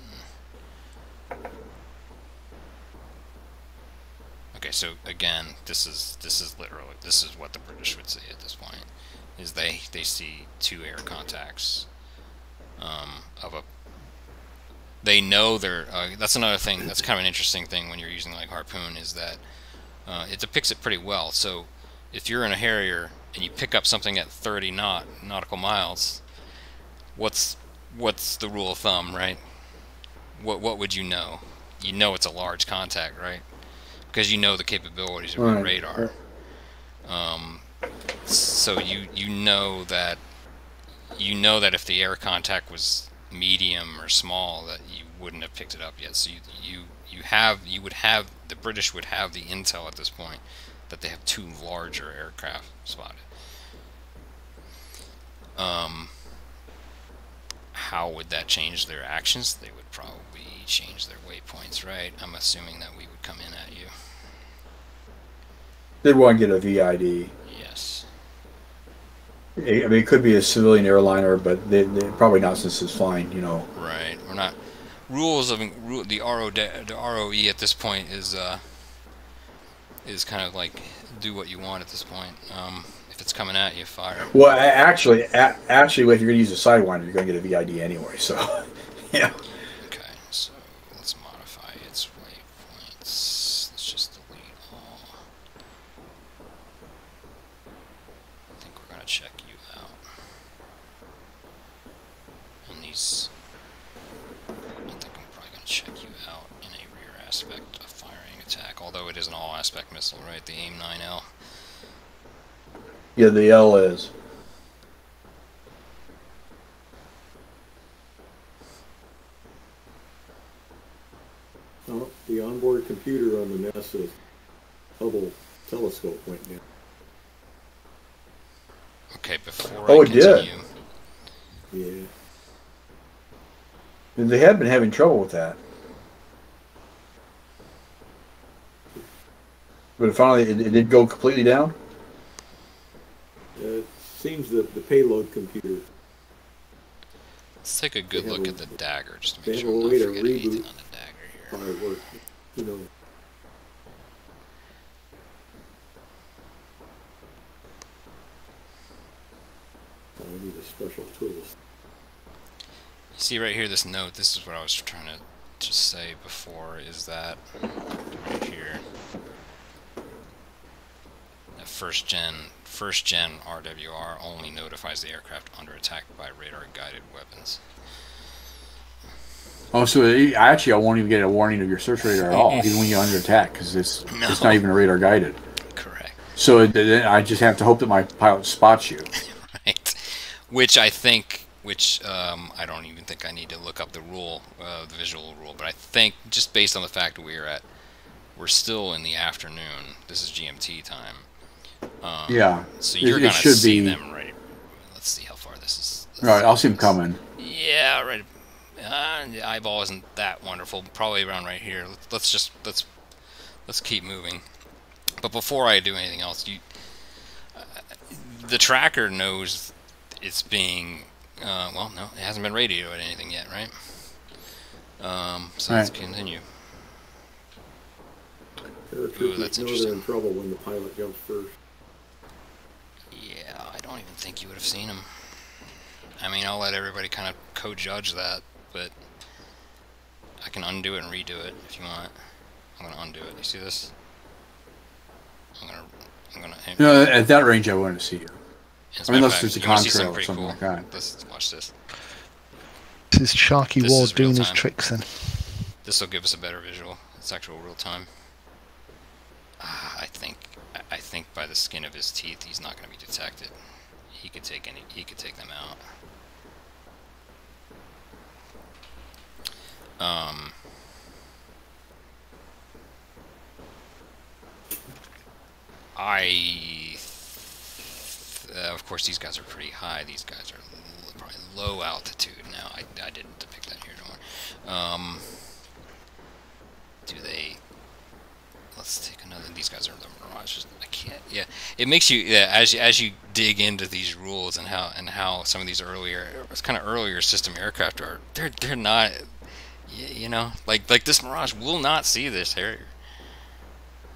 Okay, so again, this is this is literally this is what the British would say at this point, is they they see two air contacts um, of a. They know they're. Uh, that's another thing. That's kind of an interesting thing when you're using like harpoon is that uh, it depicts it pretty well. So if you're in a Harrier and you pick up something at 30 knot nautical miles, what's what's the rule of thumb, right? what what would you know? You know it's a large contact, right? Because you know the capabilities of Right. your radar. Um, so you you know that you know that if the air contact was medium or small, that you wouldn't have picked it up yet. So you you you have you would have the British would have the intel at this point that they have two larger aircraft spotted. Um, how would that change their actions? They would probably change their waypoints, right? I'm assuming that we would come in at you. They'd want to get a VID. Yes. I mean, it could be a civilian airliner, but they, they probably not since it's flying. You know. Right. We're not rules of the RO the ROE at this point is uh is kind of like do what you want at this point. Um, if it's coming at you, fire. Well, actually, actually, if you're going to use a sidewinder, you're going to get a VID anyway. So, yeah. Okay. So let's modify its waypoints. Let's just delete all. I think we're gonna check you out. And these. I think I'm probably gonna check you out in a rear aspect of firing attack. Although it is an all aspect missile, right? The AIM 9L. Yeah, the L is. Oh, the onboard computer on the NASA Hubble telescope went down. Okay, before Oh, I it did. continue. Yeah. And They had been having trouble with that. But finally, it, it did go completely down. Uh, it seems that the payload computer, Let's take a good look a- at the dagger just to make sure I'm not forgetting anything reboot on the dagger here. you know. I need a special tool. You see right here, this note, this is what I was trying to just say before, is that right here, that first gen, first gen RWR only notifies the aircraft under attack by radar guided weapons. Oh, so it- actually, I won't even get a warning of your search radar at all, even when you're under attack, because it's it's not even a radar guided. Correct. So it, it- I just have to hope that my pilot spots you. right? Which I think, which um, I don't even think I need to look up the rule, uh, the visual rule, but I think just based on the fact that we're at, we're still in the afternoon. This is GMT time. Um, Yeah. So you're it gonna should see be- them right. Let's see how far this is. All right, I'll see him coming. Yeah, right. Uh, the eyeball isn't that wonderful. Probably around right here. Let's, let's just let's let's keep moving. But before I do anything else, you uh, the tracker knows it's being uh, well. No, it hasn't been radioed anything yet, right? Um, so let's Right. continue. Paratroopers that's know they're interesting. in trouble when the pilot jumps first. Yeah, I don't even think you would have seen him. I mean, I'll let everybody kind of co-judge that, but I can undo it and redo it if you want. I'm gonna undo it. You see this? I'm gonna, I'm gonna. No, at that range, I wanted to see you. as I mean, unless there's a you wanna contrail or something cool? like that. Let's watch this. This is Sharkey This Ward is doing his tricks then. This will give us a better visual. It's actual real time. Ah, I think, I- I think by the skin of his teeth, he's not gonna be detected. He could take any, he could take them out. Um. I, uh, of course, these guys are pretty high. These guys are probably low altitude. Now, I, I didn't depict that here. Um, do they? Let's take another. These guys are the mirages. I can't. Yeah, it makes you. Yeah, as you, as you dig into these rules and how and how some of these earlier, it's kind of earlier system aircraft are. They're they're not. You know, like like this Mirage will not see this Harrier.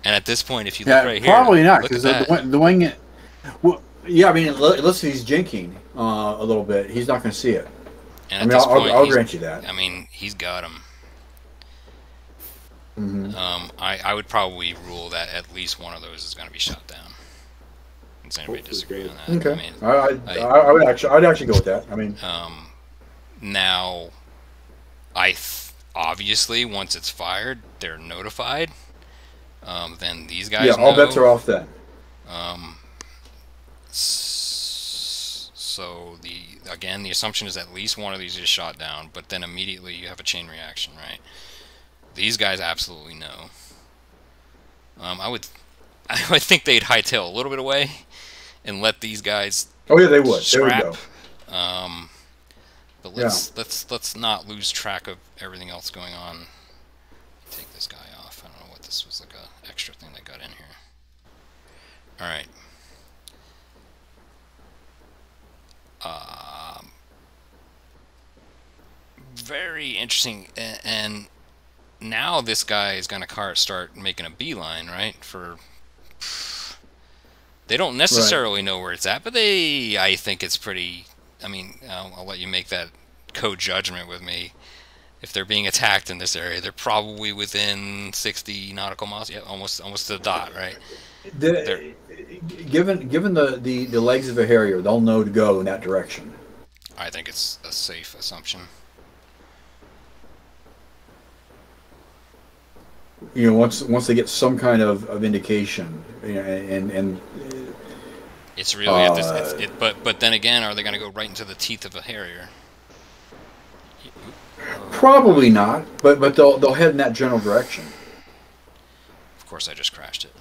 And at this point, if you Yeah, look right here, probably not because the, the, wing. Well, yeah, I mean, unle- unless he's jinking uh, a little bit, he's not going to see it. And I at mean, I'll, point, I'll, I'll grant you that. I mean, he's got him. Mhm. Um, I, I would probably rule that at least one of those is going to be shot down. Does anybody Hopefully disagree so. on that? I Okay, mean, I, I, I- I, I would actually, I'd actually go with that. I mean, um, now, I th- obviously once it's fired, they're notified. Um, then these guys. Yeah, all know. bets are off then. Um, so the again, the assumption is at least one of these is shot down, but then immediately you have a chain reaction, right? These guys absolutely know. Um, I would, I would think they'd hightail a little bit away, and let these guys Oh yeah, they would. There we go. Um, but let's let's let's not lose track of everything else going on. Take this guy off. I don't know what this was like a extra thing that got in here. All right. Um, very interesting, and now this guy is gonna start making a beeline, right? For they don't necessarily know where it's at, but they, I think it's pretty. I mean, I'll, I'll let you make that co-judgment with me. If they're being attacked in this area, they're probably within 60 nautical miles. Yeah, almost, almost to the dot, right? The- given given the, the, the legs of a Harrier, they'll know to go in that direction. I think it's a safe assumption. You know, once once they get some kind of, of indication, you know, and and It's really at this. Uh, It's, it, but but then again, are they going to go right into the teeth of a harrier? probably not, but but they'll they'll head in that general direction. Of course, I just crashed it.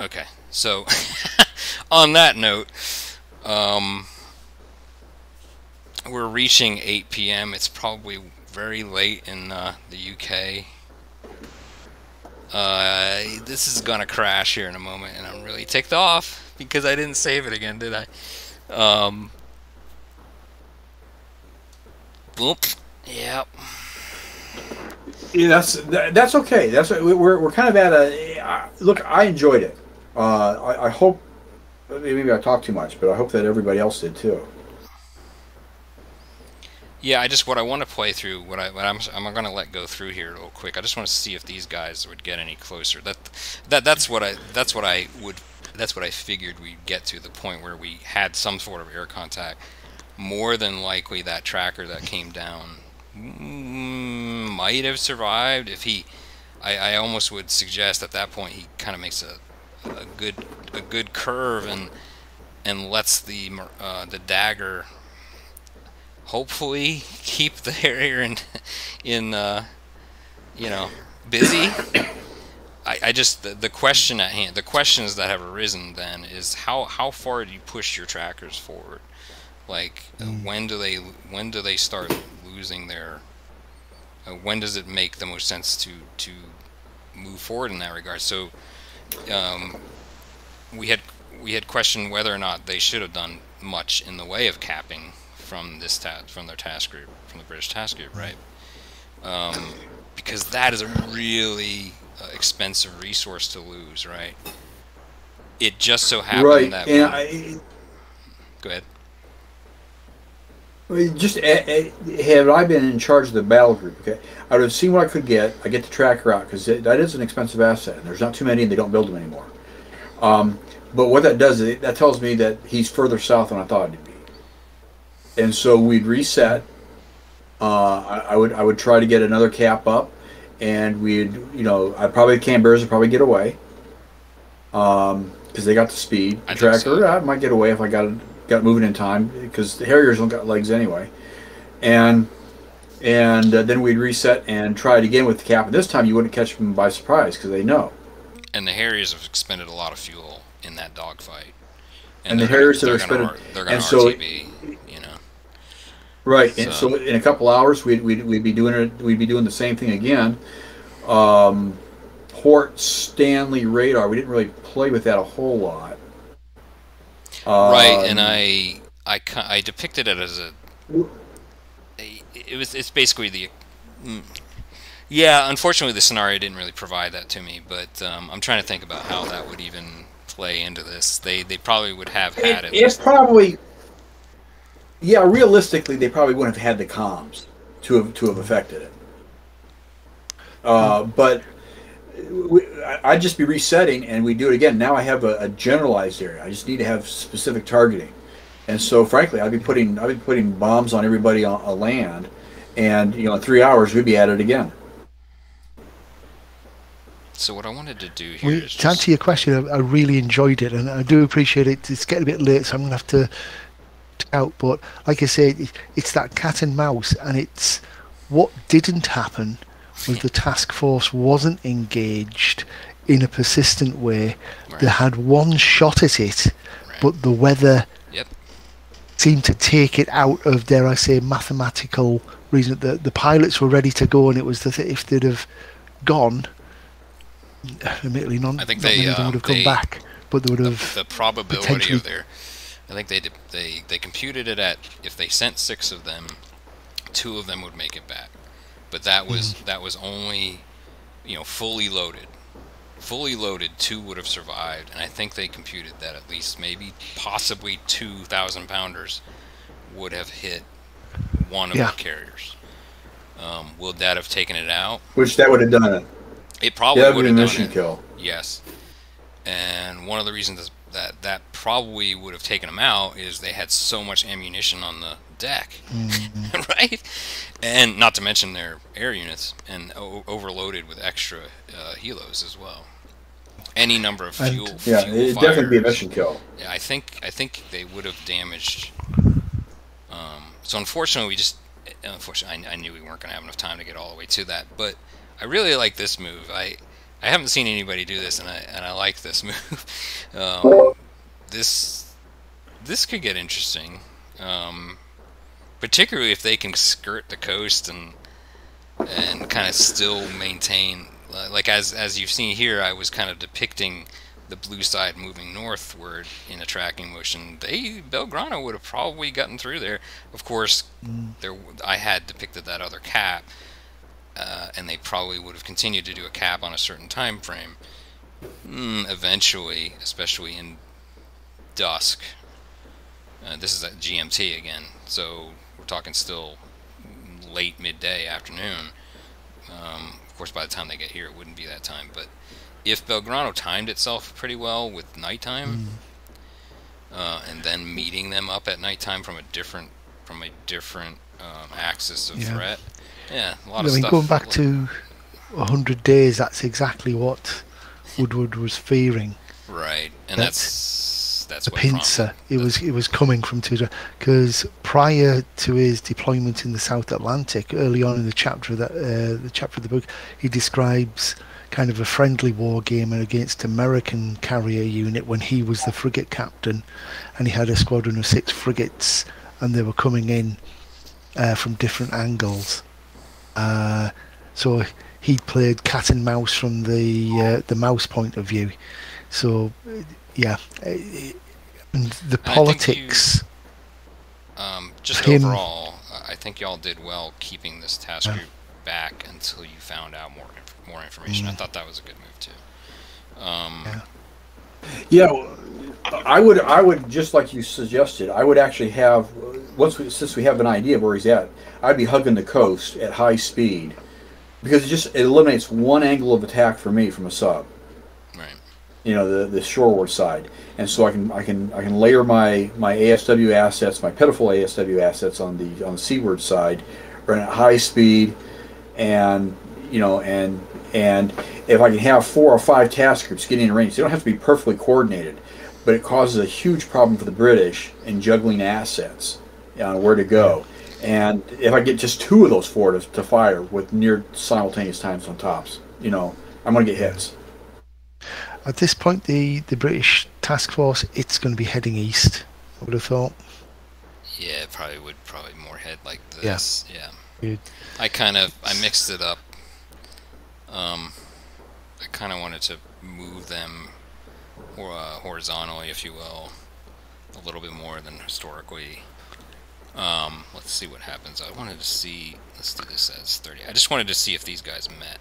Okay, so on that note, um, we're reaching 8 p.m. It's probably very late in uh, the UK. Uh, this is gonna crash here in a moment, and I'm really ticked off because I didn't save it again, did I? Um, boop. Yep. Yeah, that's that's okay. That's we're we're kind of at a look. I enjoyed it. Uh, I, I hope maybe I talked too much, but I hope that everybody else did too. Yeah, I just what I want to play through, what I what I'm I'm gonna let go through here real quick. I just want to see if these guys would get any closer. That that that's what I that's what I would that's what I figured we'd get to the point where we had some sort of air contact. More than likely, that tracker that came down might have survived if he. I, I almost would suggest at that point he kind of makes a a good a good curve and and lets the uh, the dagger hopefully keep the Harrier in in uh, you know busy. I, I just the, the question at hand the questions that have arisen then is how how far do you push your trackers forward? Like uh, when do they when do they start losing their uh, when does it make the most sense to to move forward in that regard? So um, we had we had questioned whether or not they should have done much in the way of capping from this ta- from their task group from the British task group, right? Um, because that is a really uh, expensive resource to lose, right? It just so happened right, that and we- I, go ahead. I mean, just a, a, had I been in charge of the battle group, okay, I would have seen what I could get. I get the tracker out because that is an expensive asset. And there's not too many, and they don't build them anymore. Um, but what that does is that tells me that he's further south than I thought he'd be. And so we'd reset. Uh, I, I would I would try to get another cap up, and we'd you know I probably the Canberras would probably get away. Um, because they got the speed. I tracker so. I might get away if I got got moving in time because the Harriers don't got legs anyway, and and uh, then we'd reset and try it again with the cap. And this time you wouldn't catch them by surprise because they know. And the Harriers have expended a lot of fuel in that dogfight. And the Harriers have expended- R- they're gonna and so- RTB. Right, and So- so in a couple hours we'd, we'd, we'd be doing it. We'd be doing the same thing again. Um, Port Stanley radar. We didn't really play with that a whole lot. right, Um, and I, I, I depicted it as a, a- it was, it's basically the, mm, yeah. Unfortunately, the scenario didn't really provide that to me, but um, I'm trying to think about how that would even play into this. They, they probably would have had It, it. it's probably, yeah. Realistically, they probably wouldn't have had the comms to have to have affected it. Uh, but we, I- I'd just be resetting, and we do it again. Now I have a, a generalized area. I just need to have specific targeting, And so, frankly, I'd be putting I'd be putting bombs on everybody on, on land, and you know, in three hours we'd be at it again. So what I wanted to do here We, is to answer your question, I, I really enjoyed it, and I do appreciate it. It's getting a bit late, so I'm going to have to to out. But like I say, it, it's that cat and mouse, and it's what didn't happen was the task force wasn't engaged in a persistent way. They had one shot at it, Right. but the weather Yep. seemed to take it out of, dare I say, mathematical reason. The the pilots were ready to go, and it was the th- if they'd have gone, admittedly, none, I think they, of them uh, would have come they- back, but they would the, have. the probability potentially- of their I think they they they computed it at if they sent six of them, two of them would make it back, but that was Mm. that was only you know fully loaded, fully loaded two would have survived, and I think they computed that at least maybe possibly two thousand pounders would have hit one of Yeah. the carriers. Um, would that have taken it out? Which that would have done it. It probably Yeah, that would would have a done mission it. kill. Yes. And one of the reasons is that that probably would have taken them out is they had so much ammunition on the deck, Mm-hmm. right? And not to mention their air units and o- overloaded with extra uh, helos as well. Any number of And- fuel. Yeah, fuel it'd definitely be a mission kill. Yeah, I think I think they would have damaged. Um, so unfortunately, we just unfortunately I, I knew we weren't going to have enough time to get all the way to that. But I really like this move. I I haven't seen anybody do this, and I and I like this move. um, this this could get interesting, um, particularly if they can skirt the coast and and kind of still maintain uh, like as as you've seen here I was kind of depicting the blue side moving northward in a tracking motion. They Belgrano would have probably gotten through there. Of course there I had depicted that other cap uh, and they probably would have continued to do a cap on a certain time frame mm, eventually especially in dusk uh, this is at GMT again so we're talking still late midday afternoon um, of course, by the time they get here, it wouldn't be that time. But if Belgrano timed itself pretty well with nighttime, uh, and then meeting them up at nighttime from a different from a different um, axis of Yeah. threat, yeah, a lot I mean, stuff. going back to 100 days, that's exactly what Woodward was fearing. right, and that's that's that's, the pincer. It was it was coming from Tudor because prior to his deployment in the South Atlantic, early on in the chapter of that uh, the chapter of the book, he describes kind of a friendly war game against American carrier unit when he was the frigate captain, and he had a squadron of six frigates, and they were coming in uh, from different angles. Uh, so he played cat and mouse from the uh, the mouse point of view. So yeah, uh, and the think you- politics. Um, just him- overall, uh, I think y'all did well keeping this task group back until you found out more inf- more information. I Mm. thought that was a good move too. Um, Yeah. Yeah, I would. I would just like you suggested. I would actually have once we, since we have an idea of where he's at. I'd be hugging the coast at high speed because it just eliminates one angle of attack for me from a sub. Right. You know, the the shoreward side, and so I can I can I can layer my my ASW assets, my pitiful ASW assets on the on the seaward side, run at high speed, and you know and and if I can have four or five task groups getting in range, they don't have to be perfectly coordinated, but it causes a huge problem for the British in juggling assets on where to go. And if I get just two of those four to, to fire with near simultaneous times on tops, you know, I'm going to get hits. At this point, the the British task force it's going to be heading east. I would have thought. Yeah, it probably would probably more head like Yeah. this. Yeah. You'd- I kind of I mixed it up. Um, I kind of wanted to move them hor- uh, horizontally, if you will, a little bit more than historically. Um, let's see what happens. I wanted to see. Let's do this as thirty. I just wanted to see if these guys met.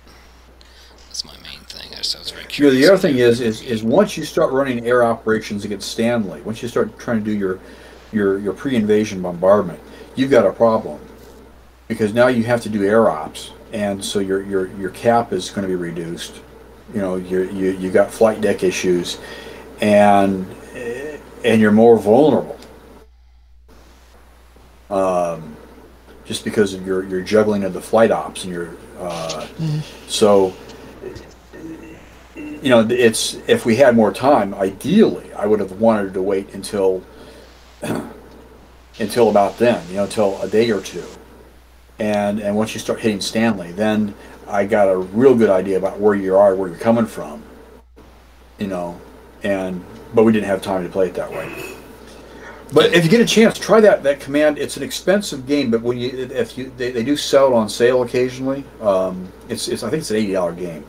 That's my main thing. I just I was very You know, the other thing is, is, is once you start running air operations against Stanley, once you start trying to do your, your, your pre-invasion bombardment, you've got a problem because now you have to do air ops, and so your your, your cap is going to be reduced. You know, you you you got flight deck issues, and and you're more vulnerable. Um, just because of your your juggling of the flight ops and your uh, so you know it's if we had more time ideally i would have wanted to wait until until about then you know until a day or two. And and once you start hitting stanley then i got a real good idea about where you are where you're coming from you know and but we didn't have time to play it that way but if you get a chance try that that command it's an expensive game but when you if you they, they do sell it on sale occasionally um, it's, it's i think it's an $80 game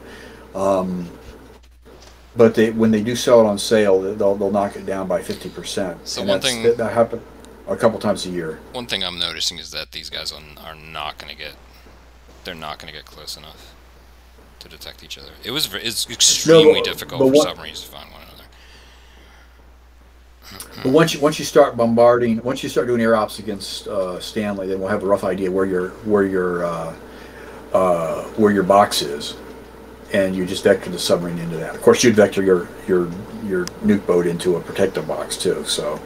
um, but they when they do sell it on sale they'll, they'll knock it down by 50% So and one thing- that, that happen a couple times a year One thing I'm noticing is that these guys are, are not going to get. They're not going to get close enough to detect each other. It was it's extremely but difficult for what- submarines to find. But once you, once you start bombarding, once you start doing air ops against uh, Stanley, then we'll have a rough idea where your where your uh, uh, where your box is, and you just vector the submarine into that. Of course, you'd vector your your your nuke boat into a protective box too. So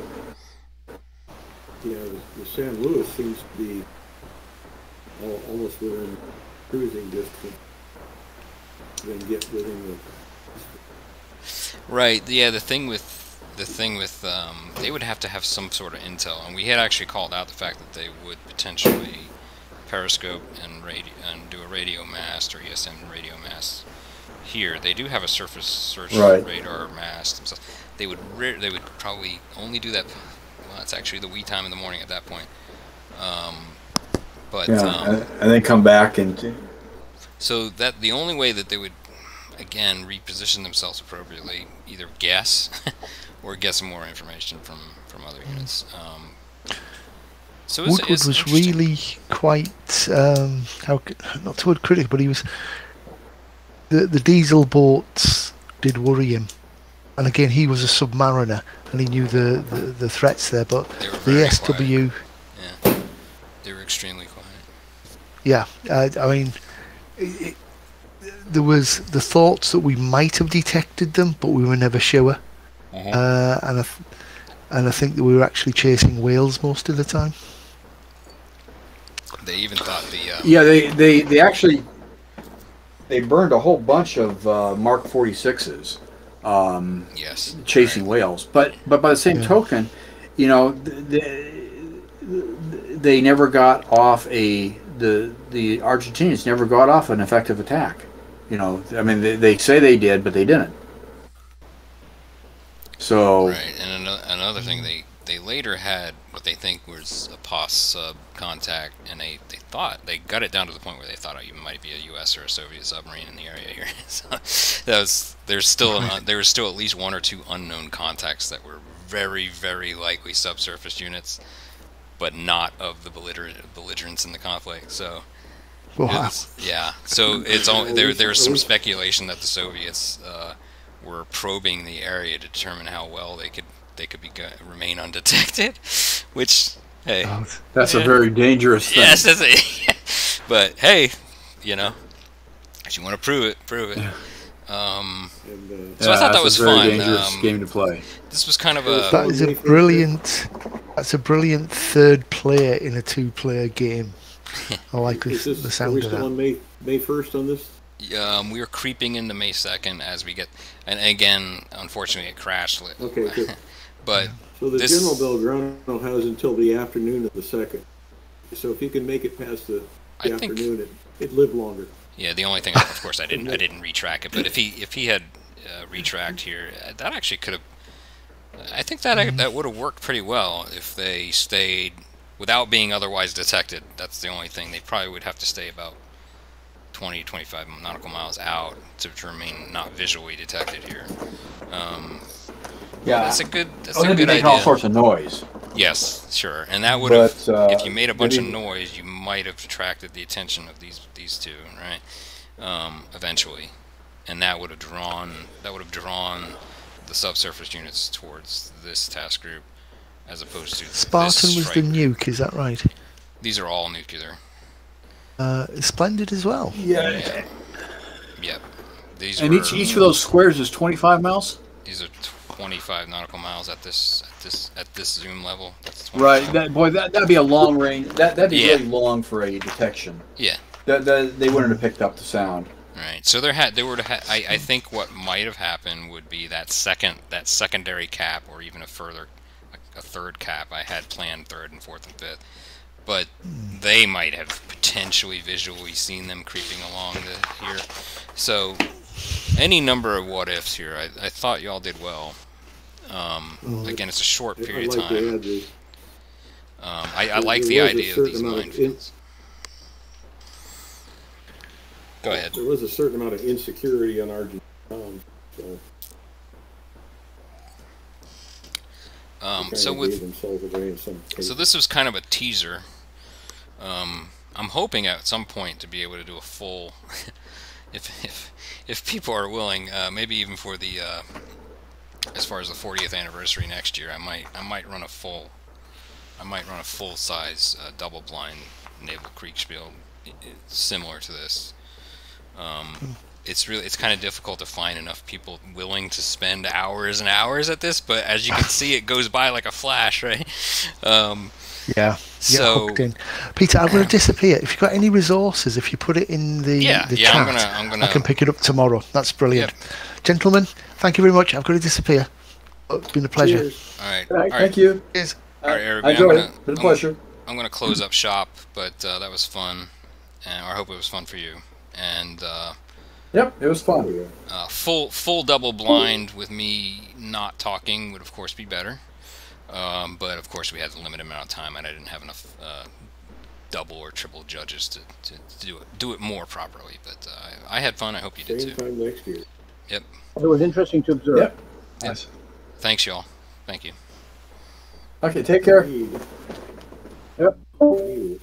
Yeah, the, the San Luis seems to be al- almost within cruising distance. Then get within the Right. Yeah. The thing with the thing with um, they would have to have some sort of intel, and we had actually called out the fact that they would potentially periscope and radio and do a radio mast or ESM radio mast. Here, they do have a surface search Right. radar mast themselves. They would they would probably only do that. Well, it's actually the wee time in the morning at that point. Um, but yeah, um, and, and then come back and so that the only way that they would, again, reposition themselves appropriately, either guess or get some more information from from other units. Um, so Woodward was really quite um, how not to word critic, but he was the the diesel boats did worry him, and again he was a submariner and he knew the, the, the threats there. But the SW, quiet. Yeah, they were extremely quiet. yeah, I, I mean, it, it, there was the thoughts that we might have detected them, but we were never sure. Mhm. Uh, and I th- and I think that we were actually chasing whales most of the time. They even thought the uh, yeah, they they they actually they burned a whole bunch of uh, Mark 46s. Um, yes chasing right. whales. But but by the same Yeah. token, you know, they, they never got off a the the Argentinians never got off an effective attack. You know, I mean, they, they say they did, but they didn't. So Right, and another, another thing, they they later had what they think was a POS sub contact, and they, they thought they got it down to the point where they thought oh, you might be a U.S. or a Soviet submarine in the area here. so that was there's still an, there was still at least one or two unknown contacts that were very very likely subsurface units, but not of the belliger- belligerents in the conflict. So. Wow. Yeah. So it's all there. There's some speculation that the Soviets uh, were probing the area to determine how well they could they could be go- remain undetected, which hey, God. that's a very dangerous thing. yes, that's it. but hey, you know, if you want to prove it, prove it. Um, and uh, so I thought that was a very fun. dangerous Um, game to play. this was kind of a That is a brilliant. That's a brilliant third player in a two-player game. I like the, is this, the sound are sound we of still that. on May May first on this? um, we are creeping into May second as we get, and again, unfortunately, it crashed. Okay, good. but So the This- General Belgrano has until the afternoon of the second. So if you can make it past the, I the think- afternoon, it it live longer. Yeah, the only thing, of course, I didn't I didn't retrack it. But if he if he had uh, retracked here, uh, that actually could have. I think that that would have worked pretty well if they stayed without being otherwise detected. That's the only thing. They probably would have to stay about 20, 25 nautical miles out to, to remain not visually detected here. Um, Yeah, that's a good that's oh, a they'd good idea. all sorts of noise. Yes, sure, and that would have. Uh, if you made a bunch they of noise, you might have attracted the attention of these these two, right? Um, eventually, and that would have drawn that would have drawn the subsurface units towards this task group, as opposed to Spartan this was strike the group. nuke, is that right? These are all nuclear. Uh, Splendid as well. Yeah, Yeah. Yep. These and were, each each of those squares is 25 miles. these are 25 nautical miles at this at this at this zoom level. Right. That boy, that that'd be a long range. That that'd be Yeah. really long for a detection. Yeah. That, that they wouldn't have picked up the sound. Right. So there had there were to ha- I, I think what might have happened would be that second that secondary cap or even a further a, a third cap. I had planned third and fourth and fifth, but they might have potentially visually seen them creeping along the here. So any number of what ifs here. I, I thought y'all did well. Um, again, it's a short period of time. Um, I, I like the idea of these minefields. Go ahead. There was a certain amount of insecurity on our so. Um, so with gave themselves away in some So this was kind of a teaser. Um, I'm hoping at some point to be able to do a full, if if if people are willing, uh, maybe even for the uh, as far as the 40th anniversary next year, I might I might run a full, I might run a full size uh, double blind naval Kriegsspiel i- i- similar to this. Um, it's really it's kind of difficult to find enough people willing to spend hours and hours at this, but as you can see, it goes by like a flash, right? Um, Yeah. So- in. Peter, I'm going to disappear. If you've got any resources, if you put it in the, Yeah, the yeah, chat, I'm gonna- I'm gonna- I can pick it up tomorrow. That's brilliant. Gentlemen, thank you very much. I've got to disappear. Oh, It's been a pleasure. Cheers. all right, All all right, right. thank you. Cheers. All right, I everybody. I'm enjoyed gonna, it. Been a I'm- pleasure. I'm gonna close up shop, but uh, that was fun, and I hope it was fun for you. And uh, Yep, it was fun. yeah. uh, full full double blind with me not talking would of course be better. Um, but of course we had a limited amount of time, and I didn't have enough uh, double or triple judges to, to, to do it do it more properly. But uh, I, I had fun. I hope you did Same too. time next year. Yep. It was interesting to observe. Yep. Nice. Thanks, y'all. Thank you. Okay, take care. Indeed. Yep. Indeed.